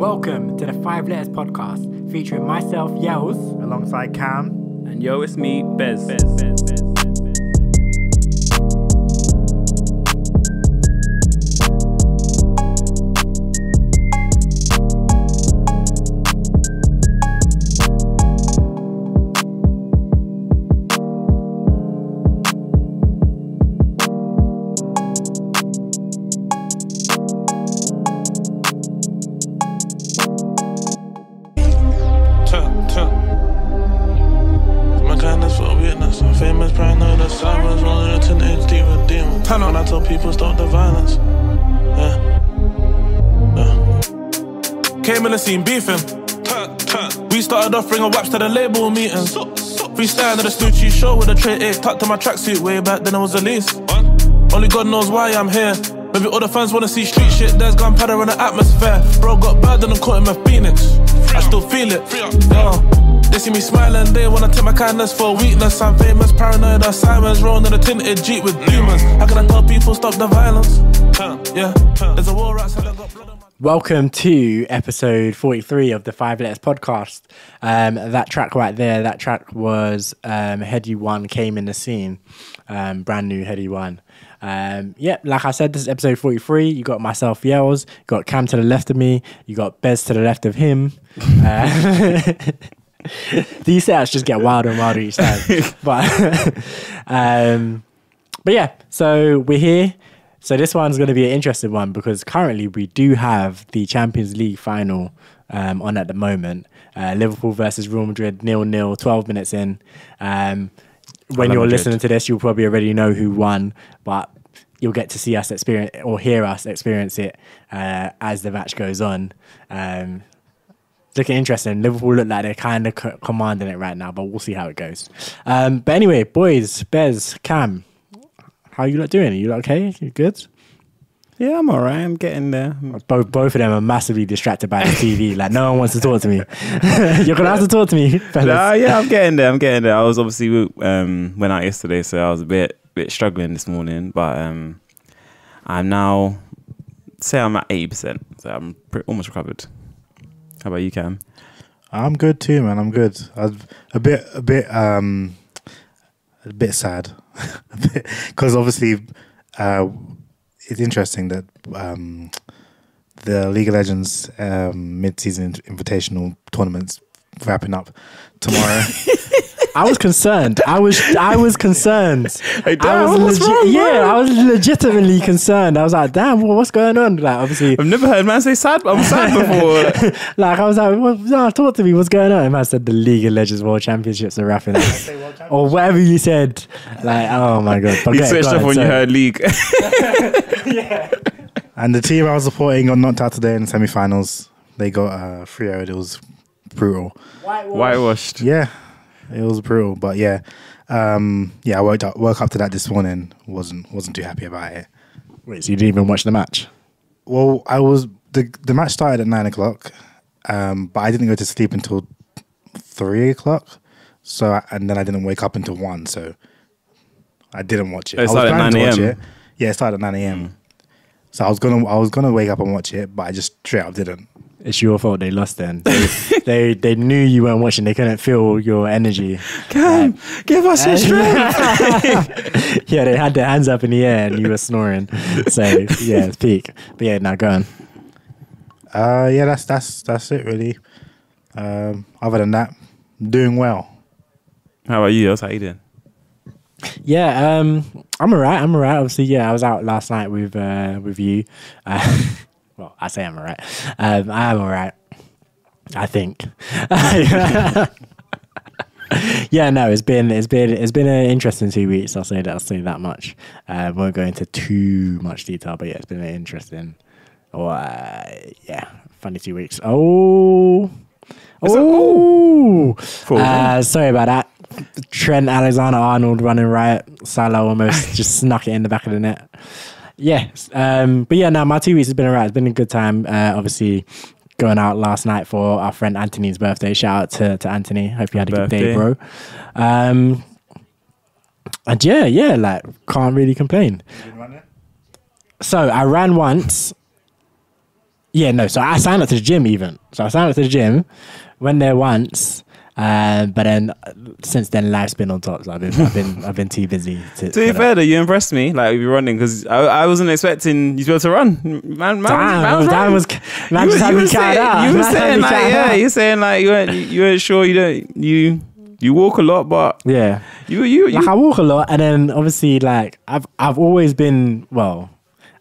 Welcome to the Five Letters Podcast, featuring myself, Yells, alongside Cam. And yo, it's me, Bez. Bez, Bez, Bez. To the label meetings. Freestyle to the Snoochie show with a tray eight tucked to my tracksuit way back then I was the least. Only God knows why I'm here. Maybe all the fans wanna see street shit. There's gunpowder in the atmosphere. Bro got bad and I'm caught in my Phoenix. I still feel it. Yo. They see me smiling, they wanna take my kindness for weakness. I'm famous, paranoid, or sirens rolling in a tinted Jeep with demons. How can I tell people stop the violence? Yeah, there's a war outside, Welcome to episode 43 of the Five Letters Podcast. Um, that track right there, that track was um, Headie One Came in the Scene, um, brand new Headie One. Um, yeah, like I said, this is episode 43. You got myself, Yells, you got Cam to the left of me, you got Bez to the left of him. Uh, these setups just get wilder and wilder each time. but, um, but yeah, so we're here. So this one's going to be an interesting one because currently we do have the Champions League final um, on at the moment. Uh, Liverpool versus Real Madrid, nil nil, 12 minutes in. Um, when you're Madrid. listening to this, you'll probably already know who won, but you'll get to see us experience or hear us experience it uh, as the match goes on. Um, looking interesting. Liverpool look like they're kind of c- commanding it right now, but we'll see how it goes. Um, but anyway, boys, Bez, Cam, how you lot doing? Are you lot okay? You good? Yeah, I'm alright. I'm getting there. Both both of them are massively distracted by the TV. like no one wants to talk to me. You're gonna have to talk to me, fellas. Nah, yeah, I'm getting there. I'm getting there. I was obviously um went out yesterday, so I was a bit bit struggling this morning, but um I'm now say I'm at eighty percent, so I'm pretty, almost recovered. How about you, Cam? I'm good too, man. I'm good. I was a bit, a bit, um, a bit sad, because obviously, uh, it's interesting that um, the League of Legends um, mid-season invitational tournaments wrapping up tomorrow. I was concerned. I was I was concerned. Hey, I damn, was what's legi- wrong, yeah. I was legitimately concerned. I was like, damn, what's going on? Like, obviously, I've never heard man say sad. I'm sad before. like I was like, well, no, talk to me. What's going on? And man said the League of Legends World Championships are wrapping up, or whatever you said. Like, oh my god, you Okay, switched go off on, when you heard league. Yeah. And the team I was supporting got knocked out today in the semi-finals. They got uh, 3-0. It was brutal. Whitewashed. Yeah, it was brutal. But yeah, um, yeah, I woke up, woke up to that this morning. wasn't wasn't too happy about it. Wait, so you didn't even watch the match? Well, I was the the match started at nine o'clock, um, but I didn't go to sleep until three o'clock. So I- and then I didn't wake up until one. So I didn't watch it. It I was started at to 9 watch a.m.. it. Yeah, it started at nine a.m. So I was gonna I was gonna wake up and watch it, but I just straight up didn't. It's your fault they lost. Then they they, they knew you weren't watching. They couldn't feel your energy. Cam, give us your strength. yeah, they had their hands up in the air and you were snoring. So yeah, it's peak. But yeah, now go on. Uh, yeah, that's that's that's it really. Um, other than that, doing well. How about you? That's how you doing? Yeah, um, I'm alright. I'm alright. Obviously, yeah, I was out last night with uh, with you. Uh, well, I say I'm alright. Um, I am alright. I think. yeah, no, it's been it's been it's been an interesting two weeks. I'll say that. I'll say that much. Uh, won't go into too much detail, but yeah, it's been an interesting. Or uh, yeah, funny two weeks. Oh. Oh, uh, sorry about that. Trent Alexander Arnold running riot. Salah almost just snuck it in the back of the net. Yes, um, but yeah, now my two weeks has been alright. It's been a good time. Uh, obviously, going out last night for our friend Anthony's birthday. Shout out to, to Anthony. Hope you had a good day, bro. Um, and yeah, yeah, like can't really complain. So I ran once. Yeah, no. So I signed up to the gym even. So I signed up to the gym, went there once, um, but then uh, since then life's been on top. So I've been I've been I've been too busy to. To be fair, though, you impressed me. Like you were running because I, I wasn't expecting you to be able to run. Man, man, Damn, man, was was man you, just you were saying, out. you were Man saying like, yeah, out. you're saying like you weren't, you, you weren't sure. You don't, you, you walk a lot, but yeah. you, you, you like I walk a lot, and then obviously like I've I've always been well.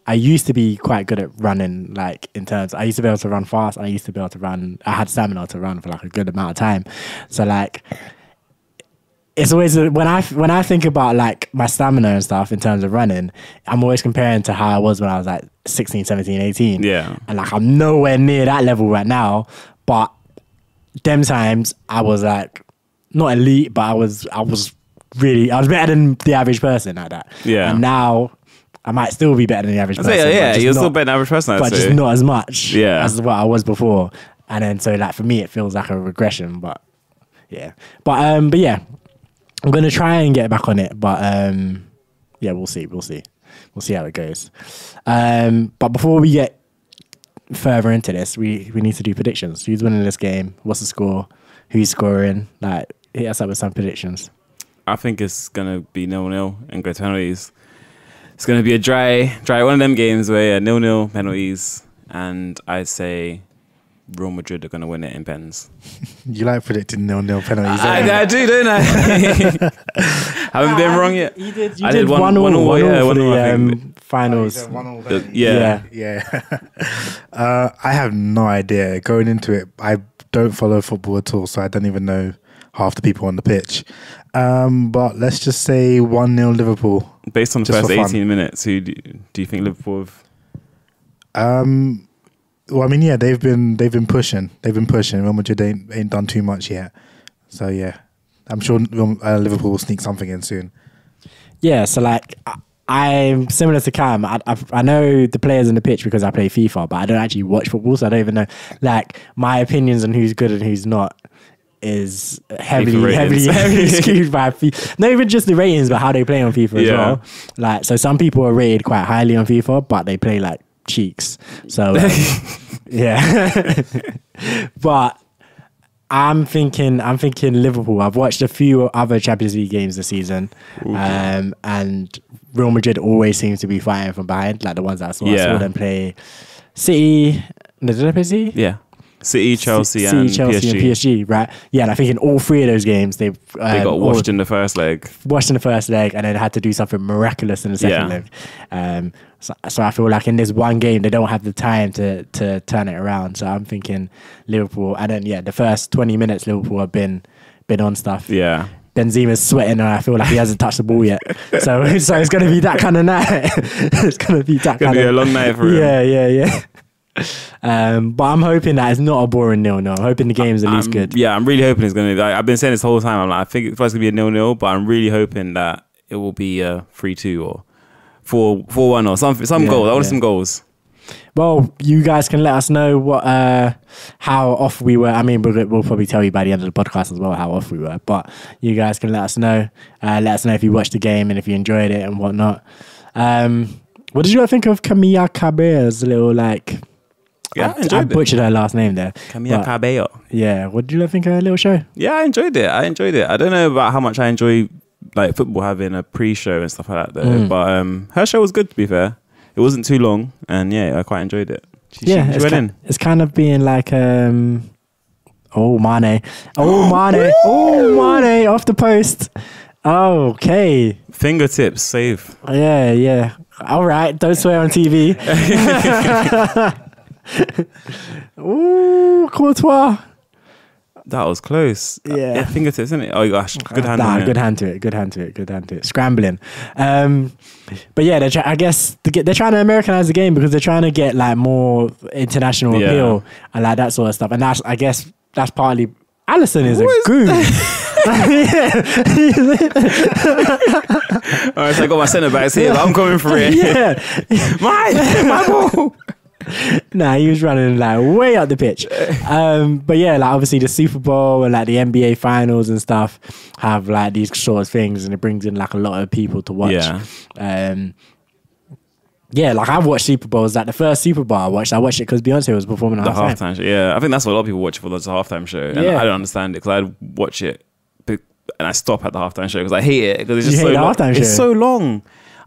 I used to be quite good at running, like in terms. I used to be able to run fast, and I used to be able to run. I had stamina to run for like a good amount of time. So like, it's always when I when I think about like my stamina and stuff in terms of running, I'm always comparing to how I was when I was like 16, 17, 18. Yeah. and like I'm nowhere near that level right now. But them times I was like not elite, but I was I was really I was better than the average person like that. Yeah. And now I might still be better than the average person. say, but yeah, you're not, still better than average person. I'd but say. just not as much Yeah. as what I was before. And then so like for me it feels like a regression, but yeah. But um but yeah. I'm gonna try and get back on it, but um yeah, we'll see, we'll see. We'll see how it goes. Um but before we get further into this, we, we need to do predictions. Who's winning this game? What's the score? Who's scoring? Like hit us up with some predictions. I think it's gonna be nil nil and go to penalties. It's gonna be a dry, dry one of them games where yeah, nil nil penalties, and I'd say Real Madrid are gonna win it in pens. You like predicting nil nil penalties. I, don't you? I do, don't I? Haven't been wrong yet. You did. you I did did one- one all, one all, one yeah, all for one all, the um, finals. Oh, One all The- yeah. Yeah. Yeah. uh, I have no idea. Going into it, I don't follow football at all, so I don't even know half the people on the pitch. Um, but let's just say 1 0 Liverpool. Based on the first 18 minutes, who do, do you think Liverpool have? Um, well, I mean, yeah, they've been they've been pushing. They've been pushing. Real Madrid ain't, ain't done too much yet. So, yeah. I'm sure uh, Liverpool will sneak something in soon. Yeah, so like I, I'm similar to Cam. I, I I know the players in the pitch because I play FIFA, but I don't actually watch football, so I don't even know. Like my opinions on who's good and who's not is heavily, heavily, heavily skewed by FIFA. Not even just the ratings, but how they play on FIFA as well. Like so, some people are rated quite highly on FIFA, but they play like cheeks. So um, yeah, but. I'm thinking. I'm thinking Liverpool. I've watched a few other Champions League games this season, um, and Real Madrid always seems to be fighting from behind, like the ones that I saw. I saw them play City. Did they play City? Yeah, City, Chelsea, City, and Chelsea, PSG. and PSG, right? Yeah, and I think in all three of those games they've um, They got all- washed in the first leg. washed in the first leg and then had to do something miraculous in the second Yeah. leg. Um, so, so I feel like in this one game they don't have the time to to turn it around. So I'm thinking Liverpool, and then yeah, the first 20 minutes Liverpool have been been on stuff. Yeah, Benzema's sweating, and I feel like he hasn't touched the ball yet. So so it's gonna be that kind of night. it's gonna be that gonna kind be of a long night for him. yeah, yeah, yeah. Um, but I'm hoping that it's not a boring nil nil. I'm hoping the game's at least I'm- good. Yeah, I'm really hoping it's gonna. Like, I've been saying this whole time. I'm like, I think it's supposed to be a nil nil, but I'm really hoping that it will be a three two or four four one or something. Some Yeah, goals. I want yeah. some goals. Well, you guys can let us know what uh, how off we were. I mean, we'll, we'll probably tell you by the end of the podcast as well how off we were. But you guys can let us know. Uh, let us know if you watched the game and if you enjoyed it and whatnot. Um, what did you think of Camila Cabre's little like? Yeah, I I, I enjoyed it. butchered her last name there. Camila But, Cabello. Yeah, what did you think of her little show? Yeah, I enjoyed it. I enjoyed it. I don't know about how much I enjoy like football having a pre-show and stuff like that, though. Mm. But um, her show was good. To be fair, it wasn't too long, and yeah, I quite enjoyed it. She, she- yeah, she, it's, went in. it's kind of being like um, oh Mane, oh Mane, oh Mane off the post. Okay, Fingertips save. Yeah, yeah. All right, don't swear on TV. Ooh, Courtois. That was close. Yeah. yeah fingertips, isn't it? Oh gosh, good hand. Nah, on it. good hand to it. Good hand to it. Good hand to it. Scrambling. Um, but yeah, they're I guess they're trying to Americanize the game because they're trying to get like more international Yeah. appeal and like that sort of stuff. And that's I guess that's partly. Alisson is a What is- goon. All right, so I got my centre backs here. but I'm coming for it. yeah. Mine, my ball. nah, he was running like way up the pitch. Um, but yeah, like obviously the Super Bowl and like the NBA finals and stuff have like these sort of things, and it brings in like a lot of people to watch. Yeah. Um, yeah, like I've watched Super Bowls. Like the first Super Bowl I watched, I watched it because Beyonce was performing at the halftime. halftime show. Yeah, I think that's what a lot of people watch for. That's a halftime show, and Yeah. I don't understand it because I'd watch it, and I stop at the halftime show because I hate it because it's just so long. halftime It's so long.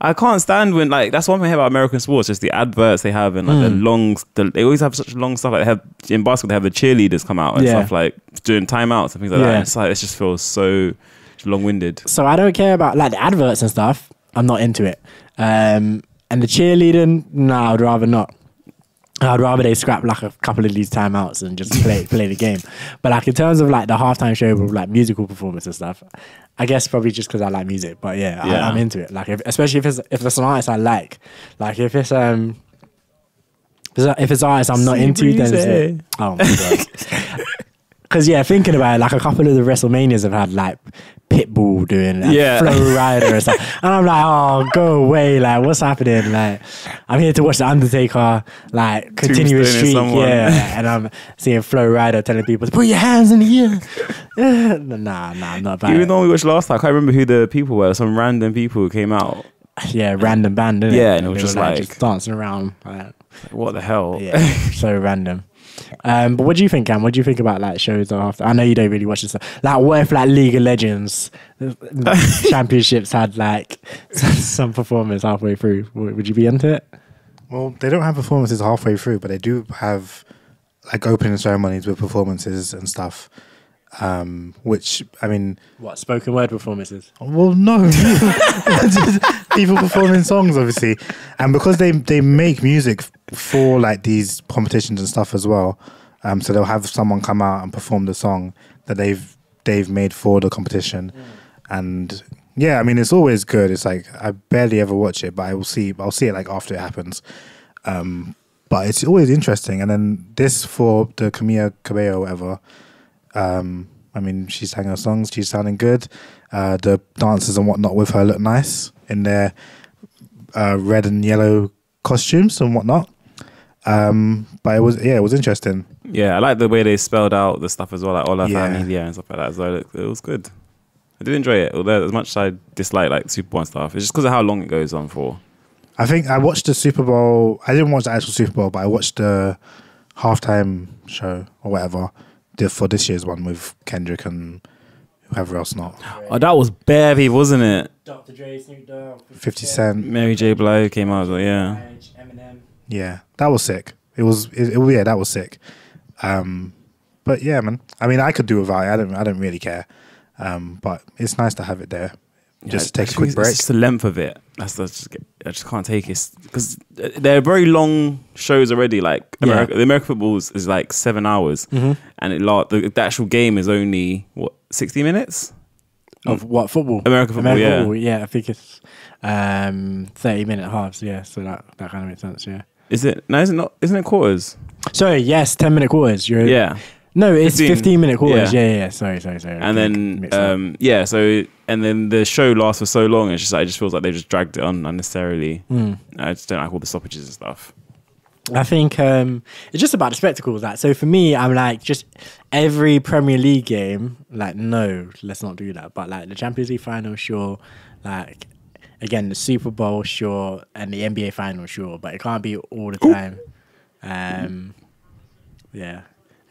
I can't stand when like that's one thing about American sports. Just the adverts they have and like the Hmm. long. The, they always have such long stuff. Like they have in basketball, they have the cheerleaders come out and Yeah. stuff like during timeouts and things like that. Yeah. And it's like it just feels so long winded. So I don't care about like the adverts and stuff. I'm not into it. Um, and the cheerleading, no, I'd rather not. I'd rather they scrap like a couple of these timeouts and just play play the game. But like in terms of like the halftime show with like musical performance and stuff, I guess probably just because I like music. But yeah, Yeah. I, I'm into it. Like if, especially if it's if it's an artist I like, like if it's um. If it's, if it's artists I'm not into, then it's like, oh my god. Because yeah, thinking about it, like a couple of the WrestleManias have had like Pitbull doing like, Yeah. Flo Rida and stuff, and I'm like, oh, go away! Like, what's happening? Like, I'm here to watch the Undertaker like continuous streak, someone. yeah, and I'm seeing Flo Rida telling people to put your hands in the air. Nah, nah, I'm not about Even it. though we watched last time, I can't remember who the people were. Some random people who came out. Yeah, random band, innit? Yeah, and it was just were, like- just dancing around. Like, What the hell? yeah, so random. Um, but what do you think, Cam? What do you think about like shows after? I know you don't really watch this. stuff. Like, what if like League of Legends championships had like some performance halfway through? Would would you be into it? Well, they don't have performances halfway through, but they do have like opening ceremonies with performances and stuff. Um, which I mean, What spoken word performances? well, no, people performing songs, obviously, and because they they make music for like these competitions and stuff as well. Um, so they'll have someone come out and perform the song that they've they've made for the competition, and yeah, I mean it's always good. It's like I barely ever watch it, but I will see. I'll see it like after it happens. Um, but it's always interesting. And then this for the Camila Cabello, or whatever. Um, I mean, she sang her songs. She's sounding good. Uh, the dancers and whatnot with her look nice in their uh, red and yellow costumes and whatnot. Um, but it was yeah, it was interesting. Yeah, I like the way they spelled out the stuff as well, like Ola Yeah. Familia and stuff like that. So it, it was good. I did enjoy it, although as much as I dislike like Super Bowl and stuff, it's just because of how long it goes on for. I think I watched the Super Bowl. I didn't watch the actual Super Bowl, but I watched the halftime show or whatever the, for this year's one with Kendrick and whoever else not. Oh, that was bare people, wasn't it? Dr. Dre, Snoop Dogg, 50 Cent. Mary J. Blige came out as well, yeah. Eminem. Yeah, that was sick. It was, it, it- yeah, that was sick. Um, but yeah, man. I mean, I could do without it. I don't, I don't really care. Um, but it's nice to have it there. Just Yeah, take a quick break. It's the length of it. That's, that's just, I just can't take it because they're very long shows already. Like Yeah. The American football is, is like seven hours, Mm-hmm. and it la- the, the actual game is only what sixty minutes. Of what football? American football, yeah. football, yeah. I think it's um, thirty minute halves. Yeah, so that that kind of makes sense. Yeah. Is it? No, is it not? Isn't it quarters? Sorry, yes, ten minute quarters. You're, Yeah. No, it's 15 fifteen minute quarters. yeah. Yeah, yeah. yeah. Sorry, sorry, sorry. and then um, yeah, so and then the show lasts for so long. It's just like, it just feels like they just dragged it on unnecessarily. Mm. I just don't like all the stoppages and stuff. I think um, it's just about the spectacle of that. so for me, I'm like just every Premier League game. Like, no, let's not do that. But like the Champions League final, sure. Like again, the Super Bowl, sure, and the NBA final, sure. But it can't be all the time. Um, yeah,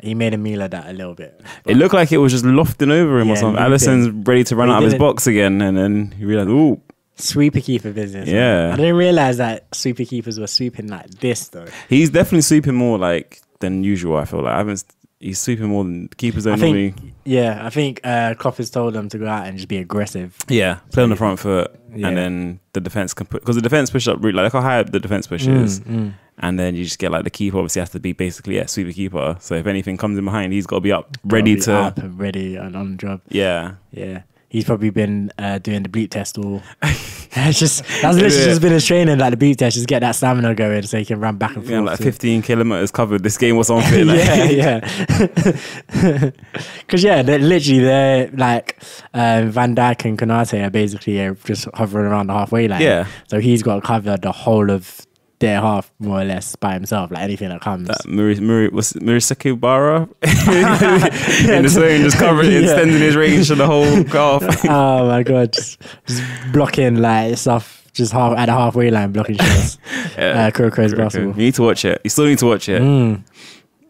he made a meal of that a little bit. It looked like it was just lofting over him Yeah, or something. Alisson's ready to run out of his box again, and then he realized, ooh, Sweeper keeper business. man. Yeah. I didn't realize that sweeper keepers were sweeping like this though. he's definitely sweeping more like than usual. I feel like I haven't. He's sweeping more than keepers I think, normally. yeah, I think uh, Klopp has told them to go out and just be aggressive. Yeah, play on the front foot, Yeah. and then the defense can put because the defense push up route. Like look how high the defense push is, Mm, mm. and then you just get like the keeper obviously has to be basically yeah sweeper keeper. So if anything comes in behind, he's got to be up, ready Gotta be to up and ready and on the job. yeah. Yeah. He's probably been uh, doing the bleep test all. it's just that's literally just been his training, like the bleep test, just get that stamina going so he can run back and forth. Yeah, like to- 15 kilometers covered. This game was on fit. Like, yeah, yeah. Because yeah, they're literally they're like um, Van Dijk and Konate are basically uh, just hovering around the halfway line. Yeah. So he's got to cover the whole of their half more or less by himself, like anything that comes. That Muri, Muri, what's it, Murasakibara in the zone, just covering, Yeah. extending his range to the whole golf. oh my god, just, just blocking like stuff just half at the halfway line blocking shots. Yeah. uh, Kuroko's Kuroko. basketball. You need to watch it. You still need to watch it. Mm. Can't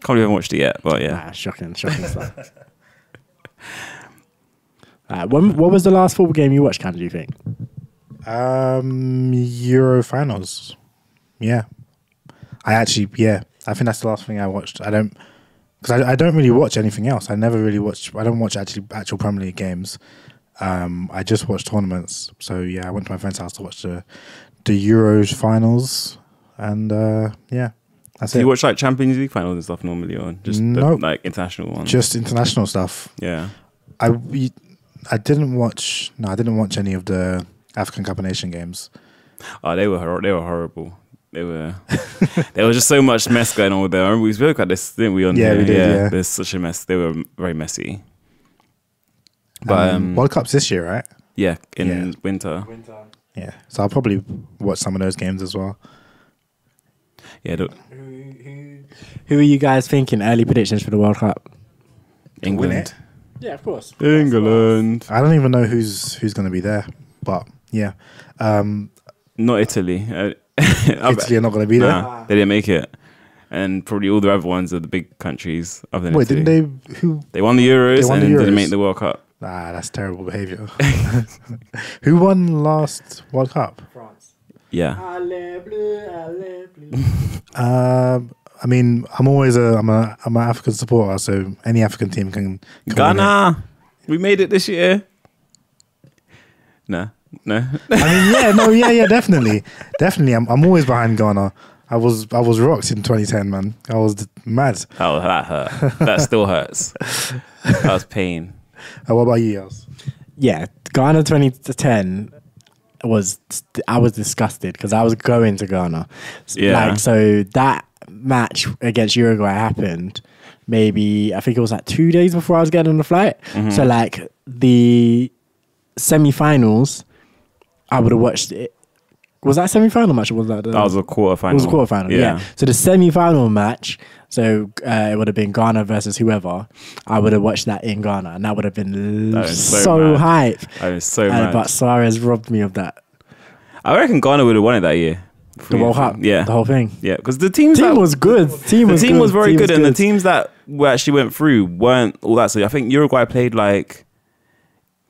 believe I haven't watched it yet, but yeah. Nah, shocking, shocking stuff. Uh, when, what was the last football game you watched, Cam, do you think? Um, Euro finals. Yeah, I actually yeah. I think that's the last thing I watched. I don't because I, I don't really watch anything else. I never really watch. I don't watch actually actual Premier League games. Um, I just watch tournaments. So yeah, I went to my friend's house to watch the the Euros finals, and uh, yeah, that's Do it. you watch like Champions League finals and stuff normally, or just the, like international ones? just international stuff. yeah. I we, I didn't watch. No, I didn't watch any of the African Cup of Nation games. Oh, they were hor- they were horrible. They were there was just so much mess going on with them. I remember we spoke about this, didn't we? On Yeah, here? we did, yeah. There's such a mess. They were very messy. But Um, um, World Cup's this year, right? yeah, in Yeah. winter. Yeah, so I'll probably watch some of those games as well. Yeah, the, Who are you guys thinking? Early predictions for the World Cup? England. Yeah, of course. England. I don't even know who's who's going to be there, but yeah, um, Not Italy. Uh, I bet- Italy are not going to be there. Nah, they didn't make it. And probably all the other ones are the big countries other than Wait, Italy. didn't they? Who? They won the Euros They won and the then didn't make the World Cup. Ah, that's terrible behavior. who won last World Cup? France. Yeah. Um, I mean, I'm always a I'm a I'm an African supporter, so any African team can. can win. Ghana. We made it this year. Nah. No. I mean, yeah, no, yeah, yeah, definitely, definitely. I'm I'm always behind Ghana. I was I was rocked in 2010, man. I was mad. Oh, that hurt. That still hurts. That was pain. Uh, what about you, Yels? Yeah, Ghana 2010 was I was disgusted because I was going to Ghana. Yeah. Like so that match against Uruguay happened maybe I think it was like 2 days before I was getting on the flight. Mm-hmm. So like the semi-finals I would have watched it was that semi-final match or was that the, That was a quarter final. it was a quarter final, yeah. So the semi final match, so uh, it would have been Ghana versus whoever. I would have watched that in Ghana, and that would have been l- so so, mad. hype. I was so Uh, mad. but Suarez robbed me of that. I reckon Ghana would have won it that year. The World Cup, Yeah. the whole thing. Yeah. Because the teams Team that, was good. Team the was team good. was very Team good, and the teams that actually went through weren't all that. So I think Uruguay played like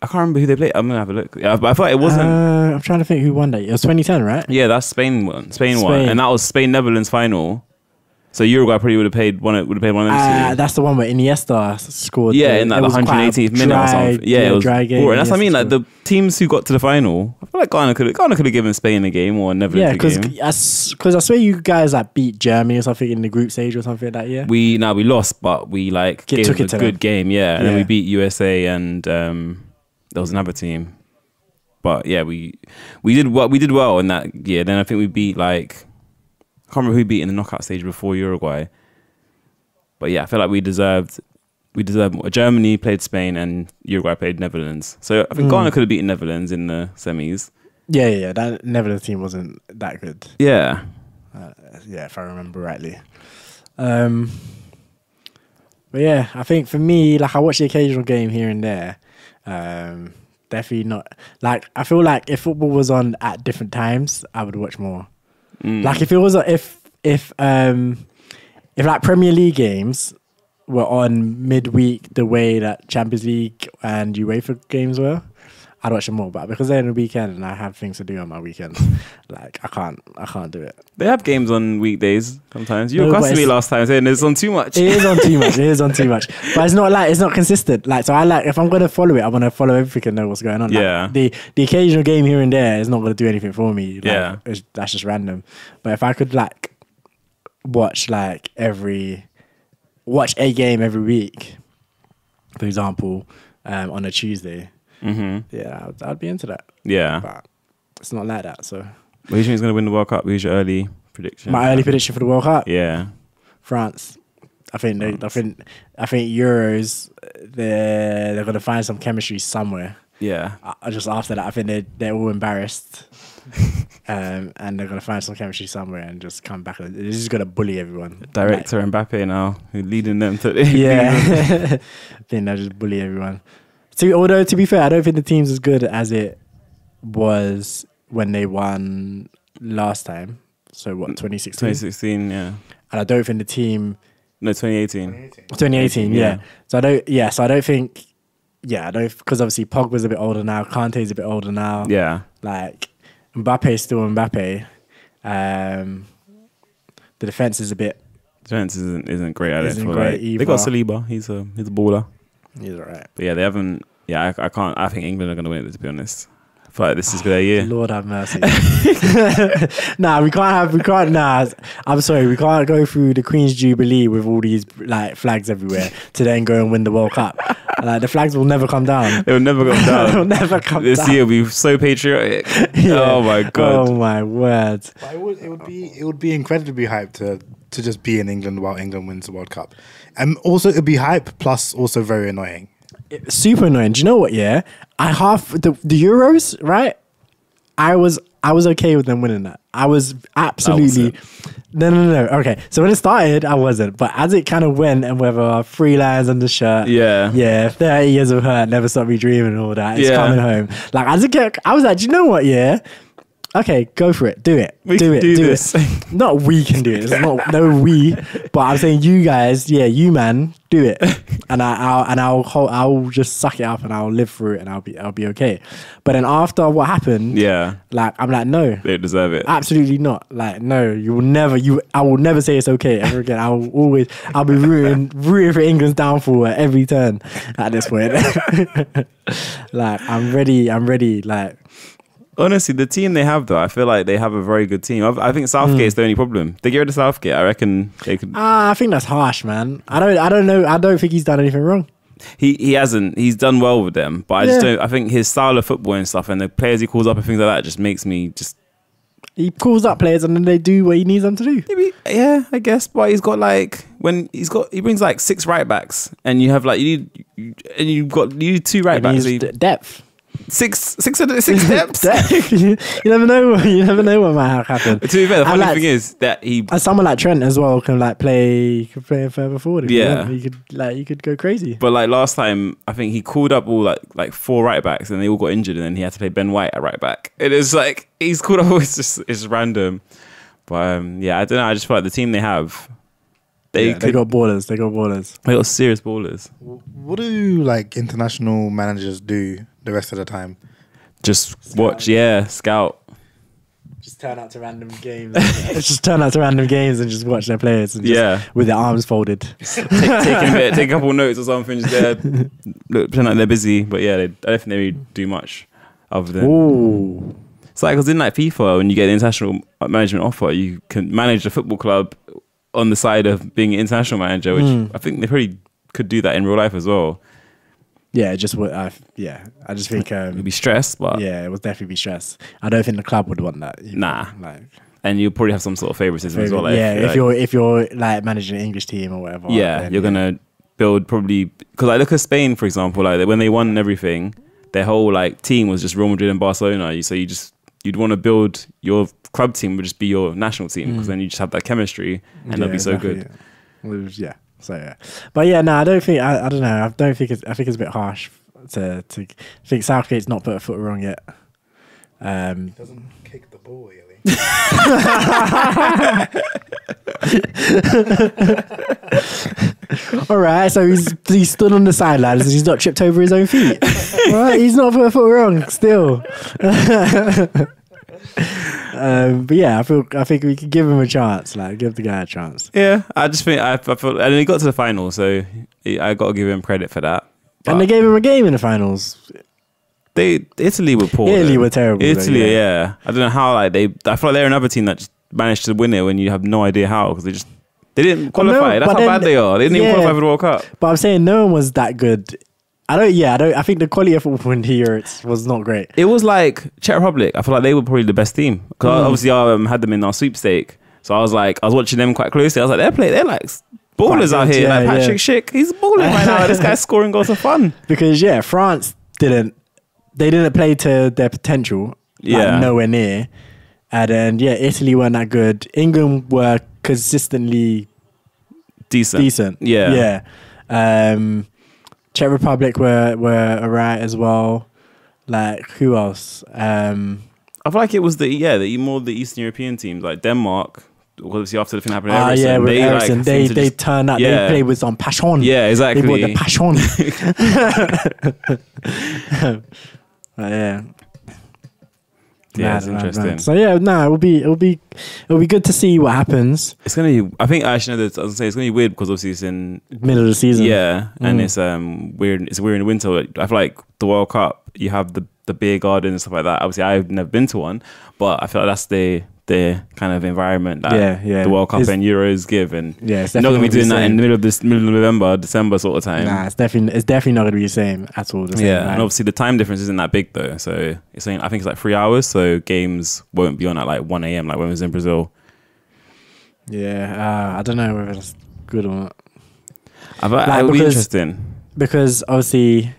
I can't remember who they played. I'm gonna have a look. Yeah, but I thought it wasn't. Uh, I'm trying to think who won that. It was 2010, right? yeah, that's Spain won. Spain, won, Spain. and that was Spain Netherlands final. So Uruguay probably would have paid one. Would have paid one of. Uh, two. that's the one where Iniesta scored. yeah, the, in like the was quite 118th minute or something. Yeah, it was dry game. boring. That's what I mean. Like the teams who got to the final, I feel like Ghana could Ghana could have given Spain a game or yeah, Netherlands a because because I swear you guys like beat Germany or something in the group stage or something like that year. We now we lost, but we like Get- gave took it a to good them. game. Yeah, and then we beat USA and um, there was another team. But yeah, we we did what we did well in that year. Then I think we beat like I can't remember who we beat in the knockout stage before Uruguay. But yeah, I feel like we deserved we deserved more. Germany played Spain and Uruguay played Netherlands. So I think Mm. Ghana could have beaten Netherlands in the semis. Yeah, yeah, yeah. That Netherlands team wasn't that good. Yeah. Uh, yeah, if I remember rightly. Um, but yeah, I think for me, like I watch the occasional game here and there. Um, definitely not like I feel like if football was on at different times, I would watch more. Mm. Like if it was if if um if like Premier League games were on midweek the way that Champions League and UEFA games were, I'd watch them more. But because they're in the weekend and I have things to do on my weekends, like I can't I can't do it. They have games on weekdays sometimes. You No, were but cussing me last time saying it's on too much. It is on too much. It is on too much. But it's not like it's not consistent. Like so, I like if I'm gonna follow it, I want to follow everything and know what's going on. Like, Yeah. the the occasional game here and there is not gonna do anything for me. Like, Yeah. it's, that's just random. But if I could like watch like every watch a game every week, for example, um, on a Tuesday, hmm yeah, I'd, I'd be into that. Yeah. But it's not like that. So Who do you think is going to win the World Cup? Who's your early prediction? my early prediction for the World Cup. Yeah. France. I think they, I think I think Euros they're they're gonna find some chemistry somewhere. Yeah. I, just after that I think they they're all embarrassed. um, and they're gonna find some chemistry somewhere and just come back. They're just gonna bully everyone. Director Mbappe now, who's leading them to Like, yeah, I think they'll just bully everyone. To, although to be fair, I don't think the team's as good as it was when they won last time. So what, 2016? 2016, yeah. And I don't think the team No, 2018. 2018, yeah. Yeah. So I don't, yeah. So I don't think, yeah, I don't because obviously Pogba's a bit older now, Kante's a bit older now. Yeah. Like Mbappe's still Mbappe. Um, the defense is a bit. Defense isn't isn't great. at Isn't feel great like they got Saliba. He's a he's a baller. He's alright. But yeah, they haven't. Yeah, I, I can't. I think England are going to win it. To be honest, but like this is their year. Lord have mercy. nah, we can't have. We can't. Nah, I'm sorry. We can't go through the Queen's Jubilee with all these like flags everywhere to then go and win the World Cup. Like the flags will never come down. They will never come down. They'll never come this down. year will be so patriotic. Yeah. Oh my god. Oh my word. But it would, it would be it would be incredibly hyped to to just be in England while England wins the World Cup, and also it'd be hype plus also very annoying. super annoying. Do you know what? Yeah, I half the the Euros, right? I was I was okay with them winning that. I was absolutely no no no. no. Okay, so when it started, I wasn't, but as it kind of went and whether three lines on the shirt, Yeah. yeah, thirty years of hurt, never stop me dreaming, and all that. It's Yeah. coming home. Like as a kid, I was like, do you know what? Yeah. Okay, go for it. Do it. We do can it. do do this. it. Not we can do it. It's not no we, but I'm saying you guys. Yeah, you man, do it. And I, I'll and I'll hold, I'll just suck it up and I'll live through it and I'll be I'll be okay. But then after what happened, Yeah, like I'm like no, they deserve it. absolutely not. Like no, you will never. You I will never say it's okay ever again. I will always. I'll be rooting rooting for England's downfall at every turn at this point. like I'm ready. I'm ready. Like Honestly, the team they have though, I feel like they have a very good team. I, I think Southgate's the only problem. They get rid of Southgate, I reckon they could. ah, I think that's harsh, man. I don't. I don't know. I don't think he's done anything wrong. He he hasn't. He's done well with them, but I just don't. I think his style of football and stuff, and the players he calls up and things like that, just makes me just. He calls up players and then they do what he needs them to do. Maybe, yeah, I guess. But he's got like when he's got he brings like six right backs, and you have like you need you, and you've got you need two right backs. so you- depth. Six six of the six steps. you never know. You never know what might happen. to be fair, the And funny like- thing is that he And someone like Trent as well can like play, can play further forward. Yeah. you, you could like you could go crazy. But like last time, I think he called up all like like four right backs, and they all got injured, and then he had to play Ben White at right back. It is like he's called up. It's just it's random. But um, yeah, I don't know. I just feel like the team they have, they Yeah, could, they got ballers. They got ballers. they got serious ballers. What do like international managers do the rest of the time? Just watch, yeah, scout. Just turn out to random games. just turn out to random games and just watch their players. And just, Yeah. with their arms folded. take, take, a bit, take a couple notes or something. Just there, look, pretend like they're busy. But yeah, they, I don't think they really do much other than Ooh, It's like because in like FIFA, when you get an international management offer, you can manage a football club on the side of being an international manager, which Mm. I think they probably could do that in real life as well. Yeah. Just what I yeah. I just think um, You'd be stressed, but yeah, it would definitely be stress. I don't think the club would want that. either. Nah. like and you'll probably have some sort of favoritism as well. Like, yeah, if like- you're if you're like managing an English team or whatever. yeah, then you're gonna build probably because I look at Spain for example, like when they won everything, their whole like team was just Real Madrid and Barcelona. You so you just you'd want to build your club team would just be your national team because Mm. then you just have that chemistry and they'll Yeah, be so exactly, good. Yeah. Yeah. So yeah, but yeah, no, I don't think I, I don't know. I don't think it's I think it's a bit harsh to to think Southgate's not put a foot wrong yet. Um, Doesn't kick the ball really. all right, so he's he stood on the sidelines and he's not tripped over his own feet. all right, he's not put a foot wrong still. um, but yeah, I feel I think we could give him a chance. Like give the guy a chance. Yeah, I just think I, I feel, and he got to the final, so he, I got to give him credit for that. But and they gave him a game in the finals. they Italy were poor. Italy though. were terrible, though, Italy, yeah. yeah. I don't know how like they. I feel like they're another team that just managed to win it when you have no idea how because they just they didn't Well, no, qualify. That's how then- bad they are. They didn't yeah. even qualify for the World Cup. But I'm saying no one was that good. I don't. Yeah, I don't. I think the quality of football here was not great. It was like Czech Republic. I feel like they were probably the best team because Mm. obviously I um, had them in our sweepstake. So I was like, I was watching them quite closely. I was like, they're play, they're like ballers out here. yeah, like Patrick yeah. Schick, he's balling right now. This guy's scoring goals for fun. because yeah, France didn't. They didn't play to their potential. Like, Yeah. nowhere near. And then yeah, Italy weren't that good. England were consistently Decent. decent. Yeah. yeah. Um, Czech Republic were were alright as well. Like who else? Um, I feel like it was the yeah the more the Eastern European teams like Denmark. Obviously, after the thing happened, Ah, Eriksen, yeah, with they Eriksen, like, they they just- turned out. Yeah. They played with some passion. yeah exactly. they brought the passion. Yeah. Yeah, it's mad, mad. interesting. So yeah, no, it will be it will be it will be good to see what happens It's gonna be. I think actually, no, I was gonna say it's gonna be weird because obviously it's in middle of the season. yeah, and Mm. it's um weird. It's weird in the winter. I feel like the World Cup, you have the the beer garden and stuff like that. Obviously, I've never been to one, but I feel like that's the the kind of environment that Yeah, yeah. the World Cup It's- and Euros give, and yeah. It's not gonna be doing that in the middle of this middle of November, December sort of time. Nah, it's definitely it's definitely not gonna be the same at all. The same, Yeah, like- and obviously the time difference isn't that big though. So it's saying I think it's like three hours. So games won't be on at like one a.m. like when it was in Brazil. yeah. Uh, I don't know whether it's good or not I Like, it would be interesting. because obviously,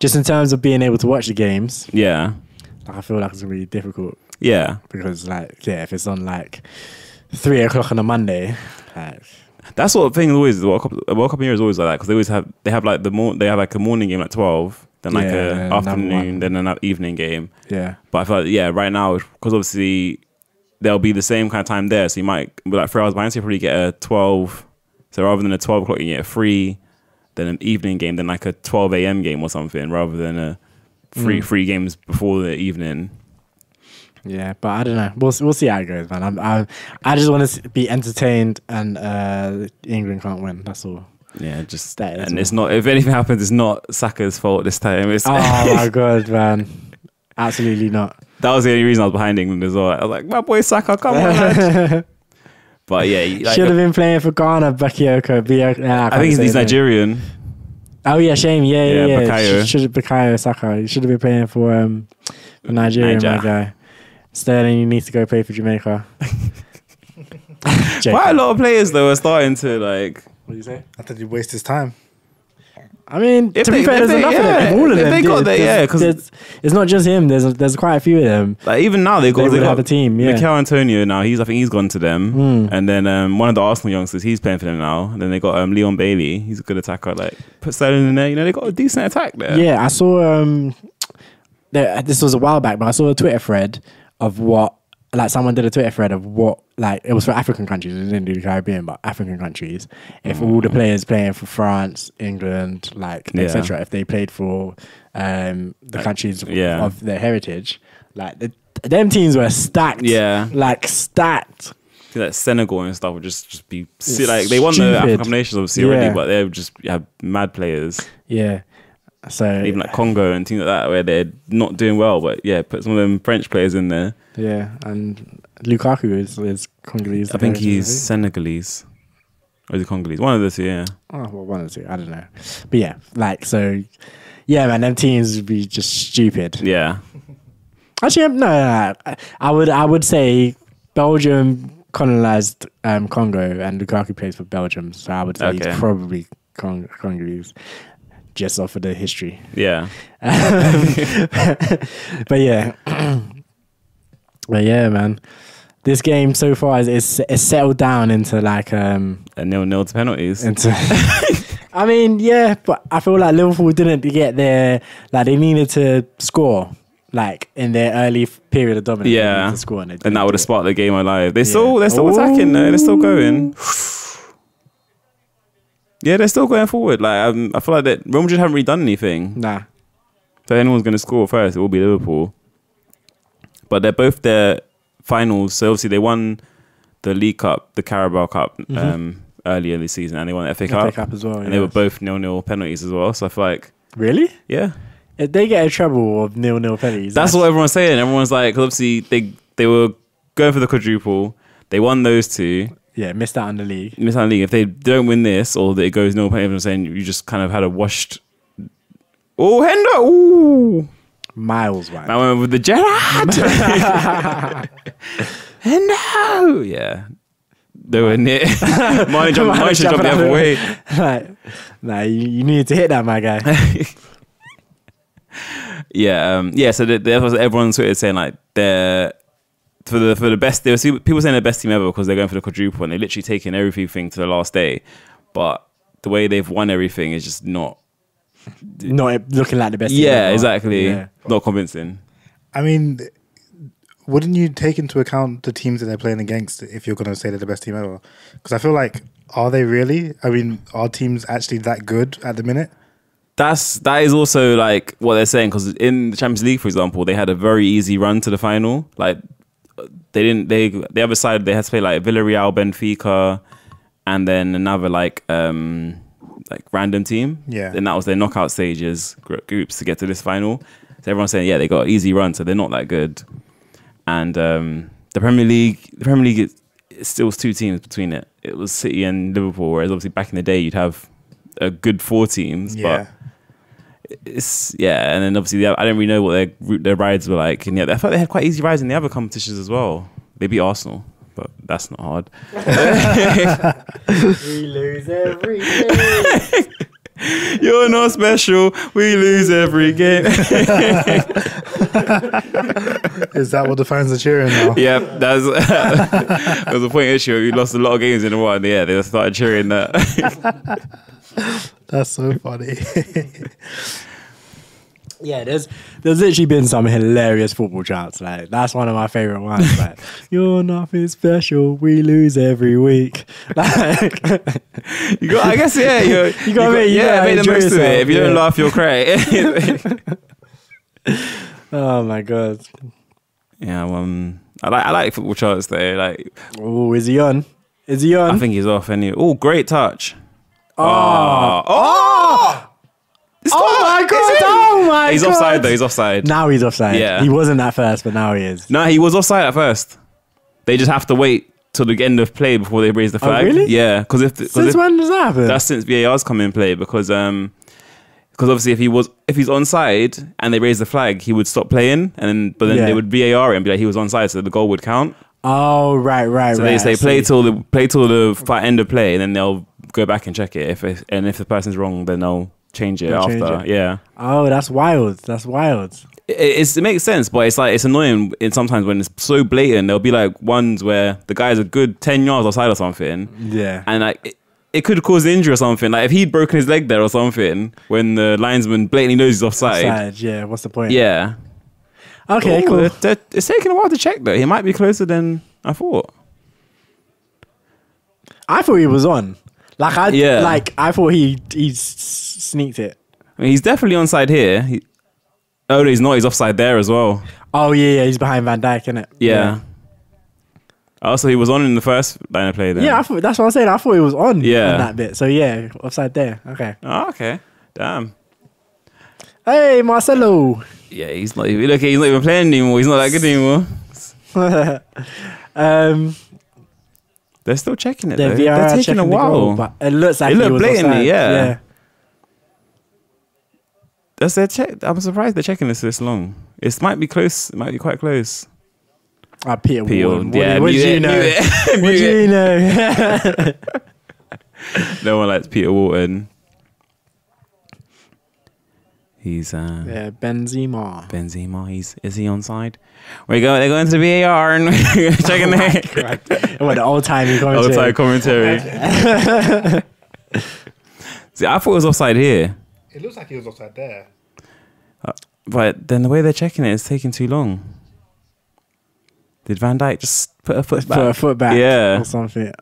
just in terms of being able to watch the games, Yeah, like, I feel like it's gonna be difficult yeah. because like yeah, if it's on like three o'clock on a Monday, like That sort of thing is always the World Cup. The World Cup year is always like that because they always have they have like the more they have like a morning game at twelve, then like Yeah, a afternoon, then an evening game. yeah, But I feel like yeah, right now because obviously there'll be the same kind of time there, so you might be like three hours behind. So you probably get a twelve. So rather than a twelve o'clock, you get a three, then an evening game, then like a twelve a.m. game or something, rather than a three Mm. three games before the evening. Yeah. But I don't know. We'll we'll see how it goes, man. I'm, I I just want to be entertained, and uh, England can't win. That's all. Yeah, just That is and all. it's not. If anything happens, it's not Saka's fault this time. It's Oh my god, man! Absolutely not. That was the only reason I was behind England as well. I was like, my boy Saka, come on. But yeah, like, Should have been playing for Ghana, Bakayoko. Biyo- nah, I can't think he's, say he's his name. Nigerian. Oh yeah, shame. Yeah, yeah, Yeah, yeah. Should have Bukayo Saka. He should have been playing for um for Nigeria, Niger. my guy. Sterling, you need to go play for Jamaica. Joking. Quite a lot of players though are starting to like. What do you say? I thought you'd waste his time. I mean, If to be fair, there's they- enough yeah, of them. If all of if them, they got did, there, there's- yeah, 'cause- there's- it's not just him. There's there's quite a few of them. Like even now they They got they would got have a team. Yeah. Mikel Antonio now. He's I think he's gone to them. Mm. And then um, one of the Arsenal youngsters, he's playing for them now. And then they got um, Leon Bailey. He's a good attacker. Like put Sterling in there. You know they got a decent attack there. Yeah, I saw. Um, there, this was a while back, but I saw a Twitter thread of what, like, someone did a Twitter thread of what, like, it was for African countries. It didn't do the Caribbean, but African countries. If all the players playing for France, England, like, Yeah. etc., if they played for um, the countries yeah. of their heritage, like, the, them teams were stacked. Yeah. like stacked. like Senegal and stuff would just just be It's like they won the. African Nations obviously Yeah. already, but they would just have mad players. Yeah. So Even like Congo and things like that, where they're not doing well, but yeah, put some of them French players in there. yeah, and Lukaku is is Congolese. I think he's is he? Senegalese. Or is he Congolese? One of the two, yeah. Oh, well, one or two. I don't know. But yeah, like, so, yeah, man, them teams would be just stupid. Yeah. Actually, um, no, no, no. I- I would, I would say Belgium colonized um, Congo and Lukaku plays for Belgium. So I would say Okay. he's probably Cong- Congolese just off of the history. Yeah. but yeah. but yeah, man. This game so far is, is, is settled down into like, um, And nil nil to penalties. into I mean, yeah, but I feel like Liverpool didn't get their like they needed to score like in their early period of dominance. Yeah. to score and, and that would have sparked the game alive. They're Yeah. still they're still attacking though. They're still going. Yeah, they're still going forward. Like um, I feel like that Real Madrid haven't really done anything. Nah, So anyone's going to score first, it will be Liverpool. But they're both their finals. So obviously they won the League Cup, the Carabao Cup um, earlier this season, and they won the FA Cup. FA Cup as well. And yeah. they were both nil nil penalties as well. So I feel like really. yeah, If they get a treble of nil nil penalties, that's what everyone's saying. Everyone's like, 'cause obviously they they were going for the quadruple. They won those two. Yeah, missed out on the league. Miss out on the league. If they don't win this, or it goes no penalty, I'm saying you just kind of had a washed. Oh, Hendo! Ooh, Miles wide. I went with the Gerrard. Hendo! Yeah, they were near. Mine jumped, mine should jump the other way. like, nah, you, you needed to hit that, my guy. Yeah, um, yeah. So that was everyone on Twitter saying like they're for the for the best. They were people saying the best team ever because they're going for the quadruple and they're literally taking everything to the last day. But the way they've won everything is just not. Not looking like the best. team Yeah, ever. exactly. Yeah. Not convincing. I mean, wouldn't you take into account the teams that they're playing against if you're going to say they're the best team ever? Because I feel like, are they really? I mean, are teams actually that good at the minute? That's that is also like what they're saying because in the Champions League, for example, they had a very easy run to the final. Like they didn't they the other side they had to play like Villarreal, Benfica, and then another like um like random team. Yeah. and that was their knockout stages gr- groups to get to this final. So everyone's saying yeah they got an easy run, so they're not that good. And um the Premier League, the Premier League, is, it still was two teams between it. It was City and Liverpool, whereas obviously back in the day you'd have a good four teams, but it's yeah, and then obviously the, I don't really know what their their rides were like, and yeah, I thought they had quite easy rides in the other competitions as well. They beat Arsenal, but that's not hard. We lose every game. You're not special. We lose every game. Is that what the fans are cheering now? yeah, that's that was the point issue. We lost a lot of games in a row, and yeah, they started cheering that. That's so funny. Yeah, there's there's literally been some hilarious football chants. Like that's one of my favorite ones. Like you're nothing special. We lose every week. Like you got, I guess, yeah, you, you gotta make- yeah, gotta make the enjoy most of it. If you don't laugh, you'll cry. oh my god. yeah, um, I like I like football charts though. Like, Oh, is he on? Is he on? I think he's off. Anyway. Oh, great touch. Oh. oh, Oh my god! Oh my He's god! offside though. He's offside. Now he's offside. Yeah. He wasn't at first, but now he is. No, he was offside at first. They just have to wait till the end of play before they raise the flag. Oh, really? Yeah, because if, 'cause Since if when does that happen? that's since VAR's come in play because um because obviously if he was if he's onside and they raise the flag, he would stop playing, and then but then Yeah. they would VAR it and be like he was onside, so the goal would count. oh right, right, So right. they say play see. till the play till the fi- end of play, and then they'll go back and check it. If it, and if the person's wrong, then they'll change it They'll after. change it. Yeah. Oh, that's wild. That's wild. it, it's, it makes sense, but it's like it's annoying. In sometimes when it's so blatant, there'll be like ones where the guy's a good ten yards outside or something, Yeah. and like it, it could cause injury or something. Like if he'd broken his leg there or something, when the linesman blatantly knows he's offside. Offside, Yeah. What's the point? Yeah. Okay. Ooh, cool. it- it- it's taking a while to check though. He might be closer than I thought. I thought he was on. Like I. Yeah. Like I thought he he sneaked it. I mean, he's definitely onside here. He, oh, no, he's not. He's offside there as well. Oh yeah, yeah. He's behind Van Dijk, isn't it? Yeah. Also, he was on in the first line of play. Then. Yeah, I thought that's what I'm saying. I thought he was on. Yeah. On that bit. So yeah, offside there. Okay. Oh, okay. Damn. Hey, Marcelo. Yeah, he's not even. Look, he's not even playing anymore. He's not that good anymore. um, They're still checking it. the though. VAR They're taking a while. goal, but it looks like It looked blatantly, yeah. yeah. That's their check. I'm surprised they're checking this this long. It might be close. It might be quite close. Ah, Peter, Peel, Warren. What, yeah, what do you know? What do you know? No one likes Peter Wharton. He's uh, yeah, Benzema. Benzema. He's is he onside? We go. They're going to the VAR and checking the what the old timey all time commentary. See, I thought it was offside here, It looks like he was offside there. but then the way they're checking it is taking too long. Did Van Dijk just put a foot back? Put a foot back, Yeah. or something.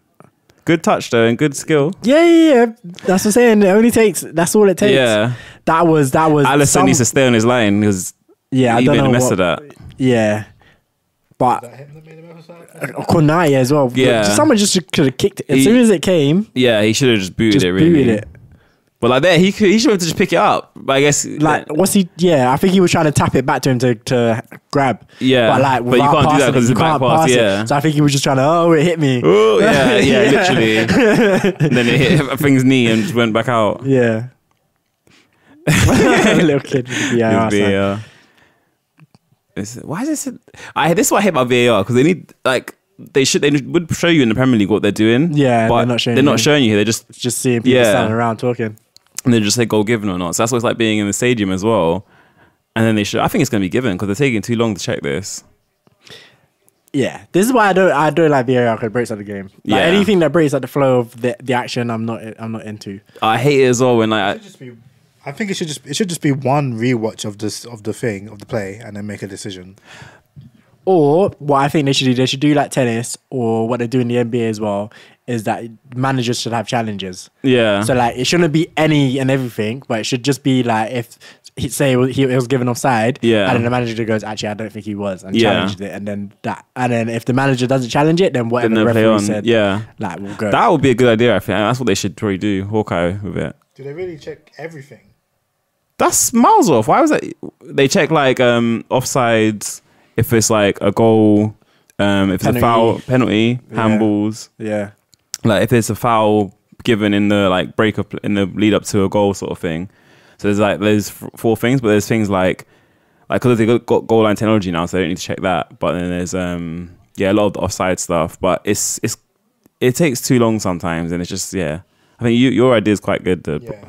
Good touch though and good skill. Yeah, yeah, yeah. That's what I'm saying. It only takes. That's all it takes. Yeah, That was that was. Allison some- needs to stay on his line because Yeah, I he don't made know a mess what, of that. Yeah, but That him that made him offside? Konate as well. Yeah. someone just could have kicked it as He- soon as it came. Yeah, he should have just booted Just it. Really, booted it. But like there, he could, he should have just pick it up. But I guess Like, what's he? Yeah, I think he was trying to tap it back to him to, to grab. Yeah, but like, but you can't do that passing it, 'cause it's back pass, pass it. So I think he was just trying to. Oh, it hit me. Oh yeah, yeah, Yeah. literally. and then it hit a thing's knee and just went back out. Yeah. Little kid the VAR. With sign. VAR. It's- why is this? I this is what I hate about VAR because they need like they should they would show you in the Premier League what they're doing. Yeah, but they're not showing They're not showing you. here. They're just Just seeing people Yeah. standing around talking. And they just say goal given or not. So that's what it's like being in the stadium as well. And then they should. I think it's going to be given because they're taking too long to check this. Yeah, this is why I don't I don't like VAR because it breaks up the game. Like Yeah. anything that breaks up the flow of the, the action, I'm not I'm not into. I hate it as well when like I, be, I think it should just it should just be one rewatch of this of the thing of the play and then make a decision. Or what I think they should do, they should do like tennis, or what they do in the NBA as well, is that managers should have challenges. Yeah. So like it shouldn't be any and everything, but it should just be like if he say he was given offside, Yeah. and then the manager goes, actually, I don't think he was, and Yeah. challenged it, and then that, and then if the manager doesn't challenge it, then whatever Then the referee on. said, Yeah. like we'll go. That would be a good idea. I think that's what they should probably do. Hawkeye with it. Do they really check everything? That's miles off. Why was that? They check like um offsides if it's like a goal, um if it's a foul, penalty, handballs. yeah, Like if there's a foul given in the like break up in the lead up to a goal sort of thing. So there's like there's f- four things, but there's things like like because they got, got goal line technology now, so they don't need to check that. But then there's um yeah a lot of the offside stuff, but it's it's it takes too long sometimes, and it's just yeah. I think you, your idea is quite good. Yeah,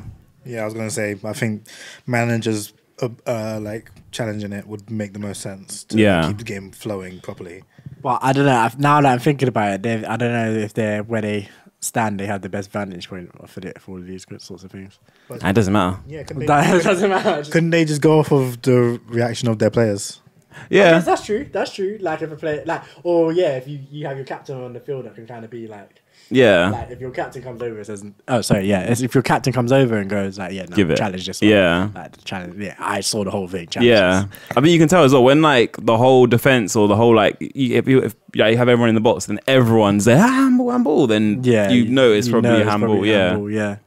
yeah. I was gonna say. I think managers uh, uh, like challenging it would make the most sense to Yeah. keep the game flowing properly. Well, I don't know. Now that I'm thinking about it, I don't know if they're where they stand. They have the best vantage point for it for all of these sorts of things. It doesn't matter. Yeah, couldn't they, That doesn't matter. Just- couldn't they just go off of the reaction of their players? Yeah. That's true. That's true. Like if a player, like, or yeah, if you, you have your captain on the field, that can kind of be like, Yeah. like if your captain comes over and says, oh, sorry, yeah, if your captain comes over and goes like, yeah, no, Give it. challenge this, one. Yeah. like challenge, yeah, I saw the whole thing. Challenge Yeah. I mean you can tell as well when like the whole defense or the whole like you, if you if yeah, you have everyone in the box, then everyone's there ah, handball, handball. Then yeah, you know it's probably know a handball. probably yeah, handball, yeah.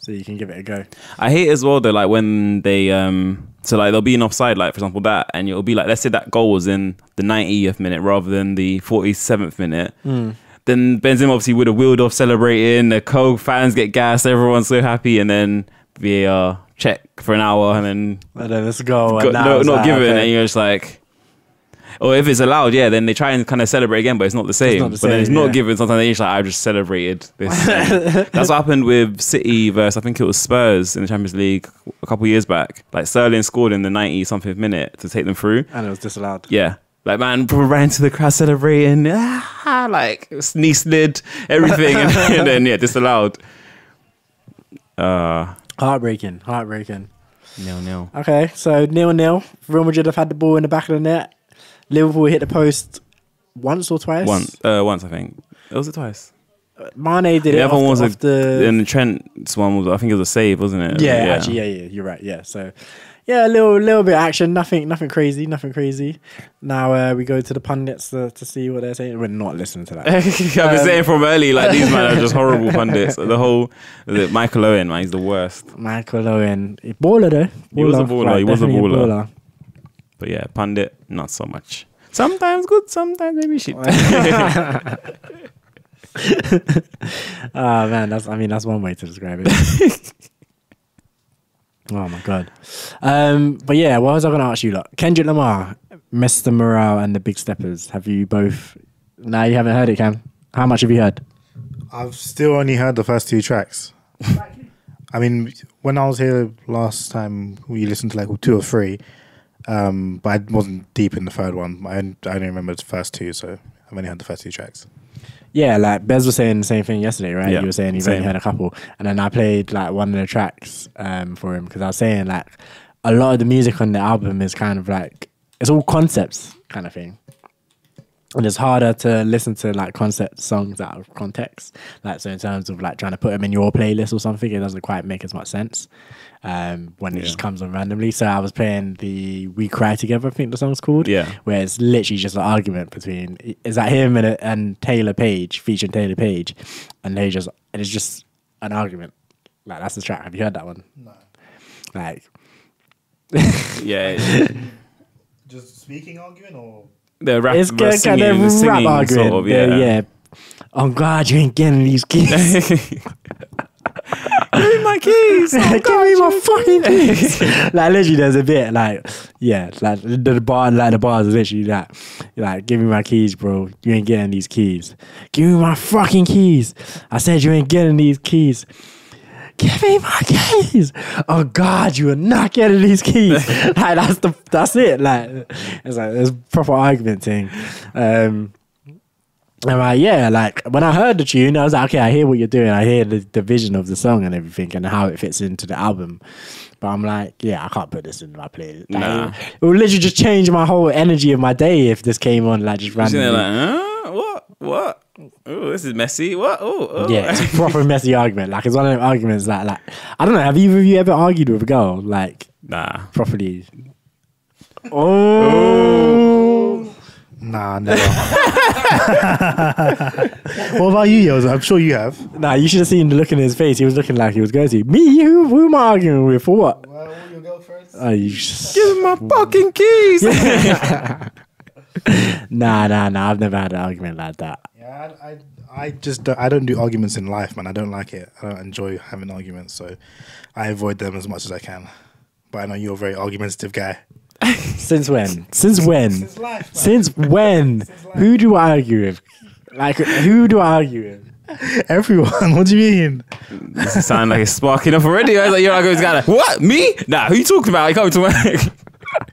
So you can give it a go. I hate as well though like when they um so like they'll be an offside like for example that and it'll be like let's say that goal was in the 90th minute rather than the 47th minute. Hmm. Then Benzema obviously would have wheeled off celebrating. The co fans get gassed. Everyone's so happy, and then VAR check for an hour, and then then let's go. go, and no, it's not given, okay. and you're just like, or if it's allowed, yeah, then they try and kind of celebrate again, but it's not the same. not the but then it's not yeah. given. Sometimes they're just like, I've just celebrated this. That's what happened with City versus I think it was Spurs in the Champions League a couple years back. Like Sterling scored in the 90 something minute to take them through. and it was disallowed. Yeah. Like man, ran to the crowd celebrating, ah, like knee slid, everything, and, and then yeah, disallowed. Uh, Heartbreaking, heartbreaking. nil nil. Okay, so nil nil. Real Madrid have had the ball in the back of the net. Liverpool hit the post once or twice. Once, uh, once I think. It was it twice. Mane did The it. other one was the, a- off the And Trent's one was, I think it was a save, wasn't it? yeah, actually, yeah, yeah, you're right. Yeah, so yeah, a little, little bit of action. Nothing, nothing crazy, nothing crazy. Now uh, we go to the pundits to, to see what they're saying. We're not listening to that. I've been saying from early, like these men are just horrible pundits. The whole the Michael Owen, man, he's the worst. Michael Owen, baller though. He was a baller, he was a definitely baller. But yeah, pundit, not so much. Sometimes good, sometimes maybe shit. Ah man, that's I mean that's one way to describe it. Oh my god. Um, but yeah, what was I gonna ask you? Lot Kendrick Lamar, Mr. Morale, and the Big Steppers. Have you both? Now you haven't heard it, Cam. How much have you heard? I've still only heard the first two tracks. I mean, when I was here last time, we listened to like two or three, um, but I wasn't deep in the third one. I, I only remember the first two, so I've only heard the first two tracks. Yeah, like Bez was saying the same thing yesterday, right? Yeah, you were saying you've same. only heard a couple, and then I played like one of the tracks um, for him because I was saying like a lot of the music on the album is kind of like it's all concepts kind of thing, and it's harder to listen to like concept songs out of context. Like so, in terms of like trying to put them in your playlist or something, it doesn't quite make as much sense um, when it just comes on randomly. So I was playing the "We Cry Together," I think the song's called Yeah. where it's literally just an argument between is that him and, and Taylor Page featuring Taylor Page, and they just and it's just an argument. Like that's the track. Have you heard that one? No. Like yeah, Just speaking argument or the rap, it's the kind singing, of the rap singing argument. sort of, yeah. yeah. yeah. I'm glad you ain't getting these keys. Give me my keys. Give me my fucking keys. like literally, there's a bit like, yeah, like the, bar, like the bars is literally that, like, give me my keys, bro. You ain't getting these keys. Give me my fucking keys. I said you ain't getting these keys. Give me my keys. Oh God, you are not getting these keys. like that's the that's it. Like it's like there's proper argument thing. Um, I'm like, yeah, like when I heard the tune, I was like, okay, I hear what you're doing. I hear the, the vision of the song and everything and how it fits into the album. But I'm like, yeah, I can't put this in my playlist. Like, Nah. it, would literally just change my whole energy of my day if this came on like just randomly. Like. What? What? Oh, this is messy. What? Oh, oh. yeah, it's a proper messy argument. Like it's one of them arguments that like I don't know, have either of you ever argued with a girl? Like nah. properly. Oh, Nah, never. what about you, Yos? I'm sure you have. nah, you should have seen the look in his face. He was looking like he was going to me. Who, who am I arguing with for what? Oh, you just... Give him my fucking keys. nah, nah, nah. I've never had an argument like that. Yeah, I, I, I just don't, I don't do arguments in life, man. I don't like it. I don't enjoy having arguments, so I avoid them as much as I can. But I know you're a very argumentative guy. Since when? Since when? Since life, man. Since when? Who do I argue with? Like, who do I argue with? Everyone, what do you mean? this sound like it's sparking up already. I was like, you're like, guy. What? Me? Nah. Who you talking about? You coming to work?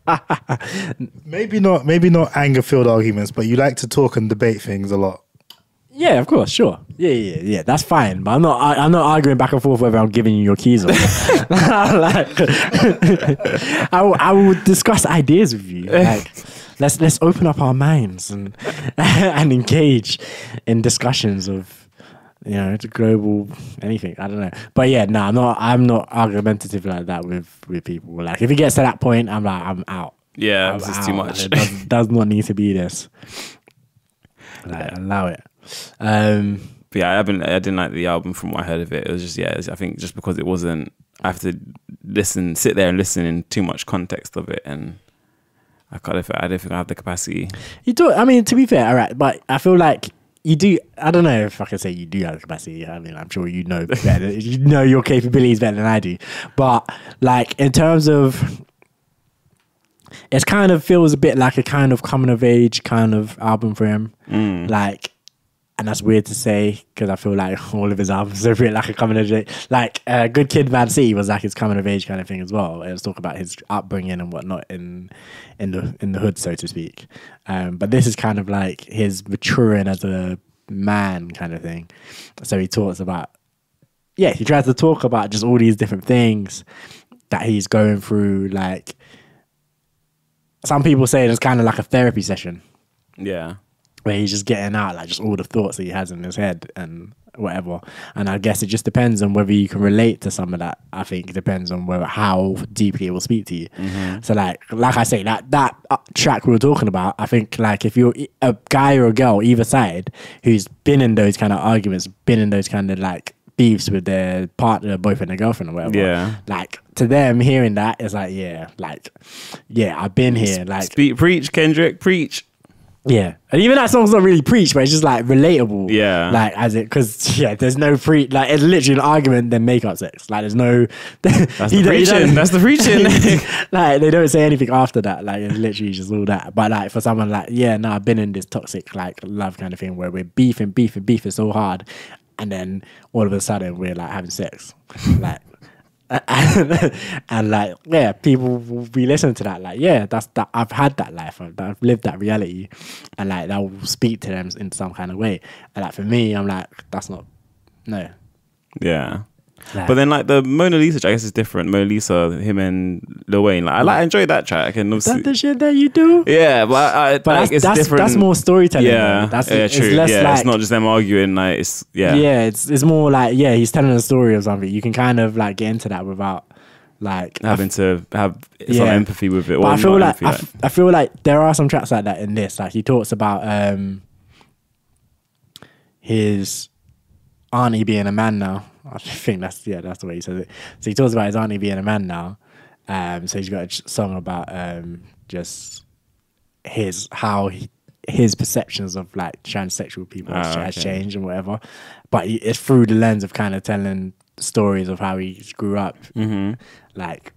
Maybe not. Maybe not anger-filled arguments, but you like to talk and debate things a lot. Yeah, of course, sure. Yeah, yeah, yeah. That's fine. But I'm not. I, I'm not arguing back and forth whether I'm giving you your keys or not. like, I, will, I will discuss ideas with you. Like, let's let's open up our minds and and engage in discussions of you know the global anything. I don't know. But yeah, no, I'm not. I'm not argumentative like that with with people. Like, if it gets to that point, I'm like, I'm out. Yeah, I'm this is too much. It does, does not need to be this. Like, allow it. Um, But yeah, I haven't. I didn't like the album from what I heard of it. It was just yeah. Was, I think just because it wasn't. I have to listen, sit there and listen in too much context of it, and I kind of. I don't think I have the capacity. You do. I mean, to be fair, all right, but I feel like you do. I don't know if I can say you do have the capacity. I mean, I'm sure you know better. you know your capabilities better than I do. But like in terms of, it kind of feels a bit like a kind of coming of age kind of album for him. Mm. Like. And that's weird to say because I feel like all of his albums are bit like a coming of age. Like uh, Good Kid, Mad City was like his coming of age kind of thing as well. It was talk about his upbringing and whatnot in in the in the hood, so to speak. Um, but this is kind of like his maturing as a man kind of thing. So he talks about, yeah, he tries to talk about just all these different things that he's going through. Like some people say it's kind of like a therapy session Yeah. Where he's just getting out like just all the thoughts that he has in his head and whatever. And I guess it just depends on whether you can relate to some of that. I think it depends on whether how deeply it will speak to you. So like like I say that that uh, track we were talking about, I think like if you're a guy or a girl either side who's been in those kind of arguments, been in those kind of like beefs with their partner, boyfriend, or girlfriend, or whatever. Yeah. Like to them, hearing that is like, yeah, like, yeah, I've been here. Like, Speak, preach, Kendrick, preach. Yeah, and even that song's not really preach, but it's just like relatable. Yeah. like as it because yeah, there's no pre like it's literally an argument then makeup sex. Like there's no. That's the preaching. That's the preaching. like they don't say anything after that. Like it's literally just all that. But like for someone like yeah, no, I've been in this toxic like love kind of thing where we're beefing, beefing, beefing so hard, and then all of a sudden we're like having sex, like. And, and like yeah, people will be listening to that. Like yeah, that's that. I've had that life. I've, I've lived that reality, and like that will speak to them in some kind of way. And like for me, I'm like that's not no. Yeah. Like, But then like the Mona Lisa track, I guess is different. Mona Lisa, him and Lil Wayne. Like I like I enjoyed that track and obviously, that the shit that you do? yeah, but I, But like, that's it's that's, different. that's more storytelling. Yeah, that's yeah, it's true. less yeah, like, it's not just them arguing. Like it's yeah, yeah. it's it's more like yeah, he's telling a story or something. You can kind of like get into that without like having to have some Yeah. empathy with it. But I feel like empathy, I, f- I feel like there are some tracks like that in this. Like he talks about um his auntie being a man now. I think that's yeah, that's the way he says it. So he talks about his auntie being a man now. Um, so he's got a song about um just his how he, his perceptions of like transsexual people has, Ah, has okay. changed and whatever. But he- it's through the lens of kind of telling stories of how he grew up, mm-hmm. like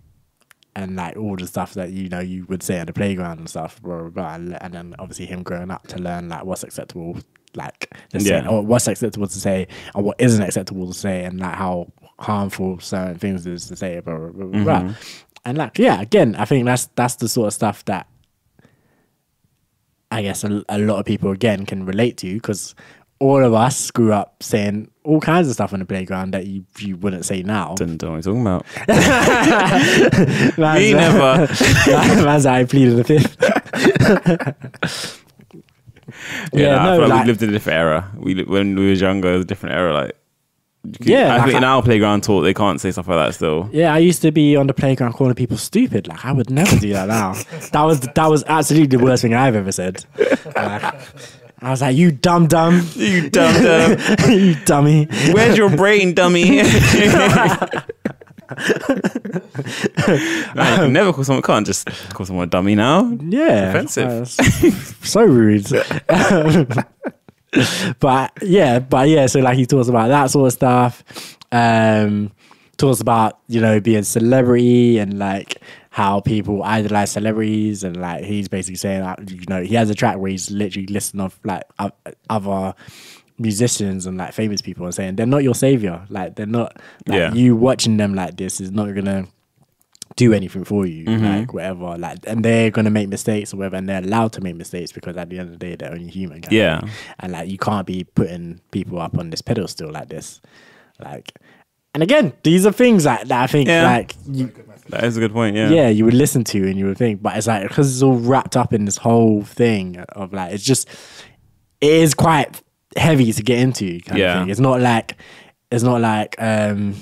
and like all the stuff that you know you would say at the playground and stuff, blah blah blah, and, and then obviously him growing up to learn like what's acceptable, like say, Yeah. or what's acceptable to say, and what isn't acceptable to say, and like how harmful certain things is to say, blah blah blah. blah, blah. Mm-hmm. And like yeah, again, I think that's that's the sort of stuff that I guess a, a lot of people again can relate to because all of us grew up saying all kinds of stuff on the playground that you, you wouldn't say now. Didn't know what you're talking about. Me never. Man's I pleaded the fifth. Yeah, yeah, I feel like, like, we lived in a different era. We when we was younger, it was a different era. Like, could- Yeah, I like think in our playground talk they can't say stuff like that still. yeah, I used to be on the playground calling people stupid. Like I would never do that now. that was that was absolutely the worst thing I've ever said. Like, I was like, "You dumb dumb, You dumb dumb. you dummy." Where's your brain, dummy? Man, can never call someone. Can't just call someone a dummy now. Yeah, Offensive. uh, so rude. but yeah, but yeah. So like he talks about that sort of stuff. Um, talks about you know being celebrity and like how people idolize celebrities and like he's basically saying that you know he has a track where he's literally listing off like other musicians and like famous people and saying they're not your savior like they're not like Yeah. you watching them like this is not gonna do anything for you, Mm-hmm. like whatever. Like, and they're gonna make mistakes or whatever, and they're allowed to make mistakes because at the end of the day, they're only human. of Yeah. thing. and like you can't be putting people up on this pedestal like this, like. And again, these are things that, that I think Yeah. like you, That is a good point. Yeah. yeah, you would listen to and you would think, but it's like because it's all wrapped up in this whole thing of like it's just it is quite heavy to get into. Kind Yeah. of thing. it's not like it's not like um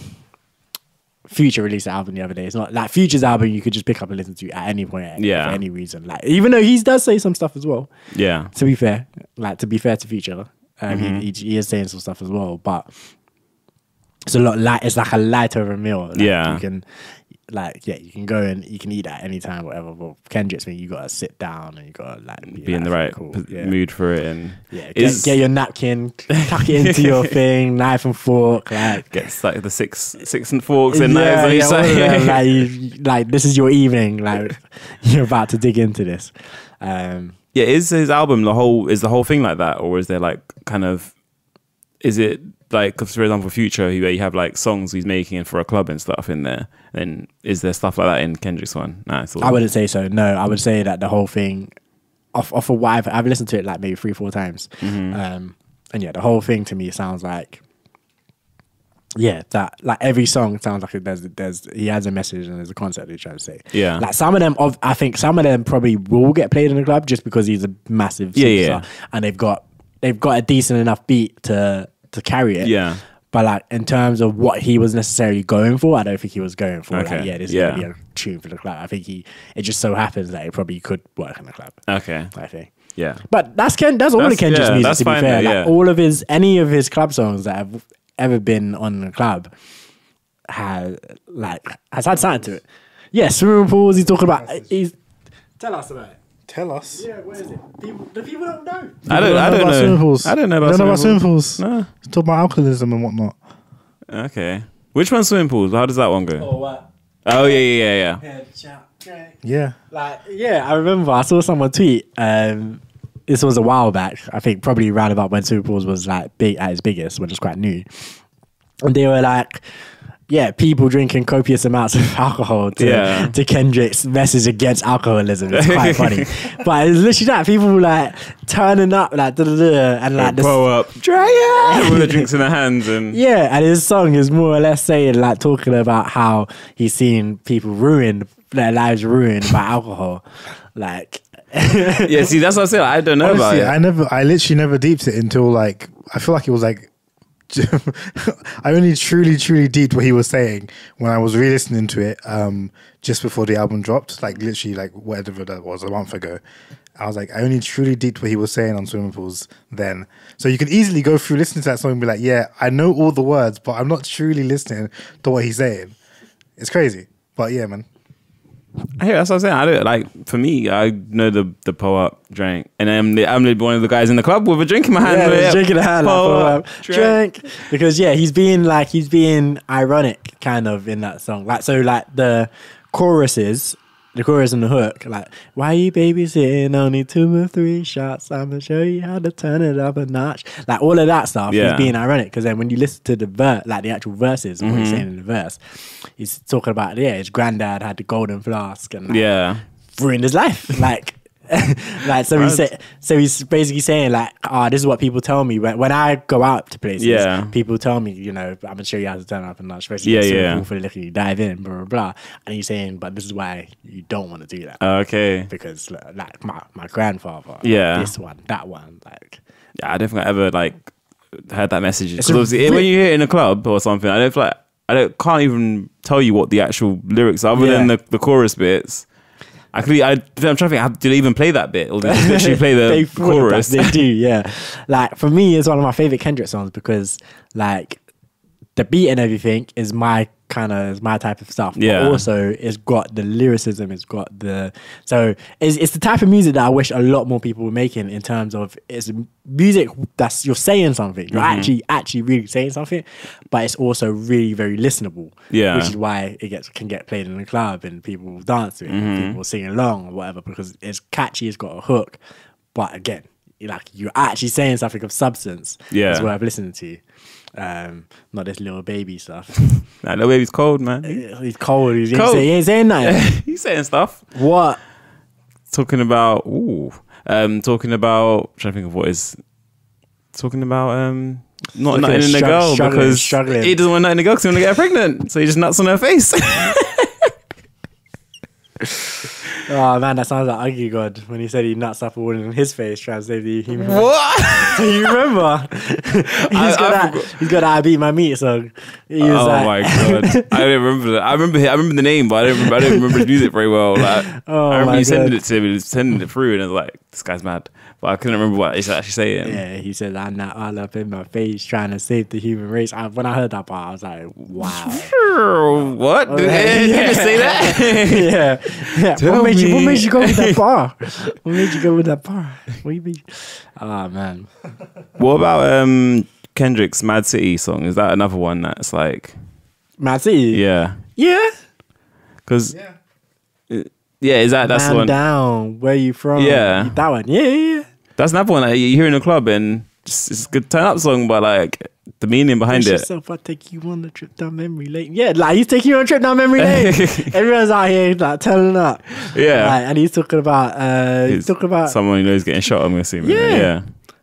Future released an album the other day. It's not like Future's album you could just pick up and listen to at any point, Yeah. for any reason. Like even though he does say some stuff as well. Yeah. To be fair, like to be fair to Future, um, Mm-hmm. he, he, is saying some stuff as well, but it's a lot light. It's like a lighter of a meal. Like, Yeah. you can like yeah, you can go and you can eat at any time, whatever. But Kendrick's mean you gotta sit down and you gotta like Be in the right cool. yeah. mood for it and Yeah, get, is get your napkin, tuck it into your thing, knife and fork, like gets like the six six and forks and knives. yeah, you yeah, all of say. them, like, you, like this is your evening, like you're about to dig into this. Um, Yeah, is his album the whole is the whole thing like that, or is there like kind of is it like for example Future where you have like songs he's making for a club and stuff in there? Then is there stuff like that in Kendrick's one? Nah, I wouldn't say so. No, I would say that the whole thing, off off of what I've, I've listened to it like maybe three four times, Mm-hmm. um, and yeah, the whole thing to me sounds like. Yeah, that like every song sounds like there's there's he has a message and there's a concept he's trying to say. Yeah. like some of them, of I think some of them probably will get played in the club just because he's a massive Yeah, yeah. and they've got they've got a decent enough beat to to carry it. Yeah. But like in terms of what he was necessarily going for, I don't think he was going for like yeah, this Yeah. is gonna be a tune for the club. I think he it just so happens that it probably could work in the club. okay. I think. Yeah. But that's Ken that's all That's- of Kendrick's yeah, music to be fair. though, Like all of his any of his club songs that have ever been on the club has like has had something to it. Yeah, swimming pools, he's talking about he's tell us about it. Tell us. Yeah, where is it? People, the people don't know. I don't. I don't about know. swimming pools. I don't know about You don't know about swimming swimming pools. pools. No. Talk about alcoholism and whatnot. Okay. Which one's swimming pools? How does that one go? Or what? Oh yeah, yeah, yeah, yeah. Headshot. Yeah. Like, yeah, I remember I saw someone tweet. Um, this was a while back. I think probably around about when Super Pools was like big at its biggest, when it was quite new. And they were like, yeah, people drinking copious amounts of alcohol to, Yeah. to Kendrick's message against alcoholism. It's quite funny. But it's literally that people like turning up like da da da and like this, Pull up, try it with the drinks in their hands and yeah, and his song is more or less saying like talking about how he's seen people ruined their lives ruined by alcohol. Like yeah. See, that's what I said. I don't know Honestly, about I never, I literally never deeped it until like, I feel like it was like, I only truly, truly deeped what he was saying when I was re-listening to it um, just before the album dropped, like literally like whatever that was a month ago. I was like, I only truly deeped what he was saying on swimming pools then. So you can easily go through listening to that song and be like, yeah, I know all the words, but I'm not truly listening to what he's saying. It's crazy, but yeah, man. Yeah, that's what I'm saying. I don't like. For me, I know the the pull up drink, and I'm the, I'm the, one of the guys in the club with a drink in my hand. yeah, Like, he's drinking a hand pull up, drink. Because yeah, he's being like he's being ironic kind of in that song. Like so like the choruses, the chorus and the hook, like why you babysitting only two or three shots? I'ma show you how to turn it up a notch. Like all of that stuff. Yeah. He's being ironic because then when you listen to the verse, like the actual verses, what Mm-hmm. he's saying in the verse, he's talking about yeah, his granddad had the golden flask and like, Yeah, ruined his life. Like like so he's say, so he's basically saying like ah this is what people tell me when, when I go out to places Yeah. people tell me you know I'm gonna show you how to turn up and not especially Yeah, yeah yeah. yeah for you dive in blah blah blah and he's saying but this is why you don't want to do that Okay. because like like, my my grandfather Yeah. this one that one like Yeah, I don't think I ever like heard that message. Because obviously, when you hear it in a club or something, I don't feel like I don't can't even tell you what the actual lyrics are, other than the, the chorus bits. Actually, I, I'm trying to think. How, do they even play that bit, or do they literally play the that. chorus? They do, yeah. Like for me, it's one of my favorite Kendrick songs because like the beat and everything is my kind of is my type of stuff. Yeah. But also, it's got the lyricism. It's got the so it's it's the type of music that I wish a lot more people were making in terms of it's music that's you're saying something. You're Mm-hmm. actually actually really saying something, but it's also really very listenable. Yeah. Which is why it gets can get played in the club and people dance to it, Mm-hmm. people sing along or whatever because it's catchy. It's got a hook, but again, like you're actually saying something of substance. Yeah. it's worth listening to. Um, not this little baby stuff. Nah, no baby's cold, man. He's cold. He's, Cold. He ain't saying nothing. He's saying stuff. what? Talking about ooh, um, talking about trying to think of what is talking about um. Not Look nutting in the strugg- girl struggling, because struggling. he doesn't want nothing in the girl because he want to get her pregnant, so he just nuts on her face. Oh man, that sounds like Ugly God when he said he nuts up a woman in his face trying to save the human. race. what? Do you remember? he's I got that. He's got that I beat my meat song. He was Oh like, my god! I don't remember that. I remember. I remember the name, but I don't remember. I don't remember his music very well. Like, Oh I remember my you sending it to me, he sending it through, and I was like, "This guy's mad." But I couldn't remember what he's actually saying. Yeah, he said I'm not all up in my face trying to save the human race. I, when I heard that part, I was like, wow. What? Did yeah. you just say that? yeah. yeah. Tell What made you? What me. made you go with that bar? What made you go with that bar? What you mean? Oh man. what about um Kendrick's "Mad City" song? Is that another one that's like, Mad City. yeah? Yeah. Because yeah. yeah, is that that's the one? down. Where you from? Yeah. That one. Yeah, yeah, yeah. That's another one that you hear in the club, and just, it's a good turn up song, but like the meaning behind Push it. yourself, I'll take you on a trip down memory lane. Yeah, like he's taking you on a trip down memory lane. Everyone's out here like telling up. Yeah. Like, and he's talking about uh he's talking about someone who knows getting shot. I'm assuming. Yeah. yeah.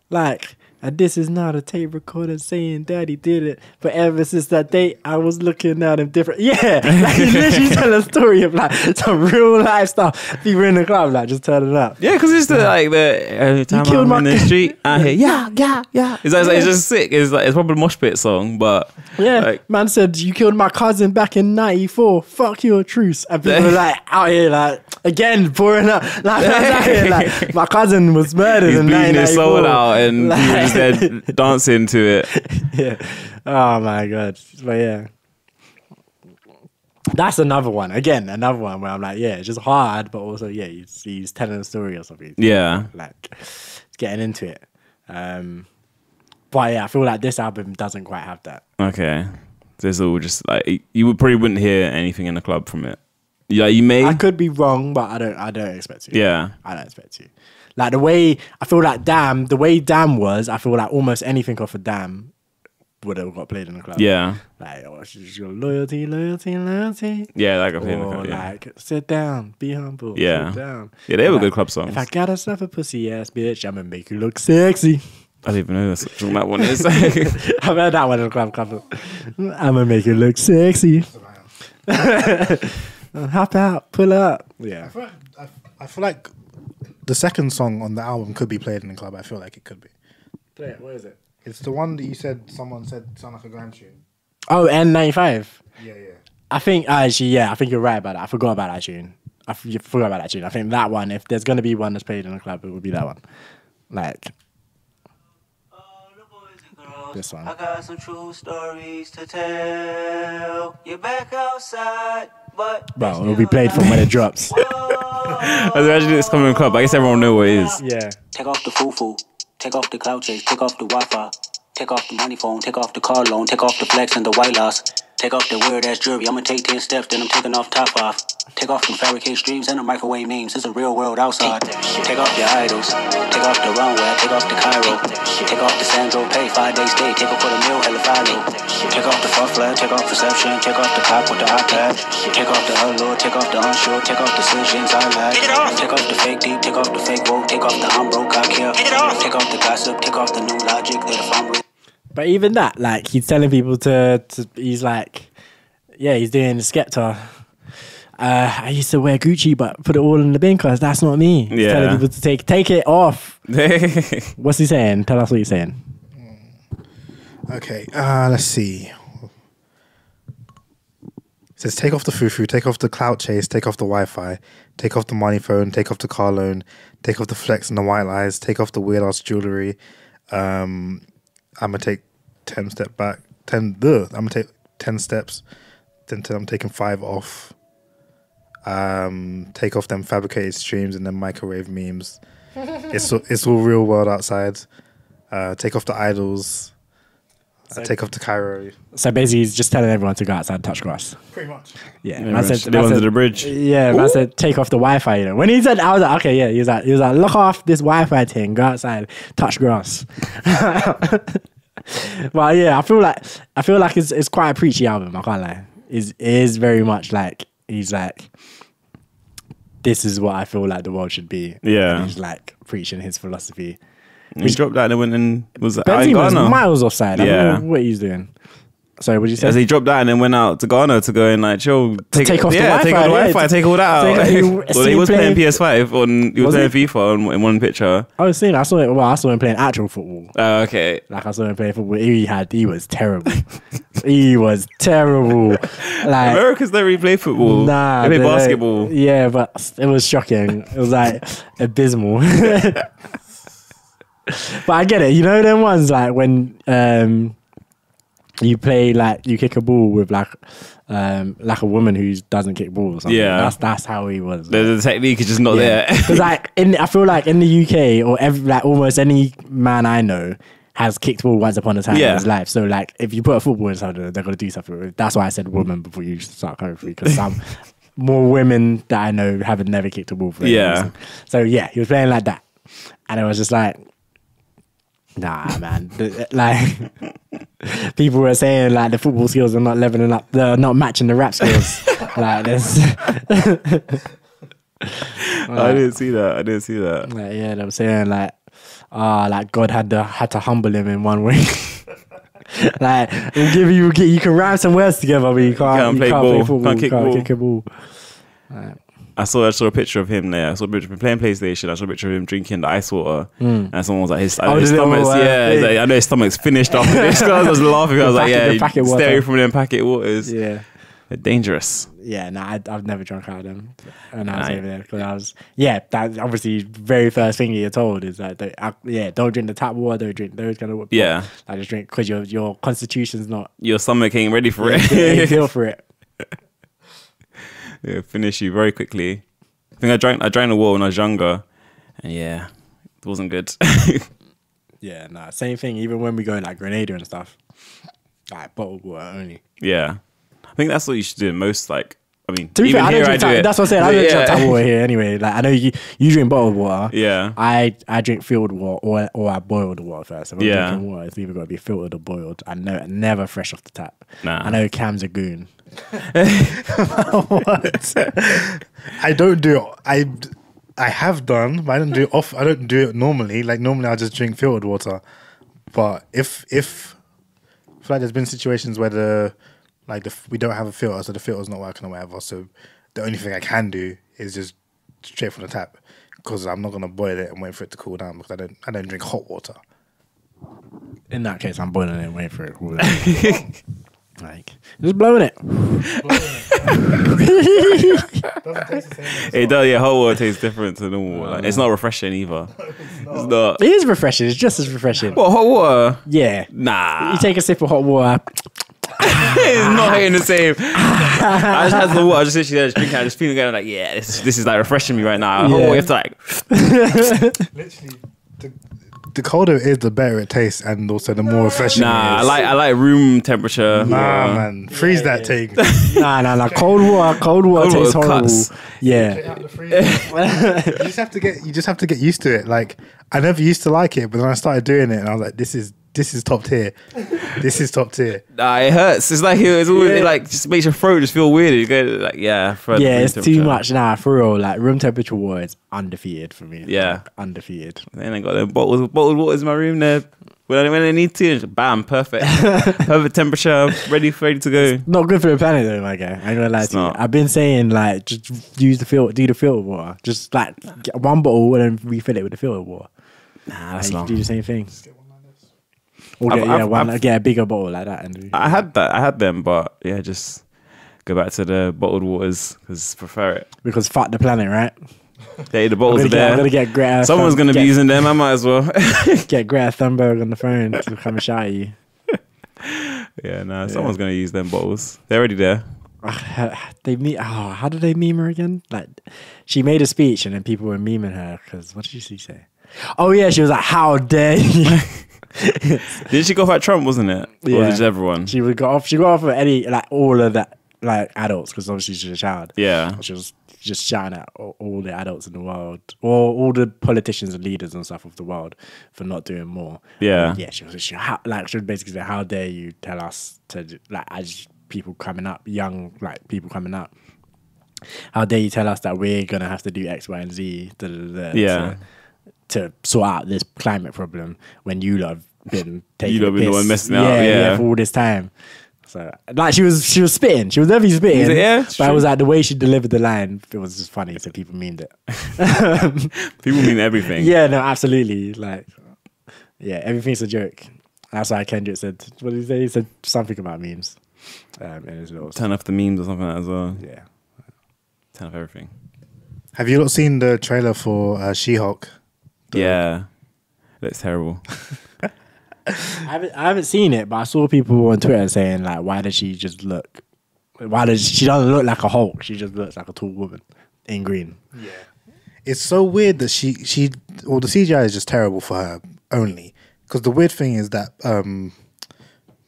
like this is not a tape recorder saying daddy did it. But ever since that day I was looking at him different. Yeah. Like he's literally telling a story of like some real life stuff. People in the club like just turning up. Yeah, because it's the like the uh, every time killed I'm in the street, I hear yeah, yeah, yeah. It's, like, it's just sick. It's like it's probably a mosh pit song, but Yeah, like, man said you killed my cousin back in '94. Fuck your truce, and people are like out here like again pouring up. Like, man's out here, like my cousin was murdered he's in bleeding his 1994. soul out, and Like- was there dancing to it. yeah. Oh my god. But yeah. That's another one. Again, another one where I'm like, yeah, it's just hard, but also, yeah, he's, he's telling a story or something. Yeah, Like, getting into it. Um, but yeah, I feel like this album doesn't quite have that. okay. This all just like you would probably wouldn't hear anything in the club from it. Yeah, you may. I could be wrong, but I don't. I don't expect to. Yeah, I don't expect to. Like the way I feel like Damn, the way Damn was, I feel like almost anything off of Damn would have got played in the club. yeah, Like, oh, she's your loyalty, loyalty, loyalty. yeah. Like I play in the Or club. Yeah, like, sit down, be humble. Yeah. Sit down. yeah. They were Like, good club songs. If I got myself a pussy ass bitch, I'm gonna make you look sexy. I don't even know that's what that one is. I've heard that one in the club couple. I'm gonna make you look sexy. Hop out, pull up. Yeah. I feel, like, I, I feel like the second song on the album could be played in the club. I feel like it could be. What is it? It's the one that you said someone said sound like a grime tune. Oh, N95. Yeah, yeah. I think uh, actually, yeah, I think you're right about that. I forgot about that tune. I f- you forgot about that tune. I think that one, if there's gonna be one that's played in a club, it would be that one. Like this one. I got some true stories to tell. You're back outside, but Well, it'll be played from when it drops. I was imagining this coming in the club. I guess everyone know what it is. Yeah. Take off the foo-foo. Take off the cloud chase. Take off the Wi-Fi. Take off the money phone. Take off the car loan. Take off the flex and the white loss. Take off the weird ass jewelry. I'ma take 10 steps, then I'm taking off top off. Take off them fabricate streams and the microwave memes. It's a real world outside. Take off your idols. Take off the runway. Take off the Cairo. Take off the Sandro Pay. Five days stay. Take off for the meal. Hella follow. Take off the fuck flag. Take off perception. Take off the cop with the iPad. Take off the allure. Take off the unsure. Take off decisions I lack. Take off the fake deep. Take off the fake woke. Take off the I'm broke. I care. Take off the gossip. Take off the new logic. That if I'm real. But even that, like, he's telling people to, to he's like, yeah, he's doing the Skepta. Uh, I used to wear Gucci, but put it all in the bin because that's not me. He's Yeah. telling people to take take it off. What's he saying? Tell us what he's saying. Okay, uh, let's see. It says take off the fufu, take off the clout chase, take off the Wi-Fi, take off the money phone, take off the car loan, take off the flex and the white lies, take off the weird ass jewelry. Um, I'm gonna take ten step back, ten. Ugh, I'm gonna take ten steps. Then i I'm taking five off. Um, take off them fabricated streams and then microwave memes. it's all- it's all real world outside. Uh, take off the idols. Uh, take off the Cairo. So basically, he's just telling everyone to go outside and touch grass. Pretty much. Yeah, Yeah, man said, they man under said- the bridge. Yeah, man said take off the Wi-Fi. You know, when he said, I was like, okay, yeah. He was like, he was like, look off this Wi-Fi thing. Go outside, touch grass. but yeah, I feel like I feel like it's it's quite a preachy album. I can't lie. Is is very much like he's like, this is what I feel like the world should be. Yeah. And he's like preaching his philosophy. He dropped that and went and was Benzema's miles offside. I don't Yeah. know what he's doing. Sorry, what did you say? As he dropped that and then went out to Ghana to go and like chill, take, take off the yeah, take Wi-Fi, off the yeah, Wi-Fi, take all that out. well, he was playing playing- PS5 on he was, Was playing he? FIFA on, in one picture. I was saying I saw it. Well, I saw him playing actual football. Uh, okay, Like I saw him play football. He had he was terrible. he was terrible. Like Americans don't really play football. nah, they play they- basketball. Yeah, but it was shocking. It was like abysmal. but I get it. You know them ones like when um you play like you kick a ball with like um like a woman who doesn't kick balls. Yeah. that's that's how he was. The, the technique is just not there. Because like in, I feel like in the UK or every, like almost any man I know has kicked ball once upon a time Yeah. in his life. So like if you put a football in someone, they're gonna do something. with it. That's why I said woman before you start coming through. Because some more women that I know haven't never kicked a ball for Yeah. reason. So yeah, he was playing like that, and it was just like. Nah, man. Like people were saying, like the football skills are not leveling up. They're not matching the rap skills. like this. I didn't see that. I didn't see that. Like, yeah, were saying like, ah, like God had to had to humble him in one way. like, give you you can rhyme some words together, but you can't, Can't you play can't ball, play football, can't you kick can't ball. kick a ball. I saw I saw a picture of him there. I saw a picture of him playing PlayStation. I saw a picture of him drinking the ice water, and someone was like, "His. Oh, his little, stomach's uh, yeah." like, I know his stomach's finished after this. I was laughing. I was like, "Yeah, packet water. from them packet waters. Yeah, They're dangerous." yeah. No, I, I've never drunk out of them, and I was Right. over there because I was yeah. That obviously very first thing you're told is that don't, uh, yeah, don't drink the tap water, don't drink those kind of water. Yeah. I just drink because your your constitution's not Your stomach ain't ready for it. built for it. It'll finish you very quickly. I think I drank I drank the water when I was younger, and yeah, it wasn't good. Yeah, nah, same thing. Even when we go in like Grenada and stuff, like bottled water only. yeah, I think that's what you should do. Most like, I mean, To be fair, I don't I drink do tap, that's what I'm saying. I don't Yeah. drink tap water here anyway. Like I know you you drink bottled water. Yeah. I I drink filtered water or or I boil the water first. If I'm Yeah. drinking water, it's either got to be filtered or boiled. I know never fresh off the tap. Nah. I know Cam's a goon. What? I don't do it. I I have done, but I don't do it off. I don't do it normally. Like normally, I just drink filtered water. But if if I feel like there's been situations where the like the we don't have a filter, so the filter's not working or whatever. So the only thing I can do is just straight from the tap because I'm not gonna boil it and wait for it to cool down because I don't I don't drink hot water. In that case, I'm boiling it and waiting for it. to cool down. like just blowing it. It does. Yeah, hot water tastes different to normal water. Like, it's not refreshing either. It's not. It is refreshing. It's just as refreshing. What hot water? Yeah. Nah, You take a sip of hot water. it's not hitting the same. I just had the water. I just literally just drinking. I just feeling going like, yeah, this is this is like refreshing me right now. Hot Yeah. water, you have to like, Literally, the, the colder it is, the better it tastes, and also the more refreshing. Nah, it I like I like room temperature. Nah, water. man, freeze that thing. Nah, nah, nah. Cold water, cold water Cold tastes water horrible. cuts. Yeah. you just have to get you just have to get used to it. Like I never used to like it, but then I started doing it, and I was like, this is this is top tier. this is top tier. Nah, it hurts. It's like it's always it like just makes your throat just feel weird. You go like yeah, for the Yeah, it's too much. Nah, for real. Like room temperature water is undefeated for me. Yeah. Like, undefeated. Then I got them bottles bottled waters in my room there. When I, when I need to, just bam, perfect, perfect temperature, ready ready to go. Not good for the planet though, my guy. I ain't gonna lie It's to you. I've been saying like just use the filter, do the filter water. Just like get one bottle and then refill it with the filter water. Nah, Like, that's you do the same thing. Or I've- yeah, I've- one, I've- get a bigger bottle like that and. I had that, I had them, but yeah, just go back to the bottled waters because prefer it. because fuck the planet, right? Yeah, the bottles are get, I'm there. gonna get Greta. Someone's gonna get, be using them. I might as well. get Greta Thunberg on the phone to come and shout at you. yeah, no, someone's gonna use them bottles. They're already there. Ah, they meet. Oh, ah, how did they meme her again? Like, she made a speech and then people were memeing her because what did she say? Oh yeah, she was like, "How dare you?" Didn't she go fight Trump? Wasn't it? Or Yeah. just everyone? she would go off. She got off of any like all of that like adults because obviously she's a child. yeah, She was just shouting at all, all the adults in the world, or all the politicians and leaders and stuff of the world for not doing more. Yeah. yeah. She was she, how, like she would basically say, "How dare you tell us to like as people coming up, young like people coming up." How dare you tell us that we're gonna have to do X, Y, and Z? Da, da, da, Yeah. To, to sort out this climate problem when you lot have been taking lot the been the piss. one messing yeah, up, yeah. for all this time. So like she was she was spitting. She was definitely spitting. Was it? Yeah, but it true. was like the way she delivered the line, it was just funny, so people memed it. people mean everything. yeah, no, absolutely. Like yeah, everything's a joke. That's why Kendrick said what did he say? He said something about memes. Um in his little Turn off the memes or something like that as well. yeah. Turn off everything. Have you not seen the trailer for uh, She-Hulk? Yeah, that's terrible. I haven't I haven't seen it, but I saw people on Twitter saying like, why does she just look? Why does she doesn't look like a Hulk? She just looks like a tall woman in green. Yeah, it's so weird that she she well the CGI is just terrible for her only because the weird thing is that um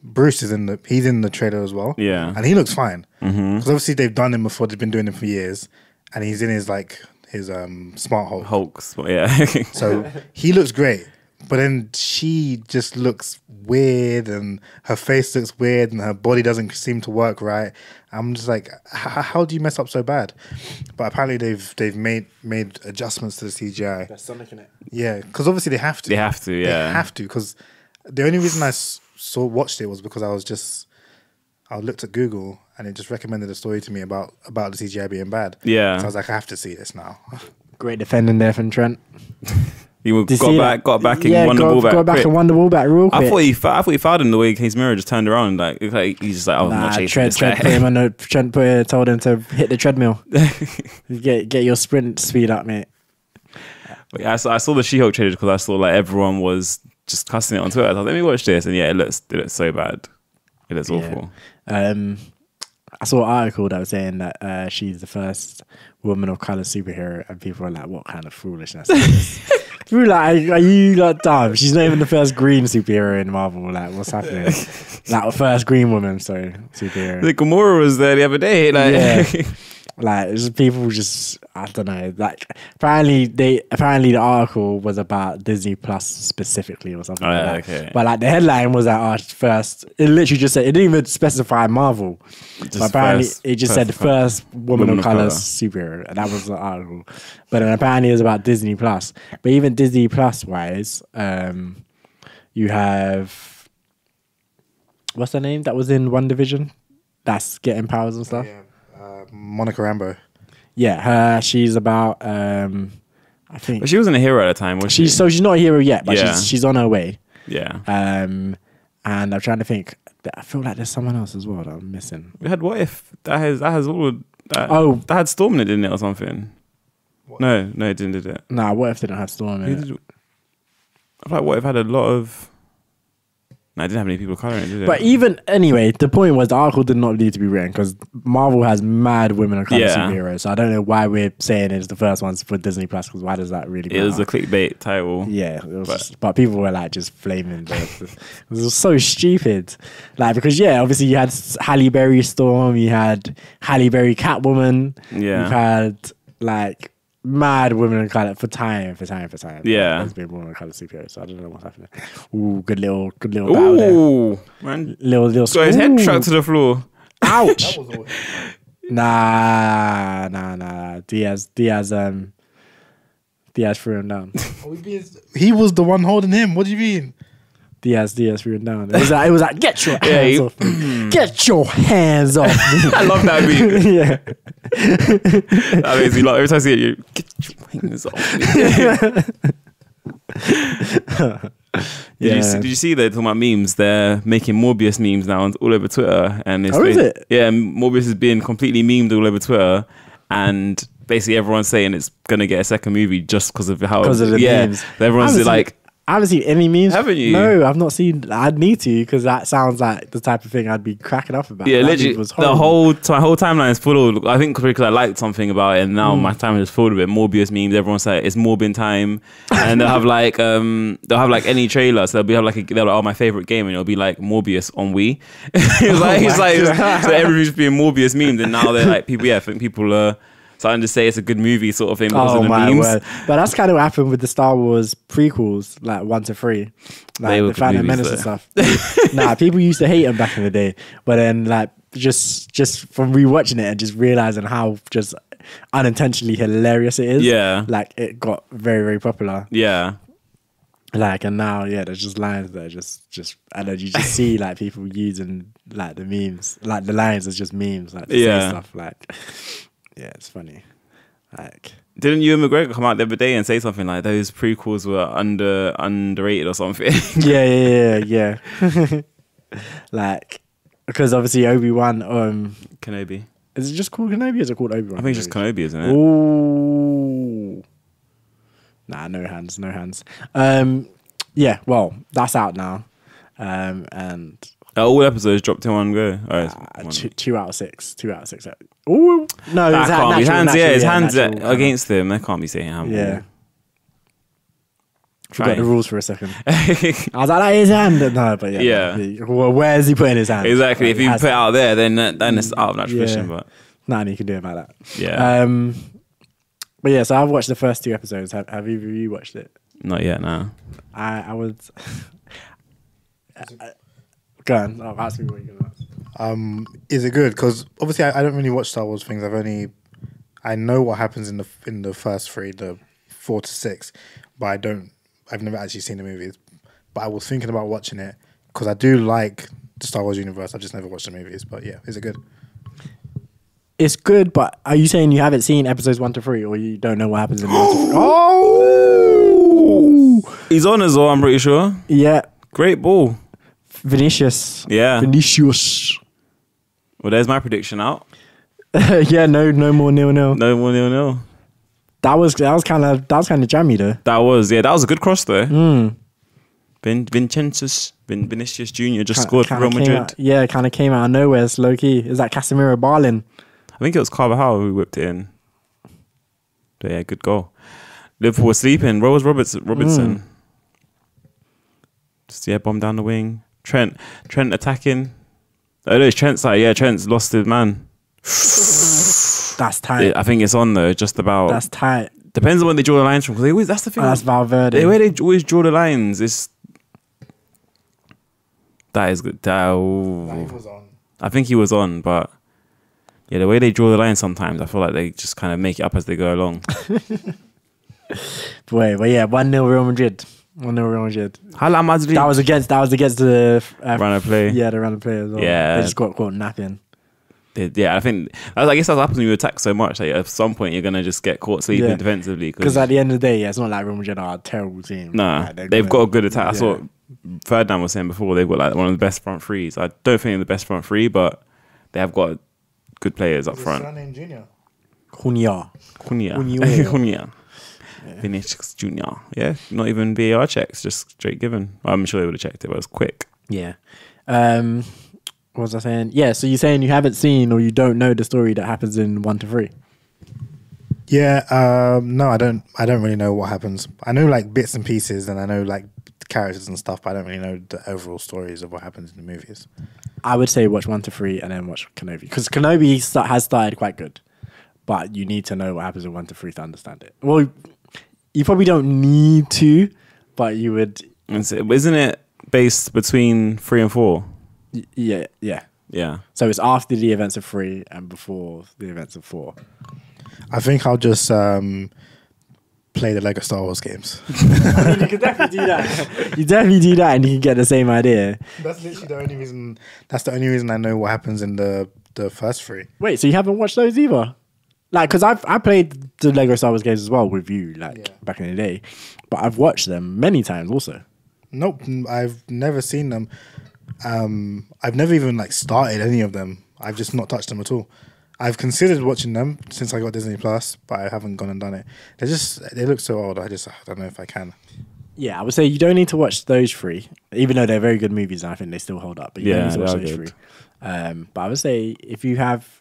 Bruce is in the he's in the trailer as well. Yeah. and he looks fine because obviously they've done him before. They've been doing him for years, and he's in his like his um smart Hulk. Hulks, yeah. So he looks great, but then she just looks weird, and her face looks weird, and her body doesn't seem to work right. I'm just like, how do you mess up so bad? But apparently they've they've made made adjustments to the CGI. Sonic in it. Yeah, because obviously they have to. They have to, They yeah. have to because the only reason I saw watched it was because I was just I looked at Google and it just recommended a story to me about about the CGI being bad. Yeah. so I was like, I have to see this now. Great defending there from Trent. you Did you got back, that? got back, and yeah, won the got, ball back. Got back quick. and won the ball back real quick. I thought he, fa- I thought he fouled him the way his mirror just turned around. Like, it's like he's just like, oh, I'm not chasing Trent, this Trent guy. put him on the Trent put, uh, told him to hit the treadmill. get get your sprint speed up, mate. But yeah, I saw, I saw the She-Hulk trailer because I saw like everyone was just cussing it on Twitter. I thought, let me watch this, and yeah, it looks it looks so bad. It looks Yeah. awful. Um, I saw an article that was saying that uh, she's the first woman of color superhero, and people are like, "What kind of foolishness?" is this?" People are like, are you like dumb? She's not even the first green superhero in Marvel. Like, what's happening? like, the first green woman, so superhero. The Gamora was there the other day. Like, Yeah. like it's just people just I don't know. Like apparently they apparently the article was about Disney Plus specifically or something Oh, like yeah, that. okay. But like the headline was that oh, first it literally just said it didn't even specify Marvel. but apparently first- it just first said the first woman, of color superhero. And that was the article. But then apparently it was about Disney Plus. But even Disney Plus wise, um you have what's her name that was in WandaVision? That's getting powers and stuff. uh, Monica Rambeau. Yeah, her. She's about. um I think But she wasn't a hero at the time, was she? she's so she's not a hero yet, but Yeah. she's she's on her way. yeah. Um, and I'm trying to think. I feel like there's someone else as well that I'm missing. we had what if that has that has all that, Oh. that had Storm in it, didn't it, or something? No, no, it didn't, did it? Nah, what if they don't have Storm Who in it? did- I feel like what if had a lot of I didn't have any people coloring it, did? But even anyway, the point was the article did not need to be written because Marvel has mad women of color Yeah. superheroes. So I don't know why we're saying it's the first ones for Disney Plus because why does that really? it was a clickbait title. yeah, but- just- but people were like just flaming. it was so stupid, like because yeah, obviously you had Halle Berry Storm, you had Halle Berry Catwoman, Yeah. you've had like mad women of color for time, for time, for time. Yeah. there's been women of color superheroes. So I don't know what's happening. Ooh, good little, good little battle there. Ooh, man. Little, little. Got his head Ooh. to the floor. Ouch. nah, nah, nah. Diaz, Diaz, um, Diaz threw him down. He was the one holding him. What do you mean? Diaz, Diaz him down. It was like, it was like get your Yeah, hands he- off me. Hmm. Get your hands off me. I love that meme. yeah. That makes me laugh. Every time I see it, you get your hands off me. Did, Yeah. you see, did you see they're talking about memes? They're making Morbius memes now all over Twitter, and it's Oh, is it? Yeah, Morbius is being completely memed all over Twitter, and basically everyone's saying it's gonna get a second movie just because of how 'Cause of the yeah. memes. Everyone's like, I haven't seen any memes. Haven't you? No, I've not seen. I'd need to because that sounds like the type of thing I'd be cracking up about. yeah, That was the whole my whole timeline is full of. I think because I liked something about it, and now Hmm. my timeline is full of it. Morbius memes. Everyone's like, it's Morbin time, and they'll have like um they'll have like any trailer. So they'll be have like a, they'll like, oh my favorite game, and it'll be like Morbius on Wii. it's like it's Oh like God. so everything's being Morbius memes, and now they're like people. Yeah, I think people are starting to say it's a good movie sort of thing because Oh of the my memes. word! But that's kind of what happened with the Star Wars prequels, like one to three, like the Phantom Menace and stuff. nah, people used to hate them back in the day, but then like just just from rewatching it and just realizing how just unintentionally hilarious it is. Yeah. like it got very very popular. Yeah, Like and now yeah, there's just lines that are just just and then you just see like people using like the memes, like the lines are just memes, like Yeah. stuff like yeah, it's funny. Like didn't Ewan McGregor come out the other day and say something like those prequels were under underrated or something? yeah, yeah, yeah, yeah. like, because obviously Obi Wan. Um, Kenobi. is it just called Kenobi? Or is it called Obi Wan? I think it's just Kenobi, isn't it? Ooh. Nah, no hands, no hands. Um, yeah, well, that's out now, um, and Uh, all episodes dropped in one go. Oh, uh, one. two, two out of six, two out of six. Ooh, no, That it's can't be. His hands, natural, yeah, his hands natural, uh, against him. They can't be saying handball. Yeah, forgot Trying. the rules for a second. I was like, that is hand. No, but yeah, Yeah. no. Well, where is he putting his hand? exactly. Like, If you put it out there, then that- then it's out of natural Yeah. position. But nothing you can do about that. yeah, Um, but yeah, so I've watched the first two episodes. Have, have either of you watched it? not yet. No. I I would. Go on. Oh, ask me what you're gonna ask. Um, is it good? Because obviously, I, I don't really watch Star Wars things. I've only, I know what happens in the in the first three, the four to six, but I don't. I've never actually seen the movies. But I was thinking about watching it because I do like the Star Wars universe. I've just never watched the movies. But yeah, is it good? It's good, but are you saying you haven't seen episodes one to three, or you don't know what happens in one to three? Oh, He's on as well. I'm pretty sure. yeah, Great ball. Vinicius. Yeah. Vinicius. Well, there's my prediction out. yeah, no, no more nil nil. No one nil nil. That was that was kind of that was kind of jammy though. That was yeah. That was a good cross though. Mm. Vin Vincentus Vin, Vinicius Junior just scored for Kinda Real Madrid. out- yeah, kind of came out of nowhere. It's low key. Is that Casemiro Barlin? I think it was Carvajal who whipped it in. But yeah, good goal. Liverpool were sleeping. Where was Robertson? Robertson. Mm. Just yeah, bomb down the wing. Trent, Trent attacking. Oh no, it's Trent's like Yeah, Trent's lost his man. That's tight. I think it's on though. Just about. That's tight. Depends on where they draw the lines from. Because they always that's the thing. Oh, that's Valverde. the way they always draw the lines is. That is good. That, ooh. on. I think he was on, but yeah, the way they draw the line sometimes, I feel like they just kind of make it up as they go along. Wait, but yeah, one 0 Real Madrid. One 0 Real Madrid. Hala Madrid. That was against. That was against the uh, Run of play. Yeah, the run of play as well. Yeah. they just got caught napping. They- yeah, I think I I guess that's what happens when you attack so much. Like at some point, you're gonna just get caught sleeping Yeah. defensively Because at the end of the day, yeah, it's not like Real Madrid are a terrible team. nah, Like, they're they've gonna- got a good attack. That's yeah. what Ferdinand was saying before. They've got like one of the best front threes. I don't think they're the best front three, but they have got good players up front. Junior. Cunha. Cunha, Cunha. Cunha, Vinicius Junior. Yeah, not even VAR checks, just straight given. I'm sure they would have checked it, but it was quick. Yeah. Um, what was I saying? Yeah. So you're saying you haven't seen or you don't know the story that happens in one to three? Yeah, um, no, I don't. I don't really know what happens. I know like bits and pieces, and I know like characters and stuff, but I don't really know the overall stories of what happens in the movies. I would say watch one to three and then watch Kenobi because Kenobi has started quite good, but you need to know what happens in one to three to understand it. Well, you probably don't need to, but you would. Isn't it based between three and four? y- Yeah, yeah. Yeah. So it's after the events of three and before the events of four. I think I'll just um, play the Lego Star Wars games. you can definitely do that. you definitely do that, and you can get the same idea. that's literally the only reason. That's the only reason I know what happens in the the first three. Wait, so you haven't watched those either? Like, because I've I played the Lego Star Wars games as well with you, like Yeah. back in the day, but I've watched them many times also. Nope, I've never seen them. Um, I've never even like started any of them. I've just not touched them at all. I've considered watching them since I got Disney Plus, but I haven't gone and done it. They just they look so old. I just I don't know if I can. Yeah, I would say you don't need to watch those three, even though they're very good movies, and I think they still hold up. But you Yeah, don't need to watch they are those good. three. Um, but I would say if you have,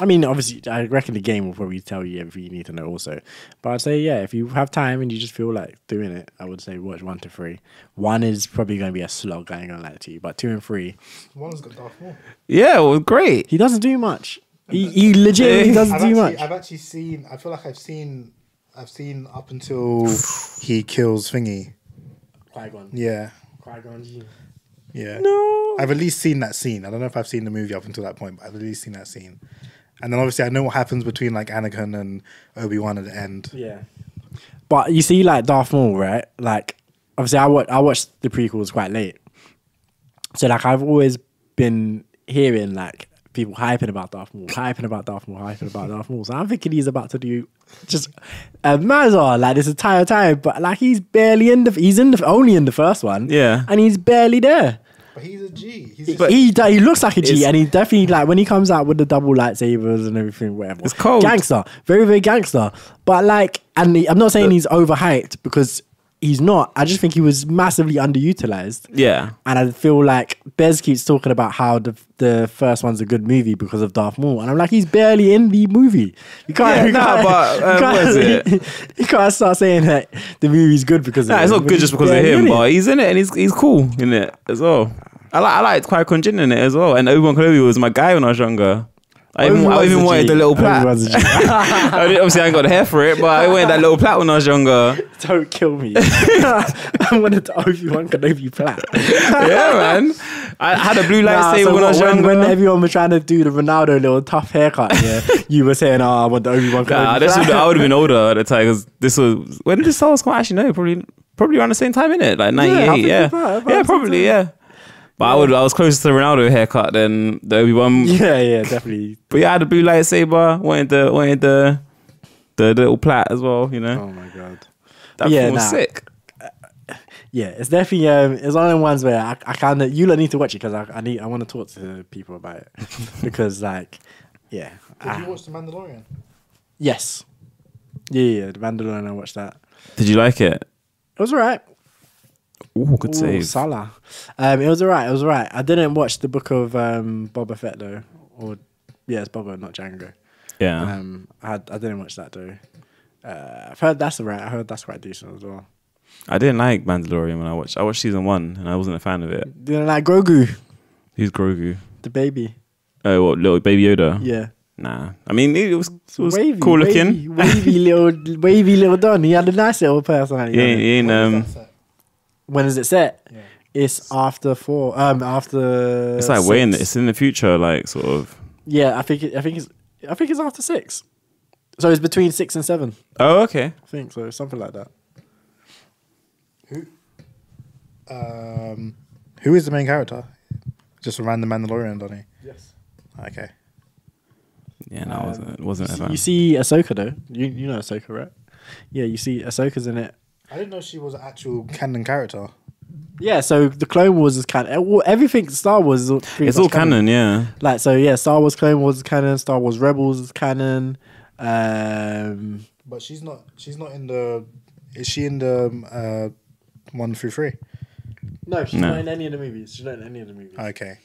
I mean, obviously, I reckon the game will probably tell you everything you need to know also. But I'd say, yeah, if you have time and you just feel like doing it, I would say watch one to three. One is probably going to be a slog, I ain't going to lie to you. But two and three, One's got Darth Maul. Yeah, well, great. he doesn't do much. He, he legitimately doesn't I've do actually, much. I've actually seen. I feel like I've seen. I've seen up until he kills Thingy. Qui-Gon. Yeah, Qui-Gon Jinn. yeah. No, I've at least seen that scene. I don't know if I've seen the movie up until that point, but I've at least seen that scene. And then obviously I know what happens between like Anakin and Obi Wan at the end. Yeah. But you see, like Darth Maul, right? Like, obviously, I wa- I watched the prequels quite late, so like I've always been hearing like people hyping about Darth Maul, hyping about Darth Maul, hyping about Darth Maul. So I'm thinking he's about to do just a Mazar like this entire time, but like he's barely in the he's in the only in the first one, Yeah. and he's barely there. But he's a G. He's He, he d- he looks like a G, It's- and he definitely like when he comes out with the double lightsabers and everything, whatever. It's cold. gangster, very very gangster. But like, and he, I'm not saying he's overhyped because he's not. I just think he was massively underutilized. Yeah. And I feel like Bez keeps talking about how the the first one's a good movie because of Darth Maul, and I'm like, he's barely in the movie. You can't, Yeah, you nah, can't, but, you um, can't- it? you can't start saying that the movie's good because of Nah, it's him, not good just because of barely him, in but he's in it and he's he's cool in it as well. I like I liked Qui Gon in it as well, and Obi Wan Kenobi was my guy when I was younger. I even, I even wanted G. the little plait. Obi-Wan's a G. I mean, Obviously, I ain't got the hair for it, but I wanted that little plait when I was younger. Don't kill me. I wanted to Obi Wan Kenobi plat. yeah, man. I had a blue Nah, lightsaber so when I was when, younger. when everyone was trying to do the Ronaldo little tough haircut, yeah, you were saying, "Oh, I want the Obi Wan Kenobi." Nah, this plat." would, I would have been older at the time because this was when did the Star Wars come out? Actually, no, probably probably around the same time, innit? Like ninety eight, yeah, the yeah, probably, yeah. But I would, I was closer to the Ronaldo haircut than the Obi Wan. yeah, yeah, definitely. But yeah, I had a blue lightsaber. Wanted the wanted the the, the little plait as well. You know, Oh my god. that yeah, was nah. sick. Yeah, it's definitely um, it's one of the ones where I, I kind of you lot need to watch it because I, I need I want to talk to people about it because like yeah Did you ah, watch The Mandalorian? yes yeah yeah the Mandalorian I watched that Did you like it? it was alright Ooh, good Ooh, save. Salah um it was alright it was alright I didn't watch the book of um Boba Fett though or yeah it's Boba not Jango yeah, um I I didn't watch that though uh, I've heard that's alright I heard that's quite decent as well I didn't like Mandalorian when I watched. I watched season one and I wasn't a fan of it. you know like Grogu Who's Grogu? the baby Oh, what little baby Yoda? yeah Nah, I mean it was, it was wavy, cool wavy, looking. wavy little, wavy little Don. He had a nice little personality. Yeah, ain't, he ain't, um, When is it set? Yeah. It's after four. Um, after. it's like way in. six. It's in the future, like sort of. Yeah, I think. It, I think it's. I think it's after six. So it's between six and seven. Oh, okay. I think so. Something like that. Who? Um, who is the main character? Just a random Mandalorian, Donny. Yes. Okay. Yeah, no, I wasn't. You Wasn't a see, you see Ahsoka though. You you know Ahsoka, right? Yeah, you see Ahsoka's in it. I didn't know she was an actual canon character. Yeah, so the Clone Wars is canon. Everything Star Wars is all it's all canon, yeah. Like so, yeah. Star Wars Clone Wars is canon. Star Wars Rebels is canon. Um, But she's not. She's not in the. Is she in the um, uh, one through three? No, she's No. not in any of the movies. She's not in any of the movies. Okay.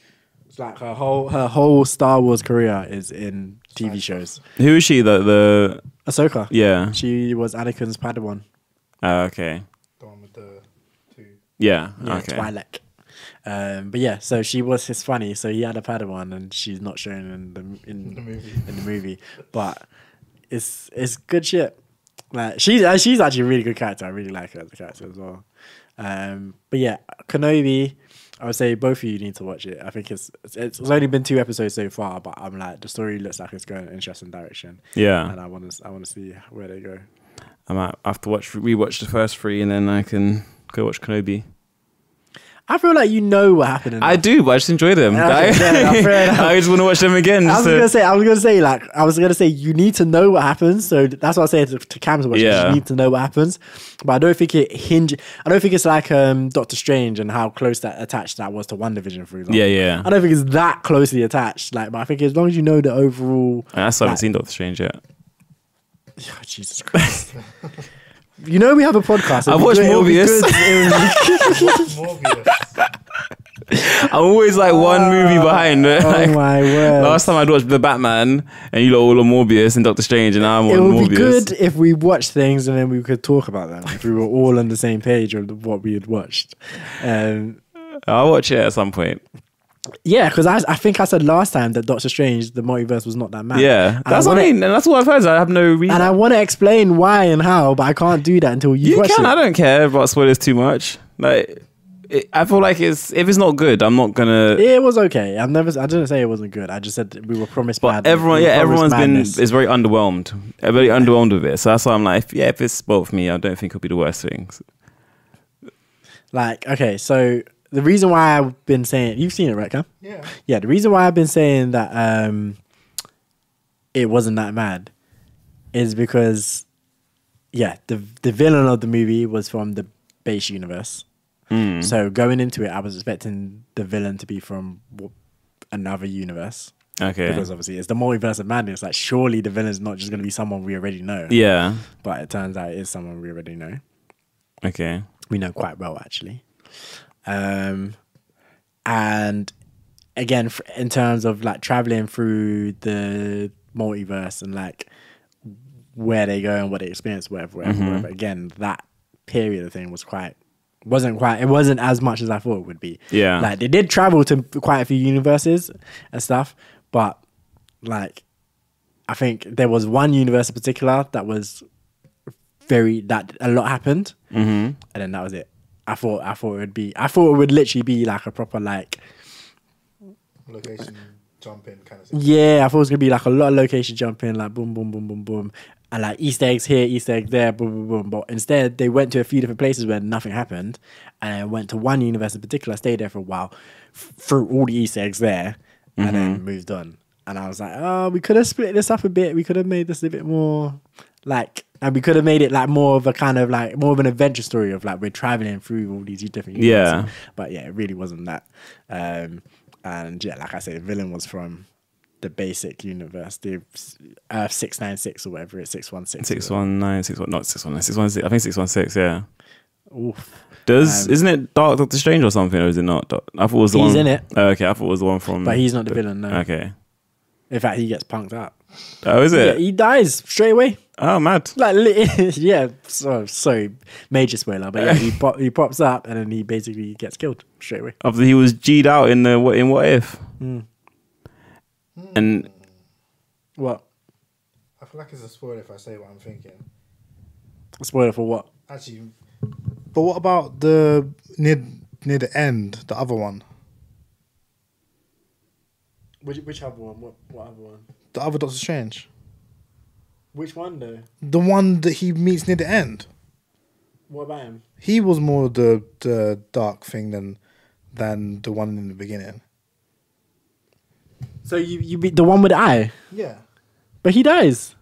It's like her whole her whole Star Wars career is in TV shows. Who is she? The the Ahsoka. yeah. She was Anakin's Padawan. Oh, okay. The one with the two. Yeah. Yeah, okay. Twi'lek. Um, but yeah, so she was his funny. So he had a Padawan, and she's not shown in the in The movie. in the movie. But it's it's good shit. Like she's uh, she's actually a really good character. I really like her as a character as well. Um, but yeah, Kenobi. I would say both of you need to watch it. I think it's it's, it's only been two episodes so far, but I'm like the story looks like it's going in an interesting direction, Yeah. and I want to I want to see where they go. I might have to watch rewatch the first three and then I can go watch Kenobi. I feel like you know what happened. I do, but I just enjoy them. I. I just want to watch them again. I was to- gonna say, I was gonna say, like, I was gonna say, you need to know what happens. So that's what I say to, to Cam to watch. Yeah. You need to know what happens, but I don't think it hinge. I don't think it's like um, Doctor Strange and how close that attached that was to WandaVision, for example. yeah, yeah. I don't think it's that closely attached. Like, but I think as long as you know the overall. I still haven't seen Doctor Strange yet. Oh, Jesus Christ. You know we have a podcast. I've watched good- it would be Morbius. good- it would be- Morbius. I'm always like one movie behind. oh Like, my word! Last time I watched The Batman and you lot all on Morbius and Doctor Strange and now I'm it on would be good if we watched things and then we could talk about them. If we were all on the same page of what we had watched. Um, I'll watch it at some point. Yeah, because I, I think I said last time that Doctor Strange, the multiverse was not that mad. Yeah, And that's I what I mean, and that's what I've heard. I have no reason. And I want to explain why and how, but I can't do that until you you can. I don't care about spoilers too much. Like, it, I feel like it's if it's not good, I'm not gonna. It was okay. I've never. I didn't say it wasn't good. I just said we were promised. But madness. everyone, We yeah, everyone's madness. been is very underwhelmed. Very underwhelmed with it. So that's why I'm like, if, yeah, if it's spoiled for me, I don't think it'll be the worst thing. like okay. So the reason why I've been saying you've seen it, right, Cam? Yeah. Yeah. The reason why I've been saying that um, it wasn't that mad is because yeah, the the villain of the movie was from the base universe. Mm. So going into it, I was expecting the villain to be from another universe. Okay. Because obviously it's the multiverse of madness. Like surely the villain's not just gonna be someone we already know. Yeah. But it turns out it is someone we already know. Okay. We know quite well actually. Um and again f- in terms of like traveling through the multiverse and like where they go and what they experience, whatever, whatever, Mm-hmm. whatever. Again, that period of thing was quite wasn't quite it wasn't as much as I thought it would be. Yeah. Like they did travel to quite a few universes and stuff, but like I think there was one universe in particular that was very that a lot happened, Mm-hmm. and then that was it. I thought I thought it would be I thought it would literally be like a proper like Location jumping kind of thing. yeah I thought it was gonna be like a lot of location jumping like boom boom boom boom boom. And like Easter eggs here Easter eggs there boom boom boom. But instead they went to a few different places where nothing happened and went to one universe in particular stayed there for a while f- threw all the Easter eggs there and then mm-hmm. moved on. And I was like oh we could have split this up a bit. We could have made this a bit more like and we could have made it like more of a kind of like more of an adventure story of like we're traveling through all these different universes. Yeah. but yeah it really wasn't that um and yeah like I said the villain was from the basic universe the uh 696 or whatever it's 616 Six one nine six one not six one nine six one six. I think six one six. Yeah. Oof. Does Um, isn't it Dark Doctor Strange or something, or is it not? Doc- I thought it was the He's one. in it. Oh, okay, I thought it was the one from. but he's not the villain no Okay. in fact he gets punked out Oh, is it? yeah it? he dies straight away oh, mad. like li- yeah so sorry major spoiler but yeah he, pop, he pops up and then he basically gets killed straight away. After he was G'd out in the what in what if, Hmm. and what? I feel like it's a spoiler if I say what I'm thinking. A spoiler for what? Actually, but what about the near near the end, the other one, which, which other one? What, what other one? The other Doctor Strange, which one though the one that he meets near the end? what about him He was more the the dark thing than than the one in the beginning. so you you be the one with the eye Yeah. but he dies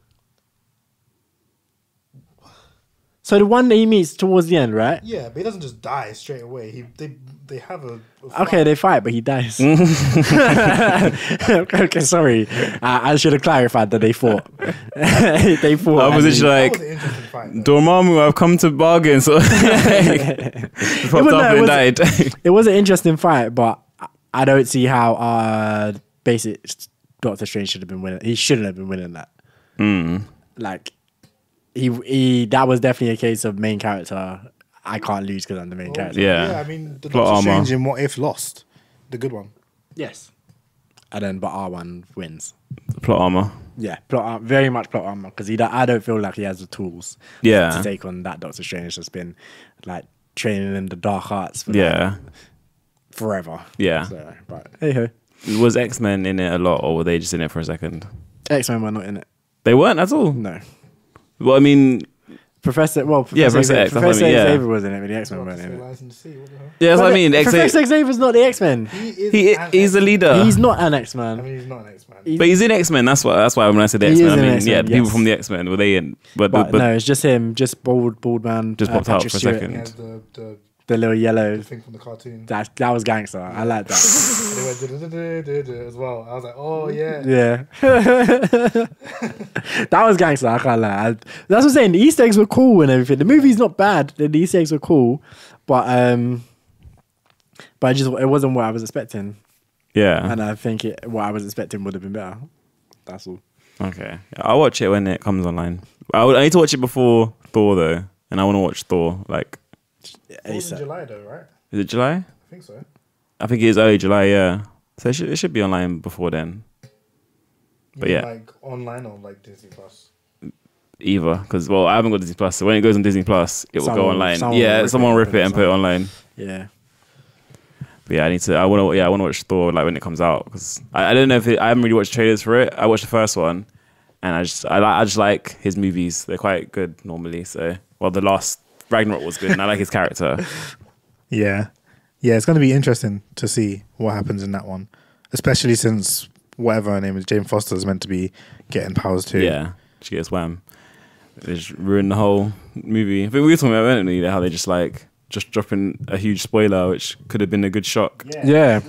So the one that he meets towards the end, right? Yeah, but he doesn't just die straight away. He they they have a, a Okay, they fight, but he dies. okay, sorry. I, I should have clarified that they fought. they fought. I was just like, that was an fight. Dormammu, I've come to bargain. So popped was- up no, it and was- died. it was an interesting fight, but I- I don't see how uh basic Doctor Strange should have been winning. He shouldn't have been winning that. Like he he that was definitely a case of main character. I can't lose because I'm the main oh, character. Yeah. yeah. I mean, the Plot Doctor armor. Strange in What If lost the good one. Yes. And then but R one wins. Plot armor. Yeah, plot armor, very much plot armor because he I don't feel like he has the tools. Yeah. To take on that Doctor Strange that's been like training in the dark arts for like, Yeah. forever. Yeah. So, but hey ho, Was X Men in it a lot, or were they just in it for a second? X Men were not in it. They weren't at all. No. Well, I mean, Professor, well, Professor, Yeah, Professor Xavier, X, that's what I mean, yeah. Xavier was in it, but the X Men weren't in it. Lies in the sea. What the hell? yeah, that's what I mean. X- Professor Xavier's not the X Men. He is. he he's the X-Man. leader. He's not an X I Man. I mean, he's not an X Man. But he's in X Men. That's why. That's why when I said He X Men, I mean, X-Men, yeah, the people from the X Men were they in? But, But, but, no, it's just him, just bald, bald man. Just uh, popped out Patrick for a second. He has the, the The little yellow. thing from the cartoon. That that was gangster. I like that. And they went "Du-du-du-du-du-du" as well. I was like, oh yeah. Yeah. that was gangster. I can't lie. I, that's what I'm saying. The Easter eggs were cool and everything. The movie's not bad. The, the Easter eggs were cool, but um, but I just it wasn't what I was expecting, yeah. and I think it, what I was expecting would have been better. That's all. Okay, I'll watch it when it comes online. I, would, I need to watch it before Thor though, and I want to watch Thor. Like, It was in ASAP. July though, right? is it July? I think so. I think it is early July. Yeah, so it should it should be online before then. But mean, yeah. like online or like Disney Plus. Either because well, I haven't got Disney Plus, so when it goes on Disney Plus, it will go online. someone yeah, rip someone it rip it it and put it online. Yeah. But yeah, I need to. I want to. Yeah, I want to watch Thor like when it comes out because I, I don't know if it, I haven't really watched trailers for it. I watched the first one, and I just I like I just like his movies. They're quite good normally. So well, the last Ragnarok was good, and I like his character. Yeah, yeah. It's going to be interesting to see what happens in that one, especially since whatever her name is, Jane Foster is meant to be getting powers too. Yeah, she gets wham. They just ruined the whole movie. I think we were talking about it, weren't we, how they just like just dropping a huge spoiler, which could have been a good shock. Yeah. Yeah,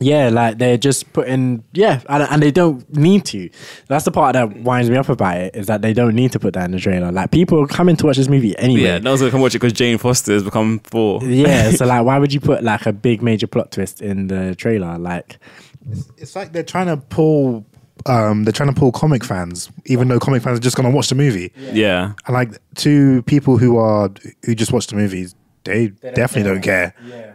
like they're just putting yeah, and, and they don't need to. That's the part that winds me up about it is that they don't need to put that in the trailer. Like people are coming to watch this movie anyway. Yeah, no one's gonna come watch it because Jane Foster has become Thor. yeah, so like, why would you put like a big major plot twist in the trailer? Like, It's like they're trying to pull. Um, they're trying to pull comic fans, even though comic fans are just going to watch the movie. Yeah, And like to people who are who just watch the movies, they, definitely don't care. yeah,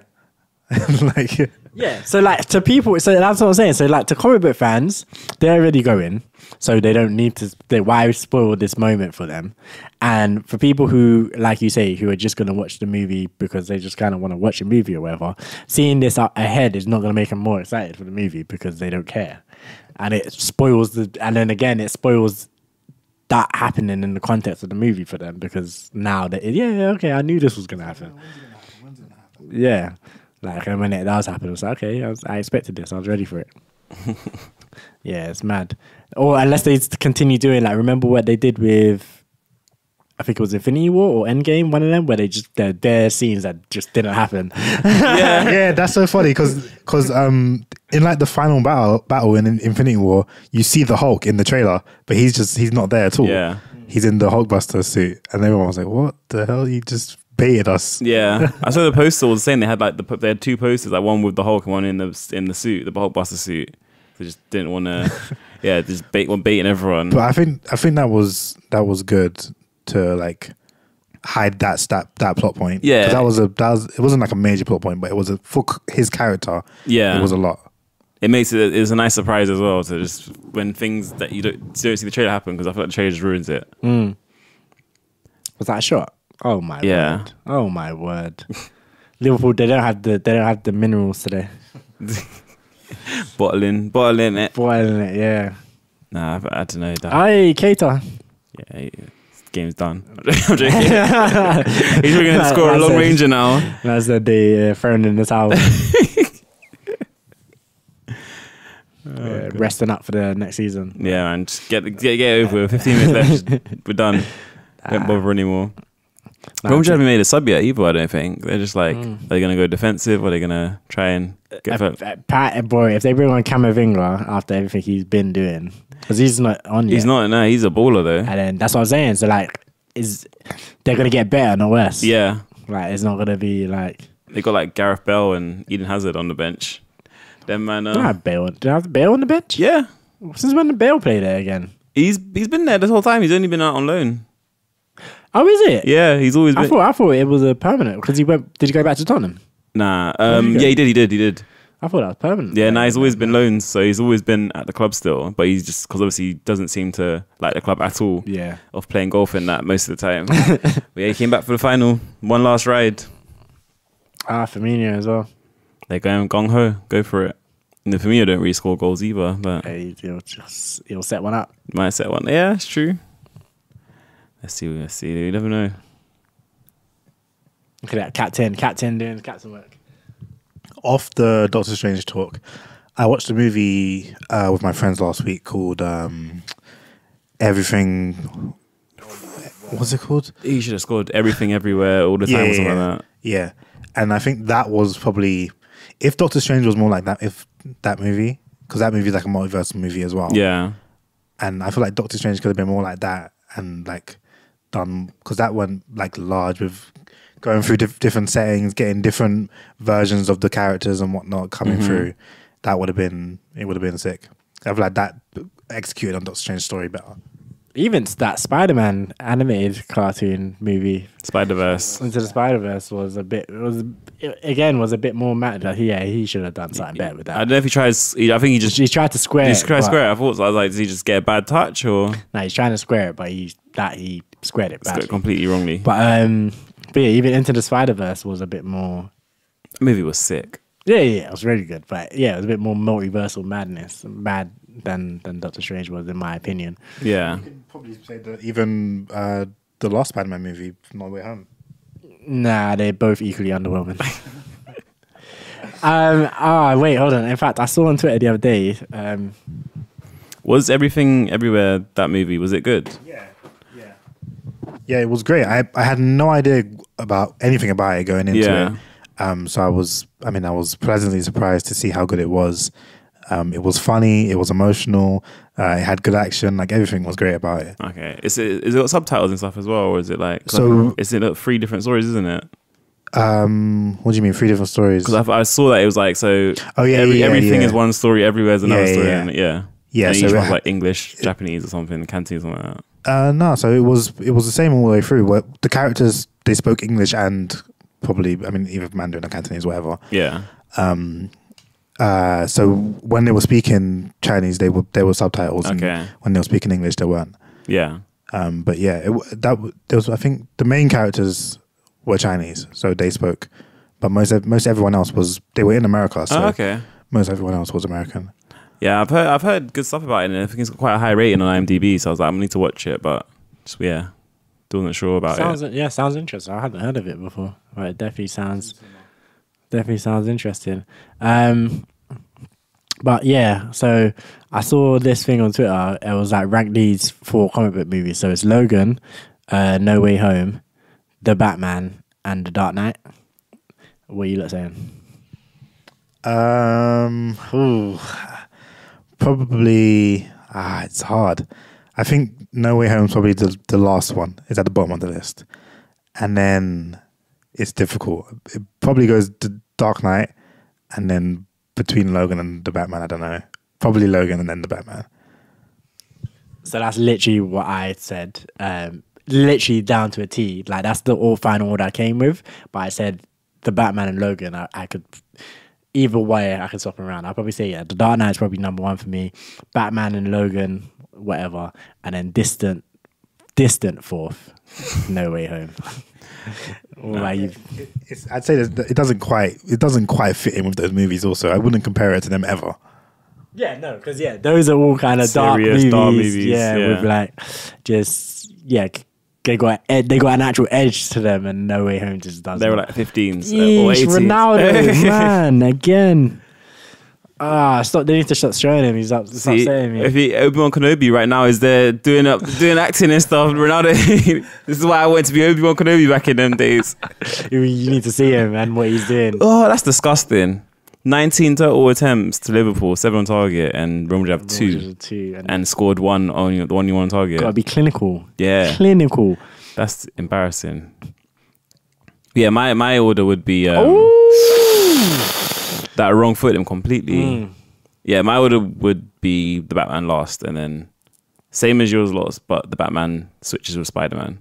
like, yeah. So like to people, so that's what I'm saying. So like to comic book fans, they're already going, so they don't need to. They why spoil this moment for them? And for people who, like you say, who are just going to watch the movie because they just kind of want to watch a movie or whatever, seeing this ahead is not going to make them more excited for the movie because they don't care, and it spoils the. And then again, it spoils that happening in the context of the movie for them because now that yeah yeah, okay I knew this was gonna happen. Yeah, like and when it does happen, it's like okay I, was, I expected this. I was ready for it. yeah, it's mad. Or unless they continue doing like remember what they did with. I think it was Infinity War or Endgame, one of them, where they just they're, they're scenes that just didn't happen. yeah, that's so funny because, because um in like the final battle battle in Infinity War, you see the Hulk in the trailer, but he's just he's not there at all. Yeah. he's in the Hulkbuster suit, and everyone was like, "What the hell? You just baited us." yeah. I saw the poster was saying they had like the they had two posters, like one with the Hulk and one in the in the suit, the Hulkbuster suit. They just didn't want to. yeah, just bait one baiting everyone. But I think I think that was that was good to like hide that that that plot point. Yeah, that was a that was it wasn't like a major plot point, but it was a for his character. Yeah. it was a lot. it makes it it was a nice surprise as well to just when things that you don't, you don't see the trailer happen because I feel like the trailer just ruins it. Mm. Was that a shot? Oh my Yeah. word! Oh my word! Liverpool, they don't have the they don't have the minerals today. Bottling, bottling it. Boiling it, yeah. Nah, I, I don't know. That, Aye, Keita. yeah, he- game's done. I'm joking. He's really gonna score a long it. ranger now. That's the day uh, thrown in the towel. Uh, resting up for the next season. Yeah, man, just get get get over. 15 minutes left. We're done. Don't bother anymore. Bromwich haven't made a sub yet either. I don't think they're just like Mm. they're gonna go defensive or they're gonna try and get. If, if, Pat, boy, if they bring on Camavinga after everything he's been doing, because he's not on yet. he's not. No, he's a baller though. And then that's what I'm saying. So like, is they're gonna get better, not worse? Yeah, Like it's not gonna be like. they got like Gareth Bale and Eden Hazard on the bench. Them man. Do I Uh, have Bale? Do I have Bale on the bench? yeah, Since when did Bale play there again? he's he's been there this whole time. He's only been out on loan. Oh, is it? Yeah, he's always I been. thought I thought it was a permanent because he went. Did he go back to Tottenham? Nah, um, yeah, he did. He did. He did. I thought that was permanent. Yeah, nah, he's always been loans, so he's always been at the club still. But he's just because obviously he doesn't seem to like the club at all. Yeah. Of playing golf in that most of the time. but yeah, he came back for the final, one last ride. Ah, Firmino as well. They're going gong ho, go for it. And the Firmino don't really score goals either, but Hey, he'll just he'll set one up. might set one. Yeah, it's true. Let's see. Let's see. You never know. Look at that captain, captain doing captain work. Off the Doctor Strange talk, I watched a movie uh, with my friends last week called um, Everything. What's it called? He should have scored everything everywhere all the time or something like that. Yeah, and I think that was probably if Doctor Strange was more like that. If that movie, because that movie is like a multiversal movie as well. Yeah. and I feel like Doctor Strange could have been more like that and like done because that went like large with going through diff- different settings, getting different versions of the characters and whatnot coming Mm-hmm. through. That would have been it. Would have been sick. I feel like that executed on Doctor Strange story better. Even that Spider-Man animated cartoon movie Spider Verse. Into the Spider Verse was a bit it was again was a bit more mad. Like, yeah, he should have done something better with that. I don't know if he tries. I think he just. He tried to square. He tried to square it. I thought so. I was like, did he just get a bad touch or No, he's trying to square it, but he that he squared it square back. completely wrongly? But um, but yeah, even Into the Spider Verse was a bit more. the movie was sick. Yeah, yeah, it was really good. But yeah, it was a bit more multiversal madness, mad than than Doctor Strange was, in my opinion. Yeah. You could probably say that even uh, the last Spider-Man movie, No Way Home. Nah, they're both equally underwhelming. um. Ah, wait, hold on. In fact, I saw on Twitter the other day. Um, Was everything everywhere that movie? Was it good? Yeah, yeah, yeah. It was great. I I had no idea about anything about it going into Yeah. it. Um, so I was, I mean, I was pleasantly surprised to see how good it was. Um, it was funny. It was emotional. Uh, it had good action. Like everything was great about it. Okay. Is it is it got subtitles and stuff as well, or is it like So- it's in uh, three different stories, isn't it? Um, what do you mean? Three different stories. Because I, I saw that it was like so. Oh, yeah, every, yeah, everything yeah. is one story. everywhere is another Yeah, story. yeah. Yeah. And so it one's ha- like English, Japanese, or something, Cantonese, something like that. Uh, no, so it was it was the same all the way through. Where the characters they spoke English and probably, I mean, either Mandarin or Cantonese, whatever. Yeah. Um, uh, so when they were speaking Chinese, they were there were subtitles. and Okay. when they were speaking English, there weren't. Yeah. Um, but yeah, it, that there was. I think the main characters were Chinese, so they spoke. But most most everyone else was they were in America, so oh, okay. most everyone else was American. Yeah, I've heard I've heard good stuff about it, and I think it's got quite a high rating on IMDb. So I was like, I'm gonna need to watch it, but just yeah, still not sure about sounds it. yeah, sounds interesting. I hadn't heard of it before. But it definitely sounds definitely sounds interesting. Um, but yeah, so I saw this thing on Twitter. It was like rank these four comic book movies. So it's Logan, uh, No Way Home, The Batman, and The Dark Knight. What are you lot saying? Um, ooh, probably ah, it's hard. I think No Way Home is probably the the last one. It's at the bottom of the list, and then it's difficult. It probably goes to Dark Knight, and then between Logan and the Batman, I don't know. Probably Logan and then the Batman. So that's literally what I said. Um, literally down to a T. Like that's the all final order I came with. But I said the Batman and Logan. I, I could either way I can swap them around. I'll probably say yeah, the Dark Knight is probably number one for me. Batman and Logan, whatever, and then distant, distant fourth. no way home. What about you? It's, I'd say that it doesn't quite it doesn't quite fit in with those movies. Also, I wouldn't compare it to them ever. Yeah, no, because yeah, those are all kind of dark movies. dark movies, Yeah, yeah. with like just yeah, c- they got ed- they got an actual edge to them, and No Way Home just doesn't. They were like 15s uh, or Yeesh, 18s. Ronaldo, man, again. Ah, stop! They need to stop showing him. He's up. Stop See, saying me. if he Obi Wan Kenobi right now is there doing up doing acting and stuff, Ronaldo. this is why I went to be Obi Wan Kenobi back in them days. you need to see him and what he's doing. Oh, that's disgusting. 19 total attempts to Liverpool, seven on target, and Real Madrid have two, two, and, and scored one on the one you want on target. gotta be clinical. Yeah, Clinical. that's embarrassing. Yeah, my my order would be um, that wrong foot him completely. Mm. Yeah, my order would be the Batman last, and then same as yours lost, but the Batman switches with Spider Man.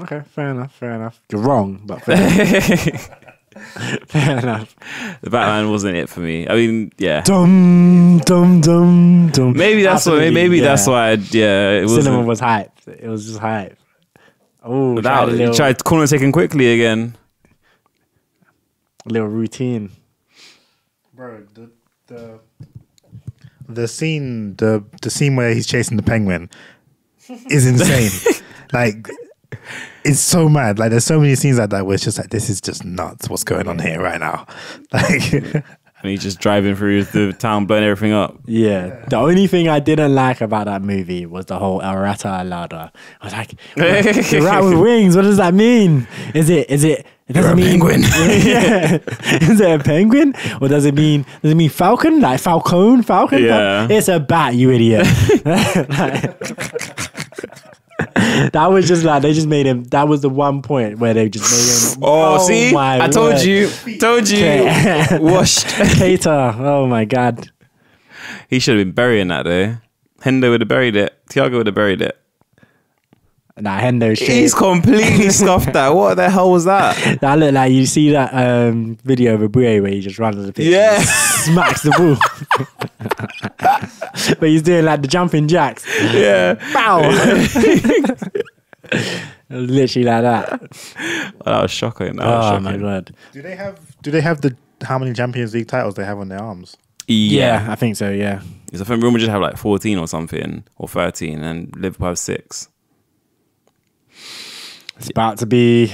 Okay, fair enough. Fair enough. You're wrong, but fair, enough. fair enough. The Batman wasn't it for me. I mean, yeah, Dum dum dum dum. maybe that's why. Absolutely, Maybe that's why. I'd, yeah, it Cinema wasn't. was hype. It was just hype. Oh, That, tried a you little, tried corner taking quickly again. A little routine. Bro, the the the scene the the scene where he's chasing the penguin is insane. like it's so mad. Like there's so many scenes like that where it's just like this is just nuts. What's going on here right now? Like And he's just driving through the town, blowing everything up. Yeah. The only thing I didn't like about that movie was the whole El Rata Alada. I was like, the rat with wings. What does that mean? Is it? Is it? It doesn't a mean penguin. yeah. Is it a penguin or does it mean? Does it mean falcon? Like falcon? Falcon? Yeah. It's a bat, you idiot. that was just like they just made him. That was the one point where they just made him. Oh, see, my I told word. you, told you, Okay. washed. Keita. Oh my god. He should have been burying that though. Hendo would have buried it. Thiago would have buried it. Nah, Hendo straight. He's completely scuffed that. What the hell was that? That looked like you see that um, video of a Abuye where he just runs the pitch, Yeah. smacks the ball. but he's doing like the jumping jacks. Yeah, Bow. Literally like that. that was shocking. That was Oh shocking. my god. Do they have do they have the how many Champions League titles they have on their arms? Yeah, I think so. Yeah. Because I think Real Madrid have like 14 or something, or 13, and Liverpool have six. It's about to be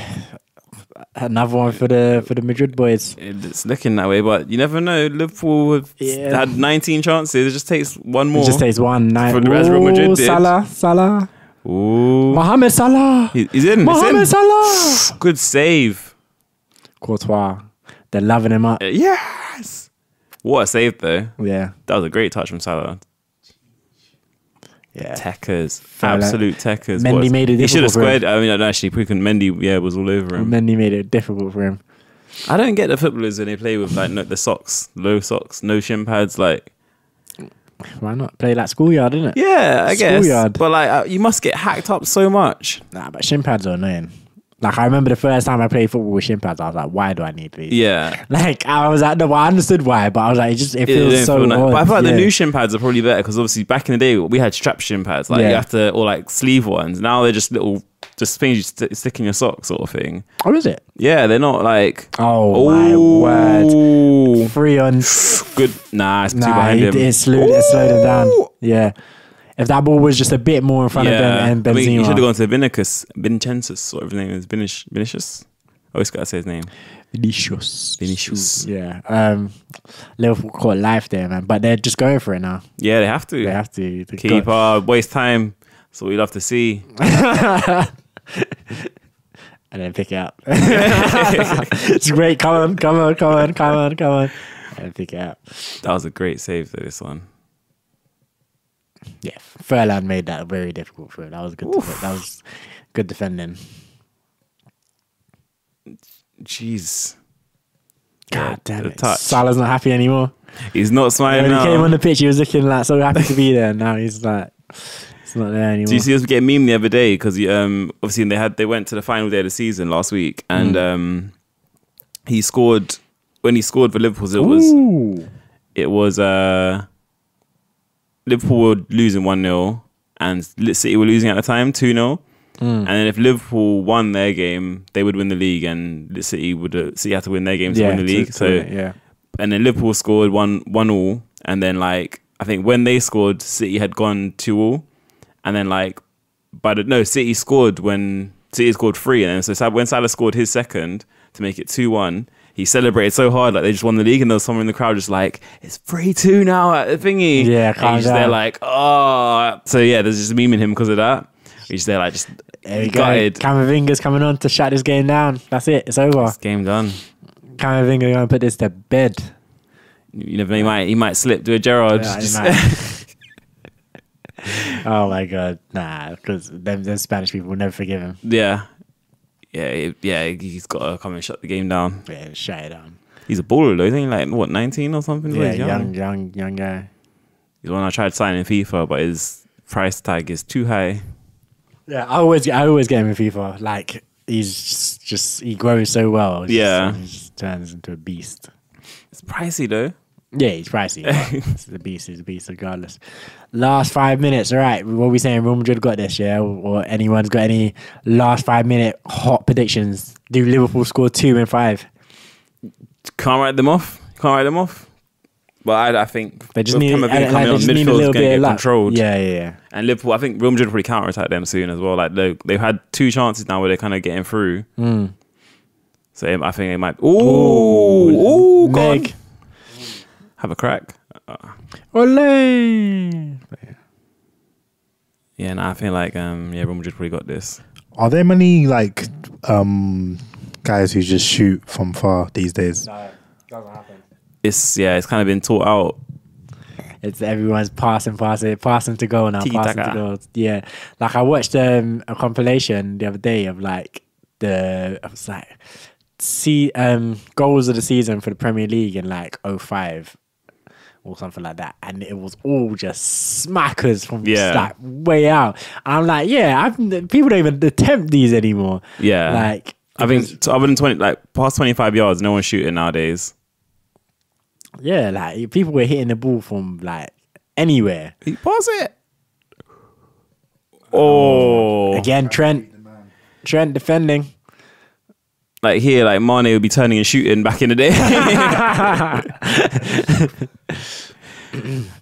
another one for the for the Madrid boys. It's looking that way, but you never know. Liverpool have Yeah. had 19 chances. It just takes one more. It just takes one night. For the rest, Real Madrid did. Salah, Salah, Ooh. Mohamed Salah, He- He's in. Mohamed He's in. Salah. Good save. Courtois, they're loving him up. Uh, yes. What a save, though. Yeah, That was a great touch from Salah. Yeah. Techers. Absolute techers. Mendy boys. made it He should have difficult for him. squared. I mean, actually, freaking Mendy, yeah, was all over him. Mendy made it difficult for him. I don't get the footballers when they play with like no, the socks, low socks, no shin pads. Like, Why not play like schoolyard, isn't it? yeah, I guess. Schoolyard. But like, uh, you must get hacked up so much. Nah, but shin pads are annoying. Like I remember the first time I played football with shin pads, I was like, why do I need these? Yeah. Like I was like, no, but I understood why, but I was like, it just it It feels so. feel nice. But I feel like yeah. the new shin pads are probably better because obviously back in the day we had strap shin pads, like Yeah. you have to, or like sleeve ones. Now they're just little, just things you st- stick in your sock sort of thing. What is it? Yeah, they're not like. Oh, my word! Free on. Good. Nah, it's too Nah, behind it, him. it slowed it slowed him down. Yeah. If that ball was just a bit more in front of Ben and I mean, you should have gone to Vinicus, Vincentus, whatever his name is. Vinish, Vinicius. I always gotta say his name. Vinicius. Vinicius. Yeah. Um, Liverpool caught life there, man. But they're just going for it now. Yeah, they have to They have to. They keep uh, waste time. That's what we love to see. and then pick it up. it's great. Come on, come on, come on, come on, come on. And pick it up. That was a great save for This one. Yeah, Ferland made that very difficult for him. That was good. Def- that was good defending. Jeez. God damn it. touch. Salah's not happy anymore. He's not smiling When he now. came on the pitch, he was looking like so happy to be there. Now he's like, it's not there anymore. Do you see us get a meme the other day? Because um, obviously they had they went to the final day of the season last week, and Mm. um, he scored when he scored for Liverpool. It was Ooh. it was uh, Liverpool were losing one 0 and City were losing at the time two 0 Mm. And then if Liverpool won their game, they would win the league, and City would uh, City had to win their game to Yeah, win the league. to so yeah. and then Liverpool scored one one all, and then like I think when they scored, City had gone two all, and then like, but no, City scored when City scored three, and then so when Salah scored his second to make it two one, he celebrated so hard, like they just won the league, and there was someone in the crowd just like, "It's three two now at the thingy." Yeah, and he's there like, "Oh." So yeah, there's just a meme in him because of that. He's there like just There we go. gutted. Camavinga's coming on to shut this game down. That's it. It's over. Game done. Camavinga gonna put this to bed. You never know. He might he might slip to a Gerrard. Yeah, just- oh my god, nah, because them, them Spanish people will never forgive him. yeah, yeah, yeah. He's got to come and shut the game down. Yeah, shut it down. He's a baller though. Isn't he like what 19 or something? Yeah, He's young, young, young guy. He's one I tried signing FIFA, but his price tag is too high. Yeah, I always, I always get him in FIFA. Like he's just, just he grows so well. Just- Yeah. he just turns into a beast. It's pricey though. Yeah, he's pricey. He's a beast. He's a beast, regardless. Last five minutes. All right, what are we saying? Real Madrid got this, yeah? Or anyone's got any last five minute hot predictions? Do Liverpool score two and five? Can't write them off. Can't write them off. But I, I think They just need, Camavinga like, coming they just need a little bit of luck. controlled. Yeah, yeah, yeah. And Liverpool, I think Real Madrid will probably counter attack them soon as well. Like they they've had two chances now where they're kind of getting through. Mm. So I think they might. Ooh, ooh, go on. Meg. Have a crack. Ole. Yeah, no, I feel like um, yeah, Real Madrid probably got this. Are there many like um guys who just shoot from far these days? No, doesn't happen. It's yeah, it's kind of been taught out. It's everyone's passing, passing, passing to go now, Tiki-taka. passing to go. Yeah, like I watched um, a compilation the other day of like the I was like see um goals of the season for the Premier League in like 05 or something like that, and it was all just smackers from Yeah. like way out. I'm like, yeah, I've, people don't even attempt these anymore. Yeah, Like I think other than twenty, like past twenty five yards, no one's shooting nowadays. yeah, like people were hitting the ball from like anywhere. He pass it. Oh. oh, Again, Trent, Trent defending. Like here, like Mane would be turning and shooting back in the day.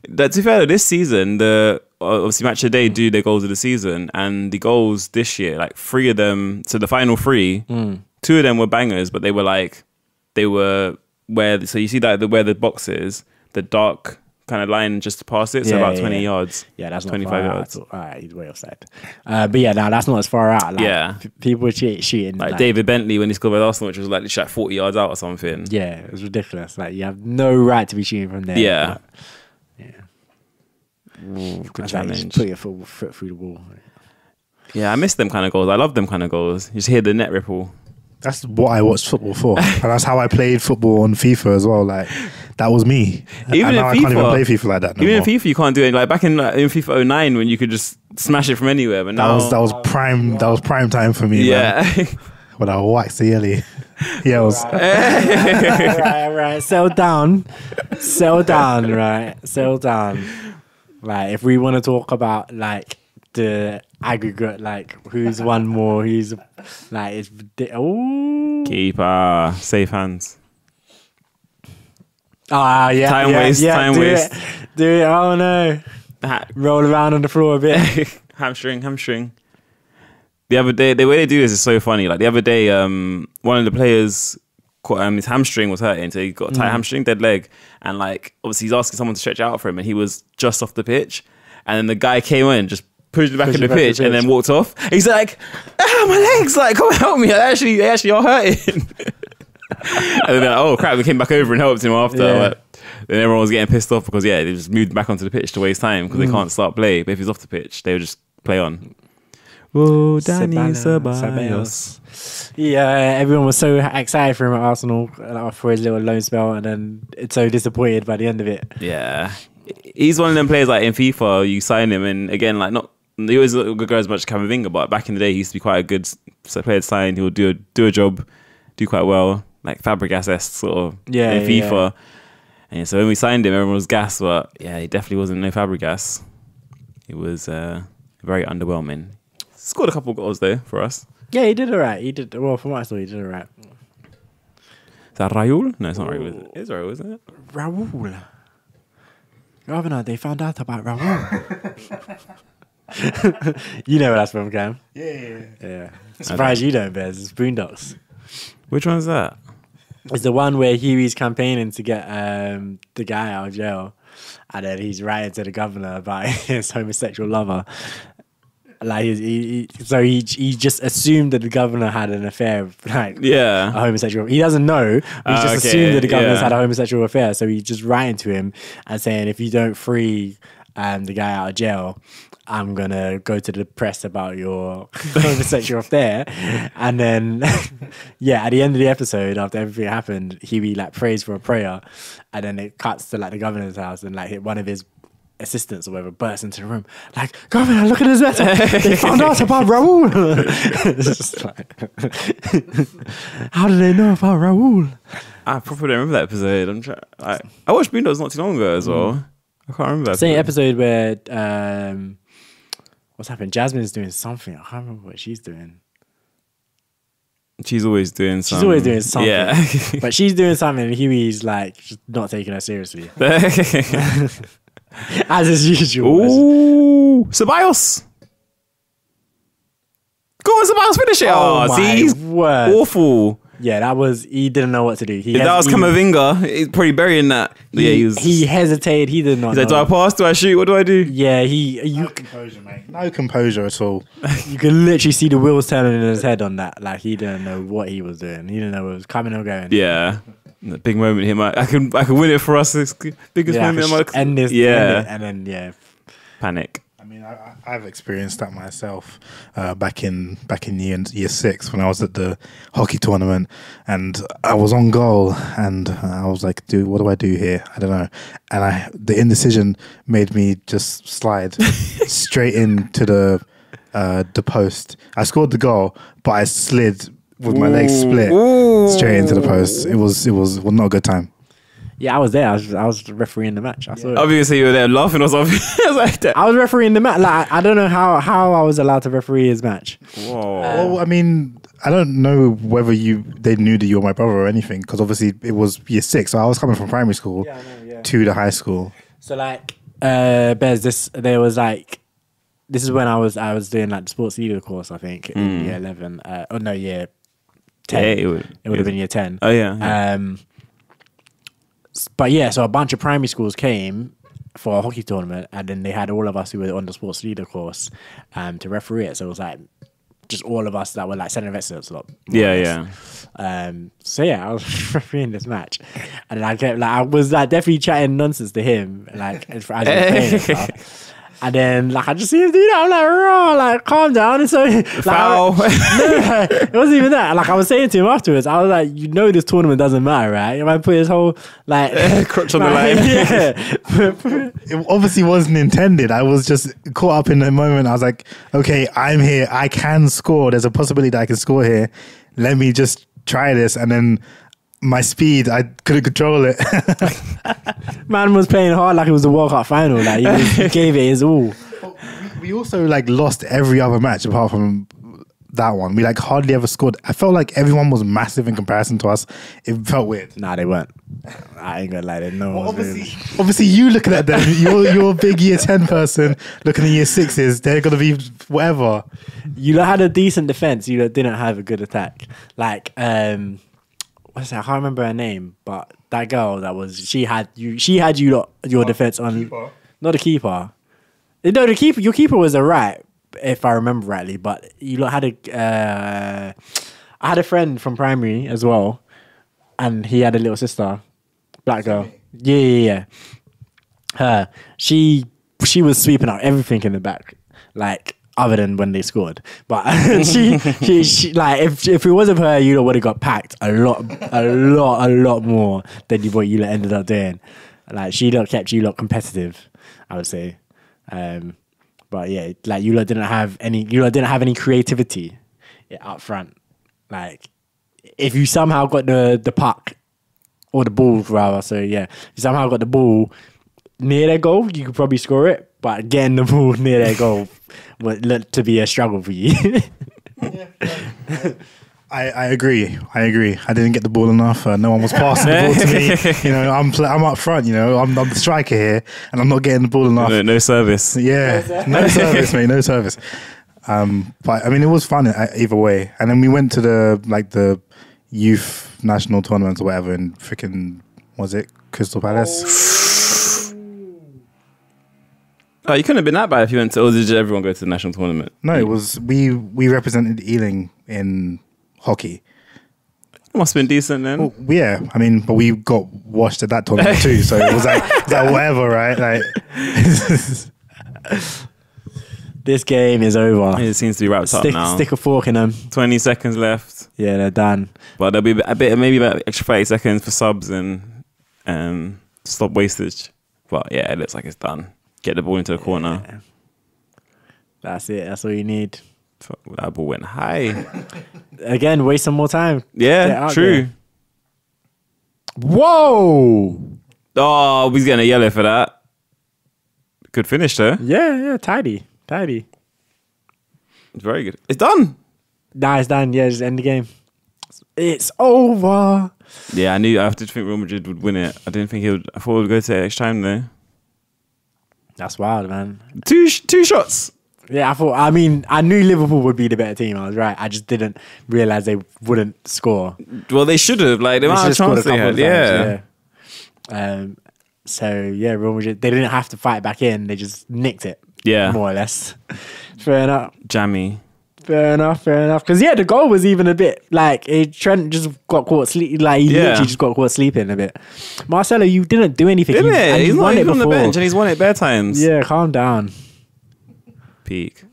that to be fair, this season, the obviously match of the day do their goals of the season, and the goals this year, like three of them, so the final three, hmm. two of them were bangers, but they were like they were where so you see that the where the box is, the dark kind of line just past it, so Yeah, about yeah, twenty yeah. yards. Yeah, that's 25 yards. All right, he's way offside. Uh, but yeah, now that's not as far out. Like, Yeah. people cheat, shooting. Like, David Bentley when he scored with Arsenal, which was like like forty yards out or something. Yeah, it was ridiculous. Like you have no right to be shooting from there. Yeah. but, yeah. Ooh, good That's challenge. put your foot, foot through the wall. Yeah, I miss them kind of goals. I love them kind of goals. You just hear the net ripple. That's what I watched football for, and that's how I played football on FIFA as well. Like that was me. Even and in now I can't even FIFA play FIFA like that no Even more. in FIFA, you can't do it. Like back in, like, in FIFA 09 when you could just smash it from anywhere. But that now, was that was prime. That was prime time for me. yeah. when I waxed the yelly. Yeah, it was. right, right. Settle down. Settle down, right? Settle down. Like, if we want to talk about like the aggregate, like who's won more, who's like it's oh Keeper, safe hands. ah yeah Time yeah, waste, yeah, time do waste. it, do it. Oh no, roll around on the floor a bit. hamstring, hamstring. The other day, the way they do this is so funny. Like the other day, um, one of the players, caught, um, his hamstring was hurting, so he got a Mm. tight hamstring, dead leg, and like obviously he's asking someone to stretch out for him, and he was just off the pitch, and then the guy came in, just pushed back Pushed in the back to the pitch, and then pitch. walked off. He's like, "Ah, my legs! Like, come help me! I actually, they actually are hurting." and then, they're like, oh crap! We came back over and helped him after. Yeah. But then everyone was getting pissed off because yeah, they just moved back onto the pitch to waste time because Mm. they can't start play. But if he's off the pitch, they would just play on. Oh, Dani Ceballos, Ceballos. Yeah, everyone was so excited for him at Arsenal uh, for his little loan spell, and then it's so disappointed by the end of it. Yeah, he's one of them players like in FIFA. You sign him, and again, like not he always a good guy as much as Camavinga, but back in the day, he used to be quite a good player to sign. He would do a, do a job, do quite well, like Fabregas esque sort of Yeah, in yeah, FIFA. And so when we signed him, everyone was gassed, but yeah, he definitely wasn't no Fabregas. He was uh, very underwhelming. Scored a couple of goals though for us. Yeah, he did alright. He did well from what I saw. He did alright. Is that Raul? No, it's not Raul. Is it? It's Raul, isn't it? Raul. Governor, they found out about Raul. you know where that's from, Cam. Yeah, yeah. Surprised you don't, Bez. It's Boondocks. Which one's that? It's the one where Huey's campaigning to get um, the guy out of jail, and then he's writing to the governor about his homosexual lover. Like he, he, he- so he he just assumed that the governor had an affair, like Yeah. a homosexual. He doesn't know. He Ah, just okay, assumed that the governor's yeah. had a homosexual affair. So he's just writing to him and saying, if you don't free um, the guy out of jail, I'm gonna go to the press about your homosexual affair. And then, yeah, at the end of the episode, after everything happened, he like prays for a prayer, and then it cuts to like the governor's house, and like one of his assistants or whatever bursts into the room like governor look at this letter they found out about just like how do they know about Raul I probably don't remember that episode. I'm trying. I, I watched Boondocks not too long ago as well. I can't remember. Same episode where um, what's happened? Jazmine's doing something. I can't remember what she's doing. She's always doing She's always doing something. Yeah. but she's doing something, and Huey's like just not taking her seriously, as is usual. Ooh, Ceballos. Go on, Ceballos, finish it. Oh, Oh, my see, he's word! awful. Yeah, that was he didn't know what to do. He If that was hes- Camavinga, he's probably burying that. he, yeah, he was. he hesitated. He did not. he's like, do. I pass? Do I shoot? What do I do? yeah, he you No composure, mate. No composure at all. you can literally see the wheels turning in his head on that. Like he didn't know what he was doing. He didn't know what was coming or going. Yeah. The big moment here, Mike. I can I can win it for us. It's the biggest yeah, moment. I in my end this. Yeah. end it, and then yeah, Panic. I mean, I, I've experienced that myself uh, back in back in year, year six when I was at the hockey tournament, and I was on goal, and I was like, "Dude, what do I do here? I don't know." And I, the indecision made me just slide straight into the uh, the post. I scored the goal, but I slid with my legs split straight into the post. It was it was well, not a good time. Yeah. I was there. I was I was refereeing the match. I saw it. Obviously, you were there laughing or something. I was like that. I was refereeing the match. Like I don't know how how I was allowed to referee his match. Whoa. Well, I mean, I don't know whether you they knew that you were my brother or anything because obviously it was year six, so I was coming from primary school to the high school. So like, uh, Bez, this there was like, this is when I was I was doing like the sports leader course. I think in year eleven. Uh, oh no, year ten. Yeah, it would- it would have been year ten. Oh yeah. yeah. Um, s- but yeah, so a bunch of primary schools came for a hockey tournament, and then they had all of us who were on the sports leader course um, to referee it. So it was like just all of us that were like center of excellence. a Lot, yeah, yeah. Um, so yeah, I was refereeing this match, and I kept like I was like definitely chatting nonsense to him, like as, as was playing and then like I just see him do that. I'm like, raw, like calm down. And so like, Foul. no, it wasn't even that. Like I was saying to him afterwards, I was like, you know, this tournament doesn't matter, right? If I put his whole like crutch on the line. yeah. It obviously wasn't intended. I was just caught up in the moment. I was like, okay, I'm here. I can score. There's a possibility that I can score here. Let me just try this. And then my speed, I couldn't control it. Man was playing hard like it was the World Cup final. Like he, was- he gave it his all. we also like lost every other match apart from that one. We like hardly ever scored. I felt like everyone was massive in comparison to us. It felt weird. Nah, they weren't. I ain't gonna lie, they no one was really- Obviously, obviously, you looking at them. You're you're a big year ten person looking at year sixes. They're gonna be whatever. you had a decent defense. You didn't have a good attack. Like, um, what's that? I can't remember her name, but that girl that was she had you. She had you lot your defense on. keeper? Not a keeper. Eh, No, the keeper. Your keeper was a alright, if I remember rightly. But you lot had a. Uh, I had a friend from primary as well, and he had a little sister, black girl. Yeah, yeah, yeah. Her. She she was sweeping out everything in the back, like other than when they scored. But she, she, she, like if if it wasn't for her, you would have got packed a lot, a lot, a lot more than you what you ended up doing. Like she kept you lot competitive, I would say. Um, but yeah, like you lot didn't have any, you lot didn't have any creativity up front. Like if you somehow got the the puck or the ball rather, so yeah, if you somehow got the ball near their goal, you could probably score it. But getting the ball near their goal would look to be a struggle for you. I, I agree. I agree. I didn't get the ball enough. Uh, no one was passing the ball to me. You know, I'm pl- I'm up front. You know, I'm, I'm the striker here, and I'm not getting the ball enough. No, no service. Yeah, no service, mate, no service. Um, but I mean, it was fun uh, either way. And then we went to the like the youth national tournaments or whatever in freaking was it Crystal Palace? Oh, you couldn't have been that bad if you went to. Or did everyone go to the national tournament? No, it was we we represented Ealing in hockey. It must have been decent then. Well, yeah, I mean, but we got washed at that tournament too, so it was like, it was like whatever, right? Like, This game is over. It seems to be wrapped up Stick, now. stick a fork in them. Twenty seconds left, Yeah, they're done. but there'll be a bit, maybe about extra thirty seconds for subs and um, stop wastage. But yeah, it looks like it's done. Get the ball into the corner. That's it. That's all you need. Fuck, That ball went high. Again, waste some more time. Yeah, true. there. Whoa! Oh, he's getting a yellow for that. Good finish though. Yeah, yeah, tidy, tidy. It's very good. It's done. Nah, it's done. Yeah, just end the game. It's over. Yeah, I knew. I did think Real Madrid would win it. I didn't think he would. I thought it would go to extra time though. That's wild, man. Two sh- two shots. Yeah, I thought. I mean, I knew Liverpool would be the better team. I was right. I just didn't realize they wouldn't score. Well, they should have. Like the They amount of should've scored a chance they had. Yeah. yeah. Um. So yeah, Real Madrid. They didn't have to fight back in. They just nicked it. Yeah. more or less. Fair enough. Jammy. Fair enough, fair enough. Because yeah, the goal was even a bit like it, Trent just got caught sleep. Like he Yeah. literally just got caught sleeping a bit. Marcelo, you didn't do anything. Didn't You- it? He's you not won it even on the bench and he's won it bare times. Yeah, calm down. Peak.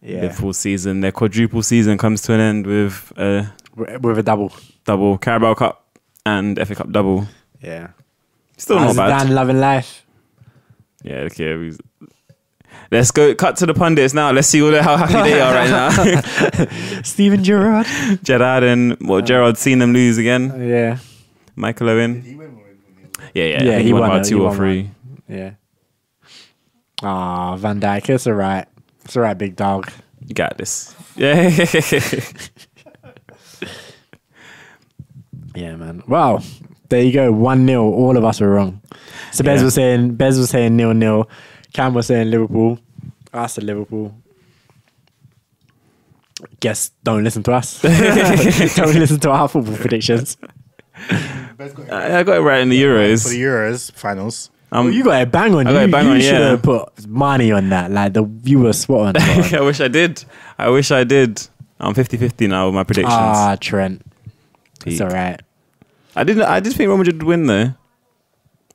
Yeah, full season, their quadruple season comes to an end with a with a double. double Carabao Cup and FA Cup double. Yeah, Still not bad. Dan loving life. Yeah, okay. We- Let's go. Cut to the pundits now. Let's see what, how happy they are right now. Steven Gerrard. Gerard and well, Gerrard seen them lose again. Yeah, Michael Owen. Yeah, yeah. Yeah, he he won won by two he or won three. yeah. Ah, Van Dijk. It's alright. It's alright, big dog. You got this. Yeah. Yeah, man. Wow. there you go. One 0 All of us were wrong. So Bez Yeah. was saying Bez was saying nil nil. Cam was saying Liverpool. I said Liverpool. Guess don't listen to us. don't listen to our football predictions. I I got it right in the Euros. For Euros. the Euros finals. Um, Well, you got a bang on. I got you a bang you on, should yeah. have put money on that. Like the you were spot on. I wish I did. I wish I did. I'm 50-50 now with my predictions. ah, Trent. It's all right. I didn't. I did think Real Madrid would win though.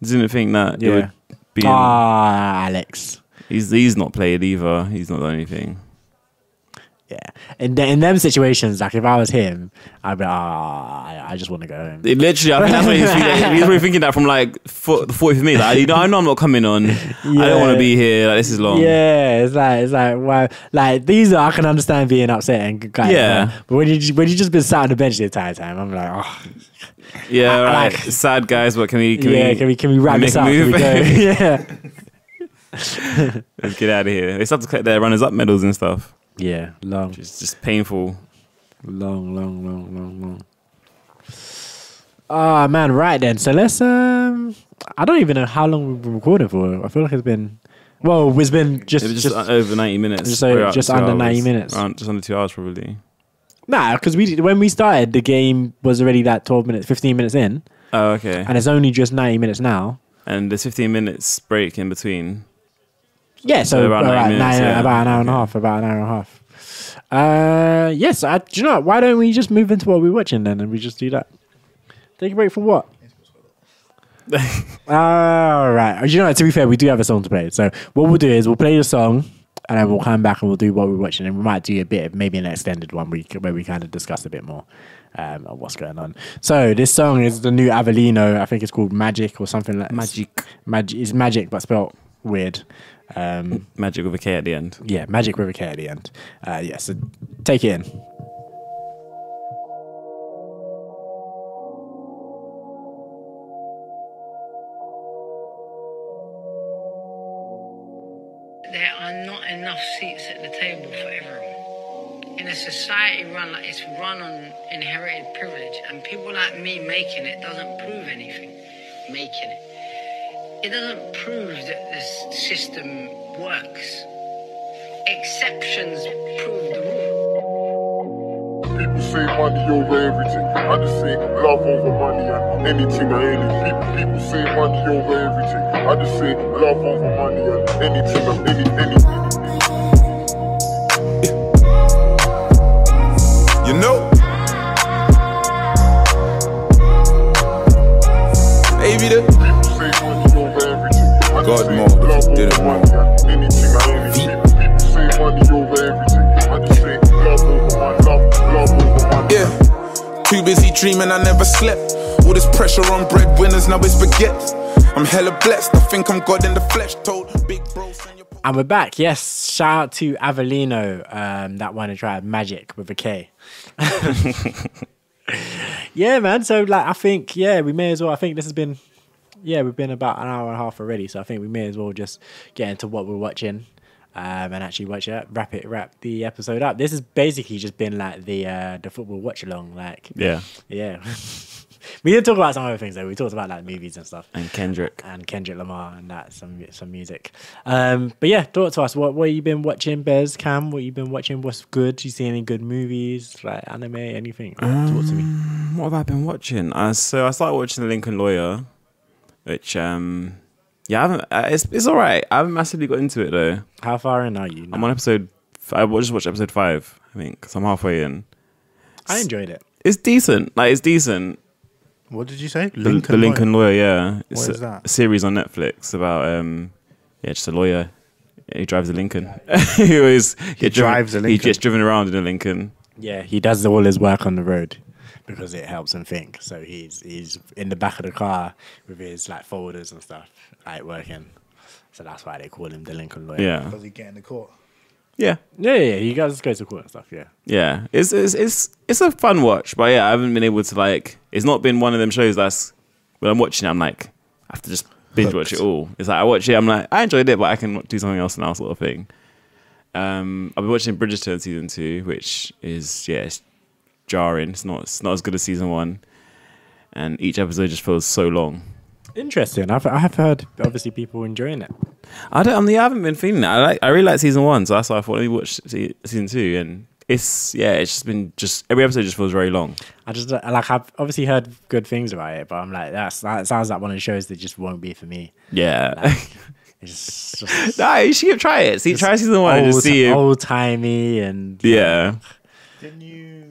Didn't think that it Yeah. Would be. in- Ah, Alex. he's he's not played either. He's not done anything. Yeah. In, th- in them situations, like if I was him, I'd be ah, I- I just want to go home. It literally, I think that's what he's thinking. He's probably thinking that from like the 40th minute. Like, you know, I know I'm not coming on. I don't want to be here. Like, this is long. Yeah, it's like it's like wow, like these are I can understand being upset and kind Yeah. uh, but when you just, when you just been sat on the bench the entire time, I'm like, oh Yeah, I- right. like- Sad guys. What can we? Can yeah, we, can we can we wrap this up? Can we go? yeah, Let's get out of here. They start to collect their runners-up medals and stuff. Yeah, long, It's just painful. long, long, long, long, long. Ah man, right then. So let's um, I don't even know how long we've been recording for. I feel like it's been, well, it's been just it was just, just, over 90 minutes. just o- just under hours. 90 minutes. Around, just under two hours, probably. nah, because we when we started the game was already like twelve minutes, fifteen minutes in, Oh, okay. and it's only just ninety minutes now. And there's 15 minutes break in between. Yeah, so, So about about, 90 minutes, nine, yeah. about an hour and a half. About an hour and a half. Uh, yes. I, do you know what? why don't we just move into what we're watching then, and we just do that? Take a break from what? All right. You know, what, to be fair, we do have a song to play. So what we'll do is we'll play the song, and then we'll come back and we'll do what we're watching, and we might do a bit, of maybe an extended one, where we, where we kind of discuss a bit more. Um, of what's going on? So this song is the new Avelino. I think it's called Magic or something like Magic. Magic. It's magic, but spelled weird. Um, Magic with a K at the end. yeah, Magic with a K at the end. Uh, yeah, so take it in. there are not enough seats at the table for everyone. In a society run like it's run on inherited privilege, and people like me making it doesn't prove anything. Making it. It doesn't prove that this system works. Exceptions prove the rule. People say money over everything. I just say love over money and anything and anything. People, say money over everything. I just say love over money and anything and anything. any, love over money. Yeah. Too busy dreaming, I never slept. All this pressure on breadwinners, now it's baguette. I'm hella blessed, I think I'm God in the flesh. Told big bro, send your And we're back. Yes, shout out to Avelino, um, that one who tried Magic with a K. yeah, man. So like, I think yeah, we may as well. I think this has been yeah, we've been about an hour and a half already. So I think we may as well just get into what we're watching. Um, and actually watch it, wrap it, wrap the episode up. This has basically just been like the uh, the football watch along, like Yeah. yeah. we didn't talk about some other things though. We talked about like movies and stuff And Kendrick. and Kendrick Lamar and that some some music. Um, but yeah, talk to us. What what you been watching, Bez Cam? What you been watching? What's good? You see any good movies like anime, anything? talk to me. What have I been watching? Uh, so I started watching The Lincoln Lawyer, which um, yeah, I haven't. Uh, it's it's all right. I haven't massively got into it though. How far in are you? I'm on episode. f- I just watched episode five. I think because I'm halfway in. I enjoyed it. It's decent. Like it's decent. What did you say? The the Lincoln Lawyer. Yeah, it's What is a, that? a series on Netflix about um, yeah, just a lawyer. He drives a Lincoln. he always he drives a Lincoln. He gets driven around in a Lincoln. Yeah, he does all his work on the road because it helps him think. So he's he's in the back of the car with his like folders and stuff, like working. So that's why they call him the Lincoln lawyer. Yeah, Does he get in the court? yeah. yeah, yeah. He goes goes to court and stuff. Yeah. Yeah, it's it's it's it's a fun watch, but yeah, I haven't been able to like. It's not been one of them shows that's when I'm watching it, I'm like, I have to just binge watch it all. It's like I watch it, I'm like, I enjoyed it, but I can do something else now, sort of thing. Um, I've been watching Bridgerton season two, which is yeah, it's jarring. It's not it's not as good as season one, and each episode just feels so long. Interesting. I've I've heard obviously people enjoying it. I don't. I mean, I haven't been feeling it. I like. I really like season one, so that's why I thought let me watch season two, and it's yeah, it's just been just every episode just feels very long. I just uh, like I've obviously heard good things about it, but I'm like that's that sounds like one of the shows that just won't be for me. Yeah. It's just No, you should try it. See, try season one and just old, see it. old timey and Yeah. Didn't you?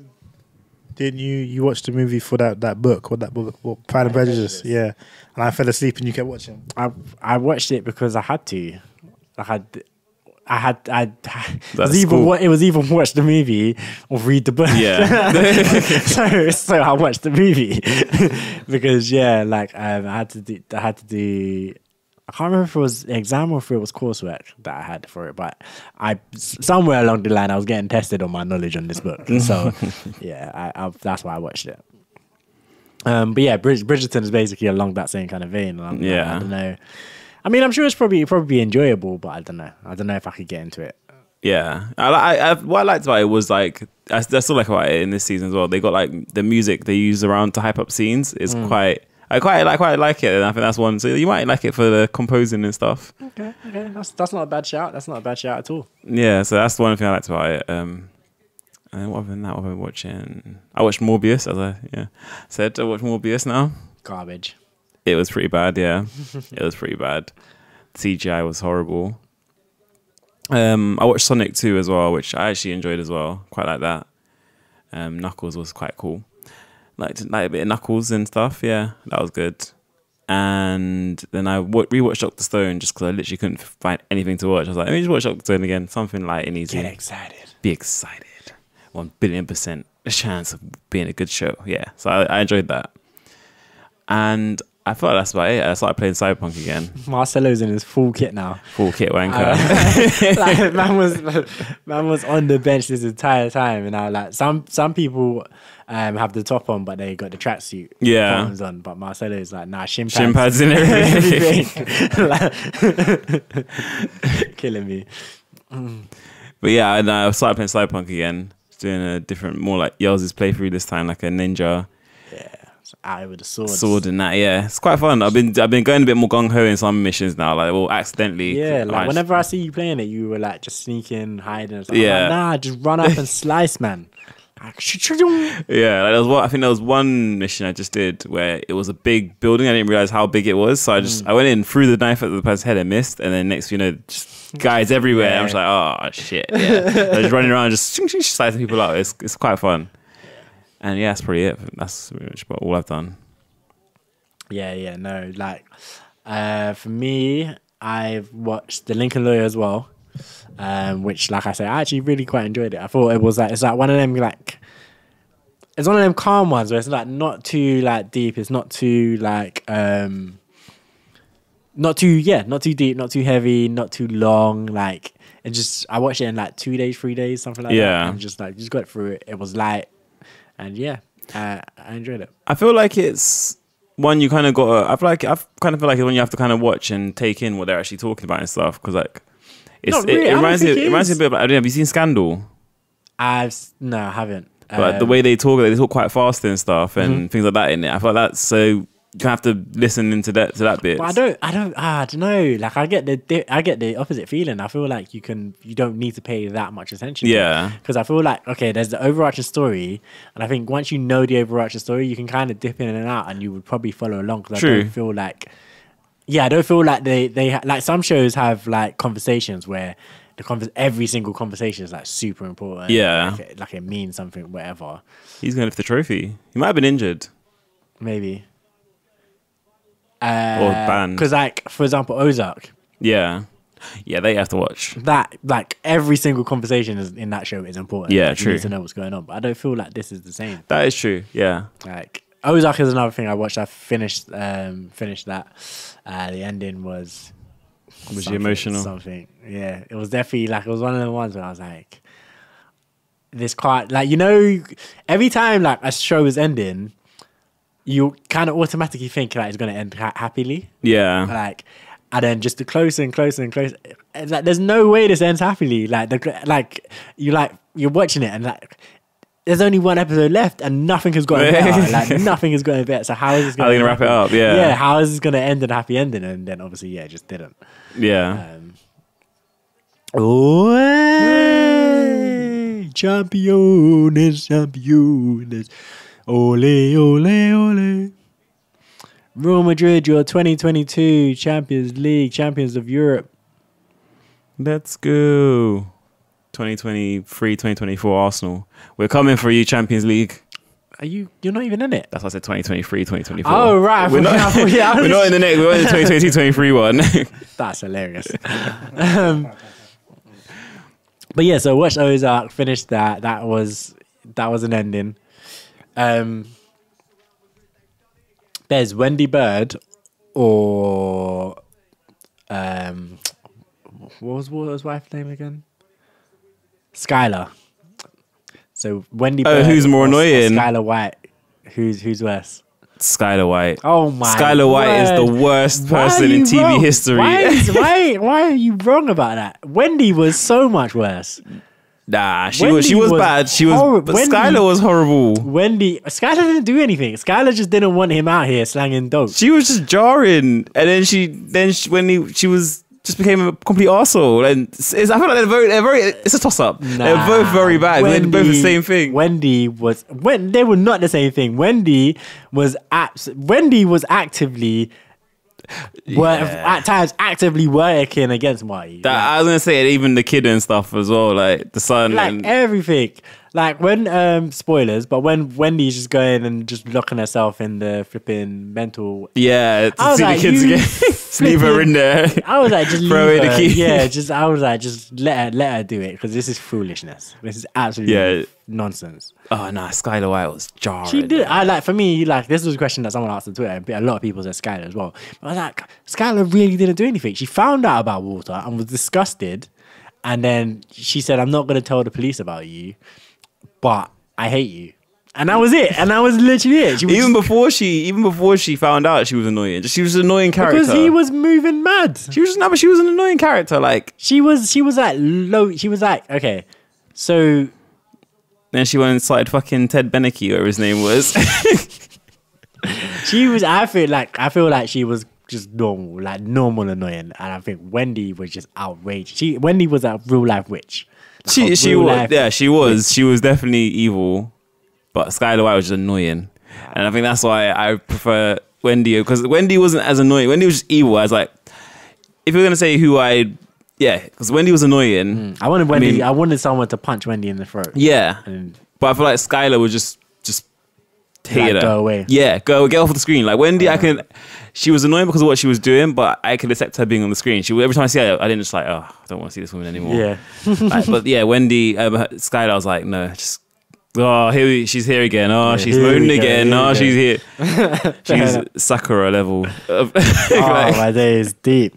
Didn't you? You watched the movie for that that book? What that book? What Pride and Prejudice? Yeah. And I fell asleep, and you kept watching. I I watched it because I had to. I had. I had I it That's was either cool. it was either watch the movie or read the book. Yeah. so so I watched the movie because yeah, like um, I had to do I had to do. I can't remember if it was an exam or if it was coursework that I had for it, but I somewhere along the line I was getting tested on my knowledge on this book. So yeah, I, I, that's why I watched it. Um, but yeah, Brid- Bridgerton is basically along that same kind of vein. I'm- Yeah. I don't know. I mean, I'm sure it's probably probably enjoyable, but I don't know. I don't know if I could get into it. Yeah. I, I, I, what I liked about it was like, I, I still like about it in this season as well. They got like the music they use around to hype up scenes is quite, I quite, I quite like it. And I think that's one. So you might like it for the composing and stuff. Okay, okay, that's that's not a bad shout. That's not a bad shout at all. Yeah. So that's the one thing I liked about it. Um, and what other than that, what have I been watching? I watched Morbius, as I yeah said. I watched Morbius now. Garbage. It was pretty bad, yeah. it was pretty bad. CGI was horrible. Um, I watched Sonic 2 as well, which I actually enjoyed as well. Quite like that. Um, Knuckles was quite cool. Like like a bit of Knuckles and stuff. Yeah, that was good. And then I wa- rewatched Doctor Stone just because I literally couldn't find anything to watch. I was like, let me just watch Doctor Stone again. Something light and easy. Get excited. Be excited. One billion percent a chance of being a good show. Yeah, so I, I enjoyed that. And I thought that's about it. I started playing Cyberpunk again. Marcelo's in his full kit now. Full kit wanker. Uh, like, man was man was on the bench this entire time, and I like some some people um, have the top on, but they got the tracksuit Yeah. bottoms on. But Marcelo is like, nah, shin pads, Shin pads and everything. Killing me. But yeah, and I started playing Cyberpunk again. Doing a different, more like Yells' playthrough this time, like a ninja Yeah, out with a sword. sword and that. Yeah, it's quite fun. I've been I've been going a bit more gung ho in some missions now. Like, well, accidentally. Yeah, like whenever I see you playing it, you were like just sneaking, hiding. Stuff. Yeah. Like, nah, just run up and slice, man. Yeah, like there was one, I think there was one mission I just did where it was a big building. I didn't realize how big it was, so I just Mm. I went in, threw the knife at the person's head, and missed. And then next, you know, just guys everywhere. I'm just like, oh shit, yeah. I was running around, just slicing people up. It's it's quite fun. And yeah, that's probably it. That's pretty much about all I've done. Yeah, yeah, no, like uh, for me, I've watched The Lincoln Lawyer as well, um, which, like I said, I actually really quite enjoyed it. I thought it was like it's like one of them like it's one of them calm ones where it's like not too like deep. It's not too like um, not too yeah, not too deep, not too heavy, not too long. Like it just I watched it in like two days, three days, something like that. Yeah. and just like just got through it. It was light, and yeah, uh, I enjoyed it. I feel like it's one you kind of got. I feel like I kind of feel like it's one you have to kind of watch and take in what they're actually talking about and stuff. Because like, it's it, really, I it reminds me. It it reminds me a bit. About, I don't know, have you seen Scandal? I've no, I haven't. But the Um, way they talk, they talk quite fast and stuff, and Mhm. things like that in it. I feel like that's so you have to listen into that to that bit. But I don't, I don't, ah, I don't know. Like I get the, I get the opposite feeling. I feel like you can, you don't need to pay that much attention. Yeah. Because I feel like okay, there's the overarching story, and I think once you know the overarching story, you can kind of dip in and out, and you would probably follow along. Because I don't feel like, yeah, I don't feel like they, they ha- like some shows have like conversations where the convers every single conversation is like super important. Yeah. like it, like it means something, whatever. He's going to lift the trophy. He might have been injured. Maybe. Or uh, banned. Because like for example, Ozark. Yeah, yeah, they have to watch. that like every single conversation is, in that show is important. Yeah, Like, You true. need to know what's going on, but I don't feel like this is the same. That is true. Yeah, Like Ozark is another thing I watched. I finished um finished that. Uh, the ending was Was you emotional? Something. Yeah, it was definitely like it was one of the ones where I was like, this quite like you know every time like a show is ending, you kind of automatically think like it's gonna end ha- happily. yeah. like and then just the closer and closer and closer like there's no way this ends happily like the like you like you're watching it and like there's only one episode left and nothing has gotten better like nothing has gotten better so how is this How are they gonna gonna wrap it up? Yeah. yeah how is this gonna end in a happy ending and then obviously yeah it just didn't yeah. um Ole, championes, championes. Ole, ole, ole. Real Madrid, your 2022 Champions League, champions of Europe. Let's go. 2023, 2024 Arsenal. We're coming for you, Champions League. Are you? You're not even in it. That's why I said 2023, 2024. Oh right, We're not, yeah, we're not in the next. We're in the 2022, 23 one. That's hilarious. um, but yeah, so watched Ozark, finished that. That was that was an ending. Um, there's Wendy Byrde or um, what was Walter's wife's name again? Skyler. So Wendy. Oh, Byrde who's more or- or annoying? Skyler White. Who's who's worse? Skyler White. Oh my! Skyler White is the word. worst Why are person in you TV wrong? history. Why, is, why, why are you wrong about that? Wendy was so much worse. Nah, she was she was, was bad. She was, horri- but Wendy- Skyler was horrible. Wendy, Skyler didn't do anything. Skyler just didn't want him out here slanging dope. She was just jarring, and then she then she, when he, she was just became a complete arsehole. And it's, it's- I feel like they're very, they're very. It's a toss up. they're both very bad. they're both the same thing. Wendy was when they were not the same thing. Wendy was abs- Wendy was actively were at times actively working against Marty. That, I was gonna say even the kid and stuff as well, like the son. like and, everything. Like when um spoilers, but when Wendy's just going and just locking herself in the flipping mental yeah, to I was see like, the kids again. Leave her in there. I was like, just leave Throw away the key. Yeah, just I was like, just let her let her do it because this is foolishness. This is absolutely Yeah. nonsense. Oh no, Skyler White was jarring. She did. I like for me, like this was a question that someone asked on Twitter. and A lot of people said Skyler as well. But I was like, Skyler really didn't do anything. She found out about Walter and was disgusted, and then she said, "I'm not going to tell the police about you, but I hate you." And that was it. And that was literally it. She was Even before she, even before she found out she was annoying, she was an annoying character. because he was moving mad. She was no, but she was an annoying character. Like She was. She was like low. She was like okay. So then she went and started fucking Ted Beneke, whatever his name was. she was. I feel like I feel like she was just normal, like normal annoying, and I think Wendy was just outraged. She Wendy was a real life witch. She she was life yeah she was she was definitely evil, but Skyler White was just annoying, and I think that's why I prefer Wendy because Wendy wasn't as annoying. Wendy was just evil. I was like, if you're gonna say who I, yeah, because Wendy was annoying. Mm. I wanted Wendy. I, mean- wanted someone to punch Wendy in the throat. Yeah, And but I feel like Skyler was just just hated her. go away. Yeah, go get off the screen. Like Wendy, I can. She was annoying because of what she was doing, but I could accept her being on the screen. She every time I see her, I didn't just like, oh, I don't want to see this woman anymore. yeah, Like, but yeah, Wendy, um, Skyler, I was like, no, just. Oh, here we, she's here again. Oh, she's moaning again. we Oh, go. she's here. she's Sakura level. of- oh like- my days deep.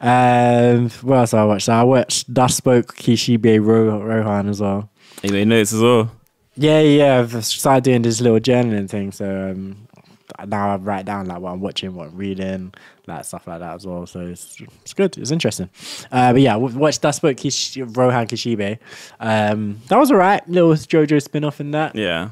Um, what else I watched? I watched Thus Spoke Kishibe Ro- Rohan as well. you know, you notes as well. Yeah, yeah. I've started doing this little journaling thing. So um, now I write down like what I'm watching, what I'm reading, like stuff like that as well. So it's it's good. It's interesting. Uh, but yeah, w- watched Thus Spoke Kish- Rohan Kishibe. Um, that was alright. Little JoJo spin off in that. Yeah.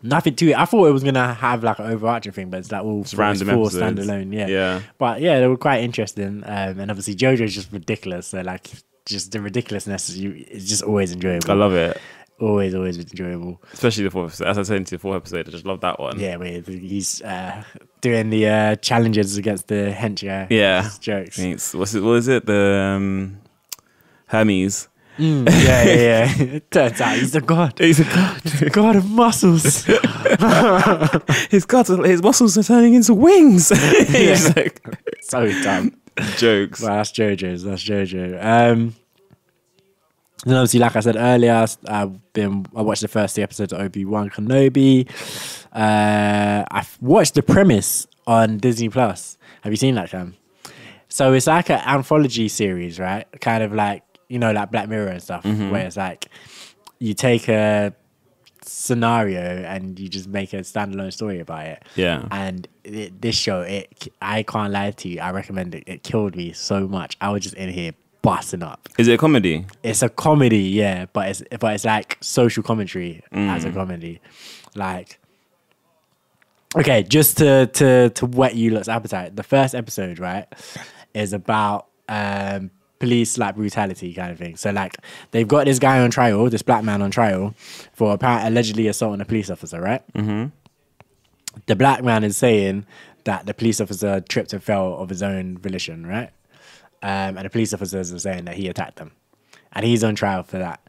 Nothing to it. I thought it was gonna have like an overarching thing, but it's like all four, random four episodes. standalone. Yeah. Yeah. But yeah, they were quite interesting. Um, and obviously JoJo's just ridiculous. So like, just the ridiculousness is you. It's just always enjoyable. I love it. Always, always enjoyable. Especially the fourth episode. As I said into the fourth episode, I just love that one. Yeah, where he's uh, doing the uh, challenges against the hench guy. Yeah. Jokes. It's, what's it? What is it? The um, Hermes. Mm, yeah, yeah, yeah. it turns out he's a god. He's a god. He's a god of muscles. his god, his muscles are turning into wings. He's like so dumb. jokes. Well, that's JoJo's. That's JoJo. Um, then obviously, like I said earlier, I've been. I watched the first two episodes of Obi Wan Kenobi. Uh, I've watched the premise on Disney Plus. Have you seen that, Cam? So it's like an anthology series, right? Kind of like you know, like Black Mirror and stuff, where it's like you take a scenario and you just make a standalone story about it. Yeah. And it, this show, it I can't lie to you, I recommend it. It killed me so much. I was just in here busting up. Is it a comedy? It's a comedy, yeah, but it's but it's like social commentary as a comedy. Like Okay, just to to to whet you lot's appetite. The first episode, right, is about um police like brutality kind of thing. So like they've got this guy on trial, this black man on trial for apparent allegedly assaulting a police officer, right? Mm-hmm. The black man is saying that the police officer tripped and fell of his own volition, right? Um, and the police officers are saying that he attacked them, and he's on trial for that.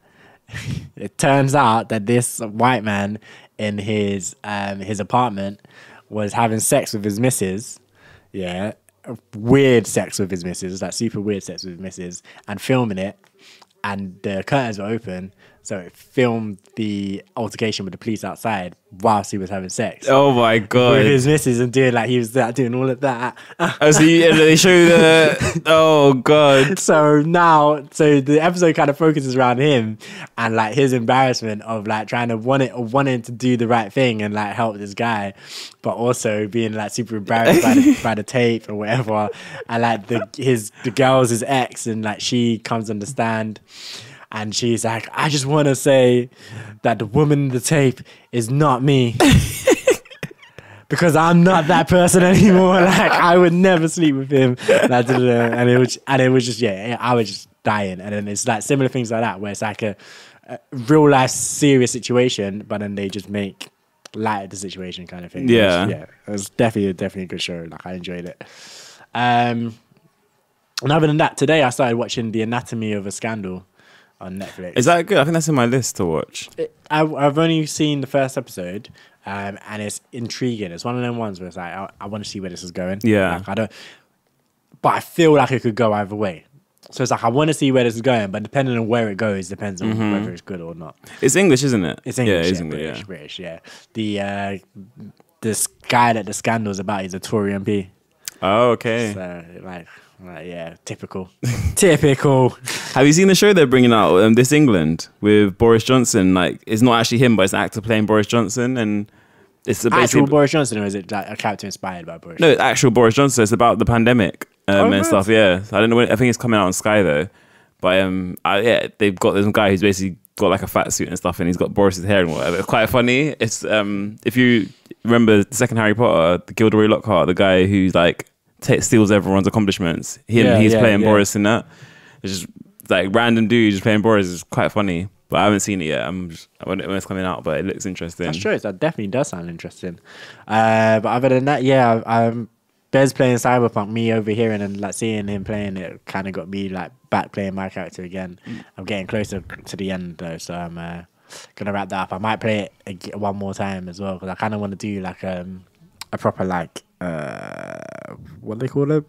it turns out that this white man in his um, his apartment was having sex with his missus, yeah, weird sex with his missus, like super weird sex with his missus, and filming it, and the curtains were open, so it filmed the altercation with the police outside whilst he was having sex Oh my god! with his missus and doing like he was like, doing all of that. Oh, so you, they show the. Oh god! so now, so the episode kind of focuses around him and like his embarrassment of like trying to want it, wanting to do the right thing and like help this guy, but also being like super embarrassed by the, by the tape or whatever. And like the his the girl's his ex, and like she comes to understand. And she's like, I just want to say that the woman in the tape is not me. because I'm not that person anymore. Like I would never sleep with him. And it was and it was just yeah, I was just dying. And then it's like similar things like that where it's like a, a real life serious situation, but then they just make light of the situation kind of thing. Yeah. yeah. It was definitely definitely a good show. Like I enjoyed it. Um, and other than that, today I started watching The Anatomy of a Scandal on Netflix. Is that good? I think that's in my list to watch. it, I, I've only seen the first episode, um, and it's intriguing. It's one of them ones where it's like I, I want to see where this is going. Yeah. like, I don't, but I feel like it could go either way. So it's like I want to see where this is going, but depending on where it goes, depends on whether it's good or not. It's English, isn't it? It's English, Yeah, yeah, English. British, yeah. British, yeah. The uh, this guy that the scandal's about is a Tory MP. Oh, okay. So like, like yeah, typical, typical. Have you seen the show they're bringing out, um, This England, with Boris Johnson? Like, it's not actually him, but it's an actor playing Boris Johnson, and it's a Actual Boris Johnson, or is it like a character inspired by Boris? no, it's actual Boris Johnson. It's about the pandemic um, Oh, and stuff. Yeah, I don't know. When, I think it's coming out on Sky though. But um, I, yeah, they've got this guy who's basically got like a fat suit and stuff, and he's got Boris's hair and whatever. It's quite funny. It's um, if you remember the second Harry Potter, the Gilderoy Lockhart, the guy who's like ta steals everyone's accomplishments. Him, Yeah, he's yeah, playing yeah. Boris in that. It's just like random dude just playing Boris is quite funny. But I haven't seen it yet. I'm just when, it- when it's coming out, but it looks interesting. That's true. That definitely does sound interesting. Uh, but other than that, yeah, I'm Bez playing Cyberpunk. Me overhearing and like seeing him playing it kind of got me like back playing my character again. I'm getting closer to the end though, so I'm uh, gonna wrap that up. I might play it one more time as well because I kind of want to do like um, a proper like uh, what do they call it.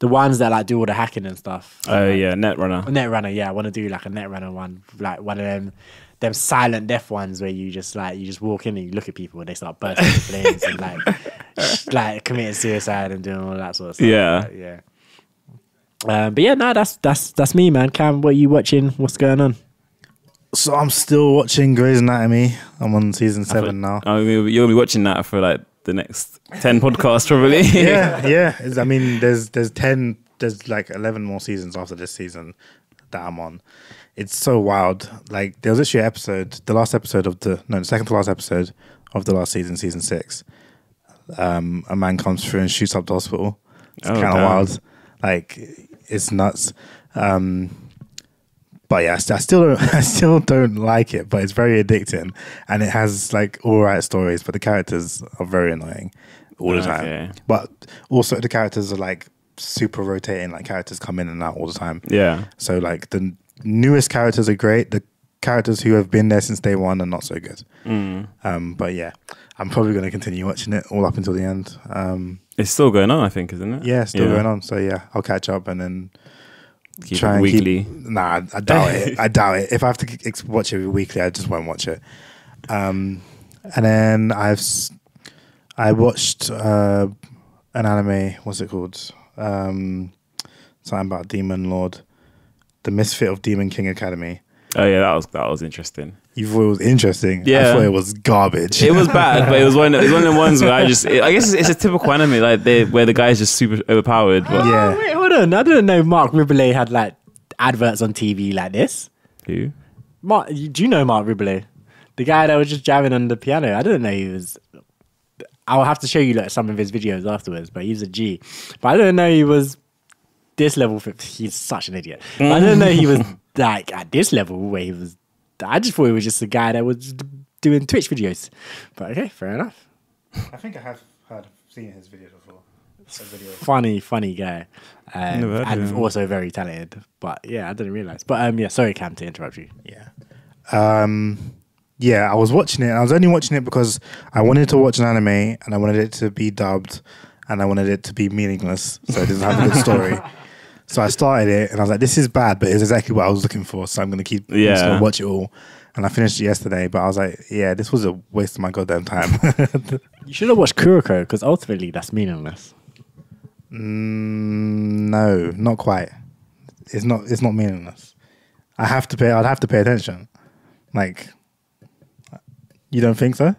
The ones that like do all the hacking and stuff. Oh yeah, Netrunner. Netrunner, yeah, I want to do like a Netrunner one, like one of them, them silent death ones where you just like you just walk in and you look at people and they start bursting flames and like sh- like committing suicide and doing all that sort of stuff. Yeah. Like, yeah. Um, but yeah, no, that's that's that's me, man. Cam, what are you watching? What's going on? So I'm still watching Grey's Anatomy. I'm on season seven now. I mean, you'll be watching that for like the next ten podcasts probably. yeah, yeah. It's- I mean, there's there's ten, there's like eleven more seasons after this season that I'm on. It's so wild. Like there was this an episode, the last episode of the no, the second to last episode of the last season, season six. Um, a man comes through and shoots up the hospital. It's Oh, kind of wild. Like it's nuts. Um, but yeah, I st- I still don't, I still don't like it. But it's very addicting, and it has like all right stories. But the characters are very annoying all the time. Okay. But also the characters are like super rotating. Like characters come in and out all the time. Yeah. So like the newest characters are great. The characters who have been there since day one are not so good. Mm. Um, but yeah, I'm probably going to continue watching it all up until the end. Um, It's still going on, I think, isn't it? yeah, still going on. So yeah, I'll catch up and then Keep try weekly. Keep, nah, I, doubt it. I doubt it. If I have to ex- watch it weekly, I just won't watch it. Um, and then I've I watched uh, an anime. What's it called? Um, something about Demon Lord, the Misfit of Demon King Academy. Oh yeah, that was that was interesting. You thought it was interesting. Yeah, I Yeah. thought it was garbage. It was bad, but it was one. It was one of the ones where I just. I guess it's, it's a typical anime, like they where the guy's just super overpowered. But yeah. Oh, wait, hold on. I didn't know Mark Ribble had like adverts on TV like this. Who? Mark, you- do you know Mark Ribble? The guy that was just jamming on the piano. I didn't know he was. I'll have to show you like, some of his videos afterwards, but he's a G. But I didn't know he was this level. For, he's such an idiot. But I didn't know he was like at this level where he was. I just thought he was just a guy that was doing Twitch videos. But okay, fair enough. I think I have heard seen his videos before. Funny, funny guy, um, Never and him. also very talented. But yeah, I didn't realize. But um, yeah, sorry, Cam, to interrupt you. Yeah. Um, yeah, I was watching it. I was only watching it because I wanted to watch an anime and I wanted it to be dubbed and I wanted it to be meaningless, so it doesn't have a good story. So I started it and I was like, "This is bad," but it's exactly what I was looking for. So I'm gonna keep, Yeah. gonna watch it all. And I finished it yesterday, but I was like, "Yeah, this was a waste of my goddamn time." You should have watched Kuroko because ultimately that's meaningless. Mm, no, not quite. It's not. It's not meaningless. I have to pay. I'd have to pay attention. Like, you don't think so?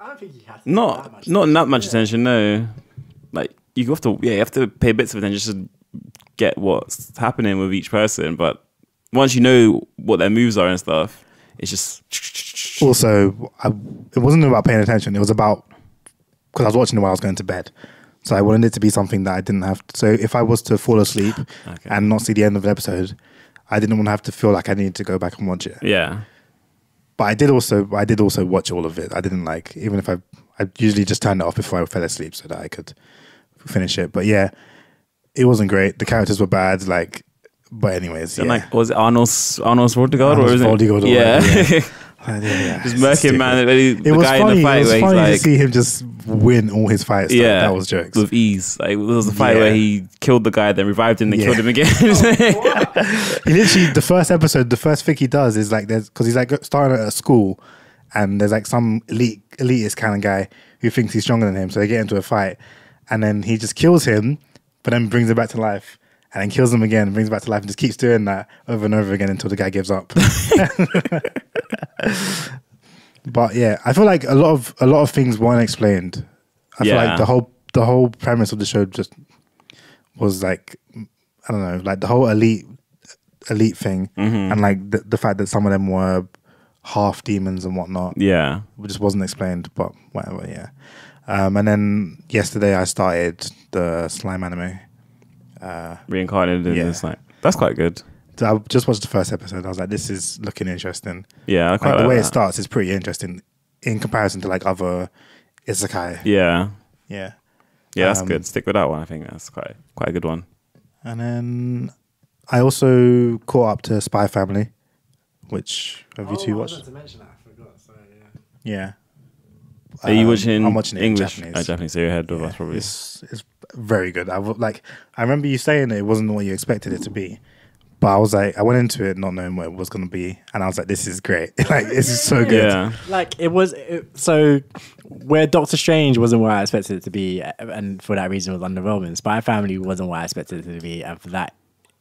I don't think he has Not not that much attention. No, like you have to. Yeah, you have to pay bits of attention just to get what's happening with each person. But once you know what their moves are and stuff, it's just Also, I, it wasn't about paying attention. It was about because I was watching it while I was going to bed. So I wanted it to be something that I didn't have. To, so if I was to fall asleep Okay. and not see the end of an episode, I didn't want to have to feel like I needed to go back and watch it. yeah. But I did also. I did also watch all of it. I didn't like even if I. I usually just turned it off before I fell asleep so that I could finish it. But yeah, it wasn't great. The characters were bad. Like, but anyways, And yeah. like was it Arnold Arnold Vortigard or is it? Yeah. yeah. Yeah, just murking man. He, It was funny. in the fight it was funny like, to see him just win all his fights. yeah, that was jokes. with ease. Like there was the fight Yeah. where he killed the guy, then revived him, then Yeah. killed him again. he literally the first episode, the first thing he does is like there's because he's like starting at a school, and there's like some elite elitist kind of guy who thinks he's stronger than him, so they get into a fight, and then he just kills him, but then brings it back to life. And then kills him again, brings it back to life, and just keeps doing that over and over again until the guy gives up. but yeah, I feel like a lot of a lot of things weren't explained. I feel like the whole the whole premise of the show just was like I don't know, like the whole elite elite thing, Mm-hmm. and like the, the fact that some of them were half demons and whatnot, yeah. it just wasn't explained. But whatever, yeah. Um, and then yesterday I started the slime anime. Reincarnated in Yeah. this like That's quite good. So I just watched the first episode. I was like, this is looking interesting. Yeah, I quite Like, the like way it starts is pretty interesting in comparison to like other isekai. Yeah, Yeah. yeah, that's Um, good. Stick with that one. I think that's quite quite a good one. And then I also caught up to Spy Family, which have you two watched? to mention that. I forgot. So yeah. Yeah. Are you Um, watching? I'm watching it English. in Japanese. Japanese. Oh, Japanese. So you're ahead of us probably. It's it's very good. I w- like. I remember you saying it wasn't what you expected it to be, but I was like, I went into it not knowing what it was going to be, and I was like, this is great. like this is so good. Yeah, Like it was it, so where Doctor Strange wasn't where I expected it to be, and for that reason was underwhelming. Spy Family wasn't where I expected it to be, and for that,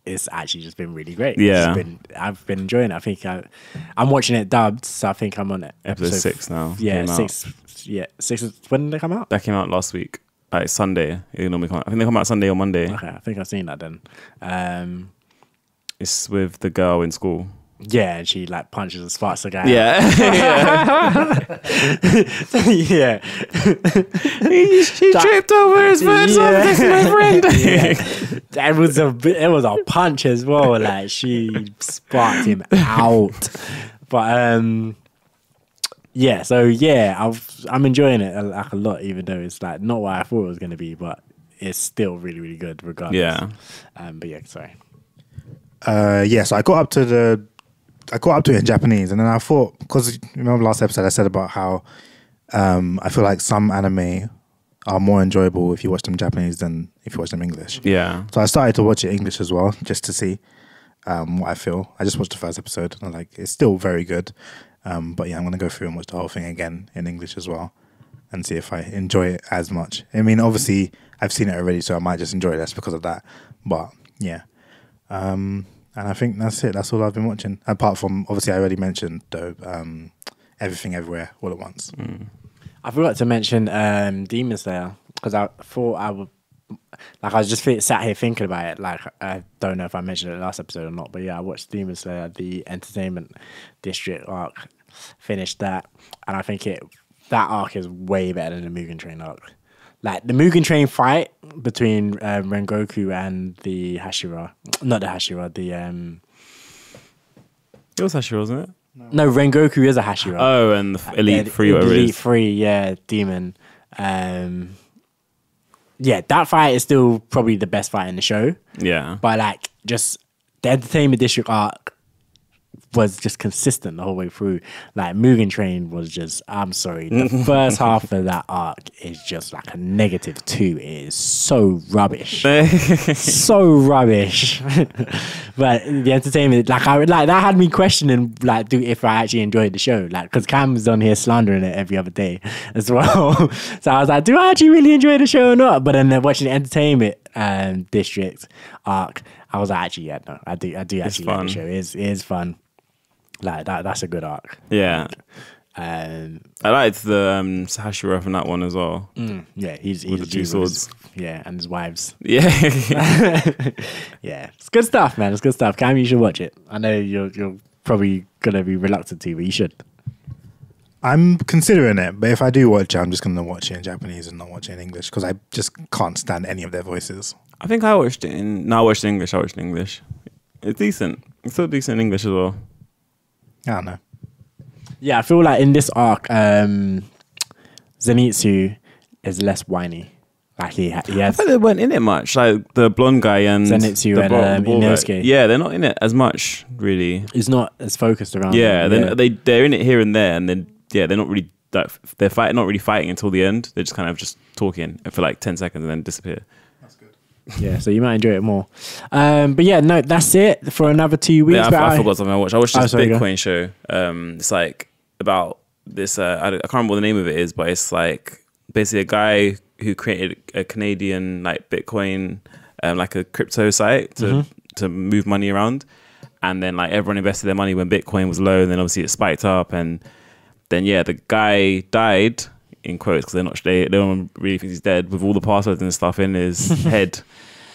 it's actually just been really great. It's Yeah. been, I've been enjoying it. I think I, I'm watching it dubbed, so I think I'm on it. episode six now. Yeah, came out. Yeah, six. When did they come out? That came out last week. Like Sunday. It normally come out. I think they come out Sunday or Monday. Okay, I think I've seen that then. Um, It's with the girl in school. yeah, and she like punches and sparks the guy. Yeah, yeah. he, he tripped over his so I'm my friend. It was a it was a punch as well. Like she sparked him out. But um, yeah. So yeah, I've, I'm enjoying it a, like a lot, even though it's like not what I thought it was going to be, but it's still really really good regardless. Yeah. Um, but yeah, sorry. Uh, yeah, so I got up to the, I got up to it in Japanese, and then I thought because remember last episode I said about how um, I feel like some anime are more enjoyable if you watch them Japanese than if you watch them English. yeah. So I started to watch it English as well, just to see um, what I feel. I just watched the first episode, and I'm like, it's still very good. Um, but yeah, I'm gonna go through and watch the whole thing again in English as well, and see if I enjoy it as much. I mean, obviously, I've seen it already, so I might just enjoy it less because of that. But yeah, um, and I think that's it. That's all I've been watching. Apart from obviously, I already mentioned though, um, everything everywhere all at once. I forgot to mention um, Demon Slayer because I thought I would. Like I was just thi- sat here thinking about it. Like I don't know if I mentioned it last episode or not, but yeah, I watched Demon Slayer, the Entertainment District arc, finished that, and I think it that arc is way better than the Mugen Train arc. Like the Mugen Train fight between um, Rengoku and the Hashira, not the Hashira, the um, It was Hashira, wasn't it? no Rengoku is a Hashira. Oh, and the f- Elite Yeah, Three, Elite. Three, yeah, Demon. Um, yeah, that fight is still probably the best fight in the show. Yeah. But like, just the Entertainment District arc was just consistent the whole way through. Like Mugen Train was just, I'm sorry, the first half of that arc is just like a negative two. It is so rubbish, so rubbish. but the entertainment, like I like that had me questioning like do if I actually enjoyed the show, like because Cam's on here slandering it every other day as well. so I was like, do I actually really enjoy the show or not? But then watching the entertainment um, district arc, I was like, actually, yeah, no, I do, I do actually like the show. It is, it is fun. Like that, that's a good arc. Yeah. Um, I liked the um, Hashira from that one as well. yeah, he's, he's With the two with swords. yeah, and his wives. Yeah. Yeah, it's good stuff, man. It's good stuff. Cam, you should watch it. I know you're you're probably gonna be reluctant to, but you should. I'm considering it, but if I do watch it, I'm just gonna watch it in Japanese and not watch it in English because I just can't stand any of their voices. I think I watched it in. No, I watched it in English. I watched it in English. It's decent. It's still decent in English as well. I don't know. Yeah, I feel like in this arc, um, Zenitsu is less whiny. Like he ha- he I has. thought they weren't in it much. Like the blonde guy and Zenitsu the and, um, bald guy. Inosuke. Yeah, they're not in it as much, really. He's not as focused around. Yeah, them. then they they're in it here and there, and then yeah, they're not really like they're fighting, not really fighting until the end. They're just kind of just talking for like ten seconds and then disappear. Yeah. So you might enjoy it more. Um, but yeah, no, that's it for another two weeks. Yeah, I, but I forgot something I watched. I watched Oh, this sorry, go. Bitcoin show. Um, it's like about this. Uh, I, I can't remember what the name of it is, but it's like basically a guy who created a Canadian like Bitcoin, um, like a crypto site to Mm-hmm. to move money around, and then like everyone invested their money when Bitcoin was low, and then obviously it spiked up, and then yeah, the guy died in quotes because they're not they, they don't really think he's dead with all the passwords and stuff in his head.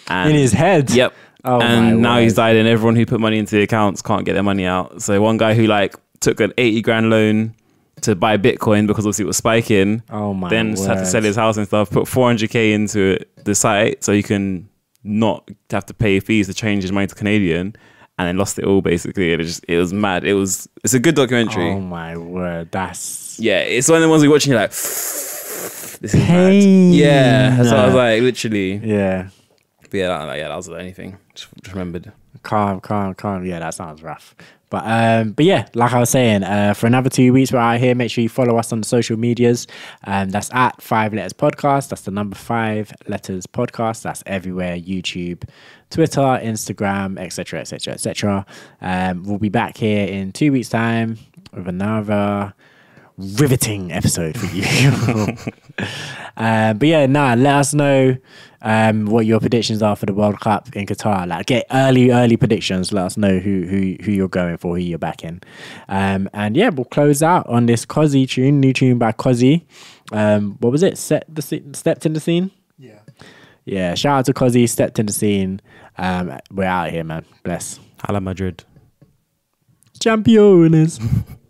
And in his head. Yep. Oh my and now he's died, and everyone who put money into the accounts can't get their money out. So one guy who like took an eighty grand loan to buy Bitcoin because obviously it was spiking. Oh my Then had to sell his house and stuff. Put four hundred k into it, the site so you can not have to pay fees to change his money to Canadian, and then lost it all basically. And it just it was mad. It was it's a good documentary. Oh my word, that's Yeah, it's one of the ones we watching. You're like, this is Pain. mad. Yeah, what I was like, literally. yeah. But yeah, that, yeah, that was the only thing. Just, just remembered. Calm, calm, calm. Yeah, that sounds rough. But um, but yeah, like I was saying, uh, for another two weeks we're out here. Make sure you follow us on the social medias. Um, that's at Five Letters Podcast. That's the number five letters podcast. That's everywhere: YouTube, Twitter, Instagram, etc., etc., etc. Um, we'll be back here in two weeks' time with another riveting episode for you. uh, but yeah, nah, let us know um, what your predictions are for the World Cup in Qatar. Like, get early, early predictions. Let us know who who who you're going for, who you're backing. Um, and yeah, we'll close out on this Cozzy tune, new tune by Cozzy. Um, what was it? Set the scene, stepped in the scene. Yeah. Yeah, shout out to Cozzy, stepped in the scene. Um, we're out here, man. Bless. Hala Madrid. Champions.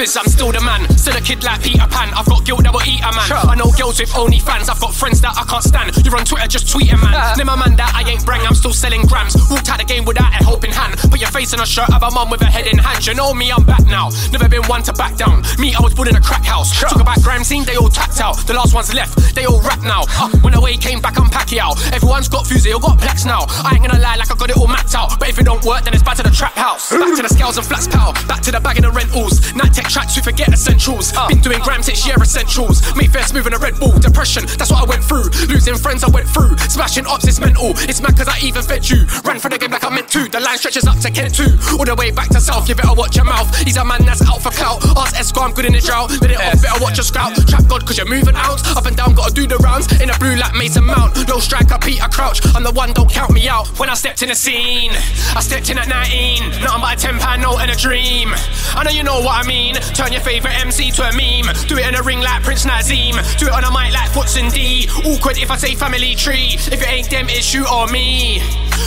Is, I'm still the man. Still a kid like Peter Pan. I've got guilt that will eat a man. I know girls with only fans. I've got friends that I can't stand. You're on Twitter just tweeting, man. Never man that I ain't brang. I'm still selling grams. Walked out the game without a helping hand. Put your face on a shirt of a mum with a head in hand. You know me, I'm back now. Never been one to back down. Me, I was born in a crack house. Talk about grime scene, they all tapped out. The last ones left, they all rap now. Uh, when away came back, I'm Pacquiao. Everyone's got fuse, they all got plex now. I ain't gonna lie, like I got it all mapped out. But if it don't work, then it's back to the trap house. Back to the scales and flats power. Back to the bag and the rentals. Night tech tracks, we forget essentials. Been doing grams, it's year essentials. Mayfair smooth in a Red Bull. Depression, that's what I went through. Losing friends, I went through. Smashing ops, it's mental. It's mad cause I even fed you. Ran for the game like I meant to. The line stretches up to Kent too. All the way back to South, you better watch your mouth. He's a man that's out for clout. Ask Esco, I'm good in the drought. Let it off, better watch your scout. Trap God, cause you're moving out. Up and down, gotta do the rounds. In a blue like Mason Mount. No striker, Peter Crouch. I'm the one, don't count me out. When I stepped in the scene, I stepped in at 19. Nothing but a 10 pound note and a dream. I know you know what I mean. Turn your favourite MC to a meme. Do it in a ring like Prince Naseem. Do it on a mic like Foots and D. Awkward if I say family tree. If it ain't them, it's you or me.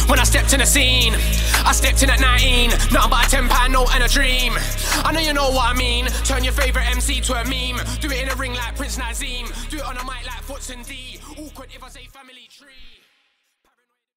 When I stepped in the scene, I stepped in at 19. Nothing but a 10 pound note and a dream. I know you know what I mean. Turn your favourite MC to a meme. Do it in a ring like Prince Naseem. Do it on a mic like Foots and D. Awkward if I say family tree.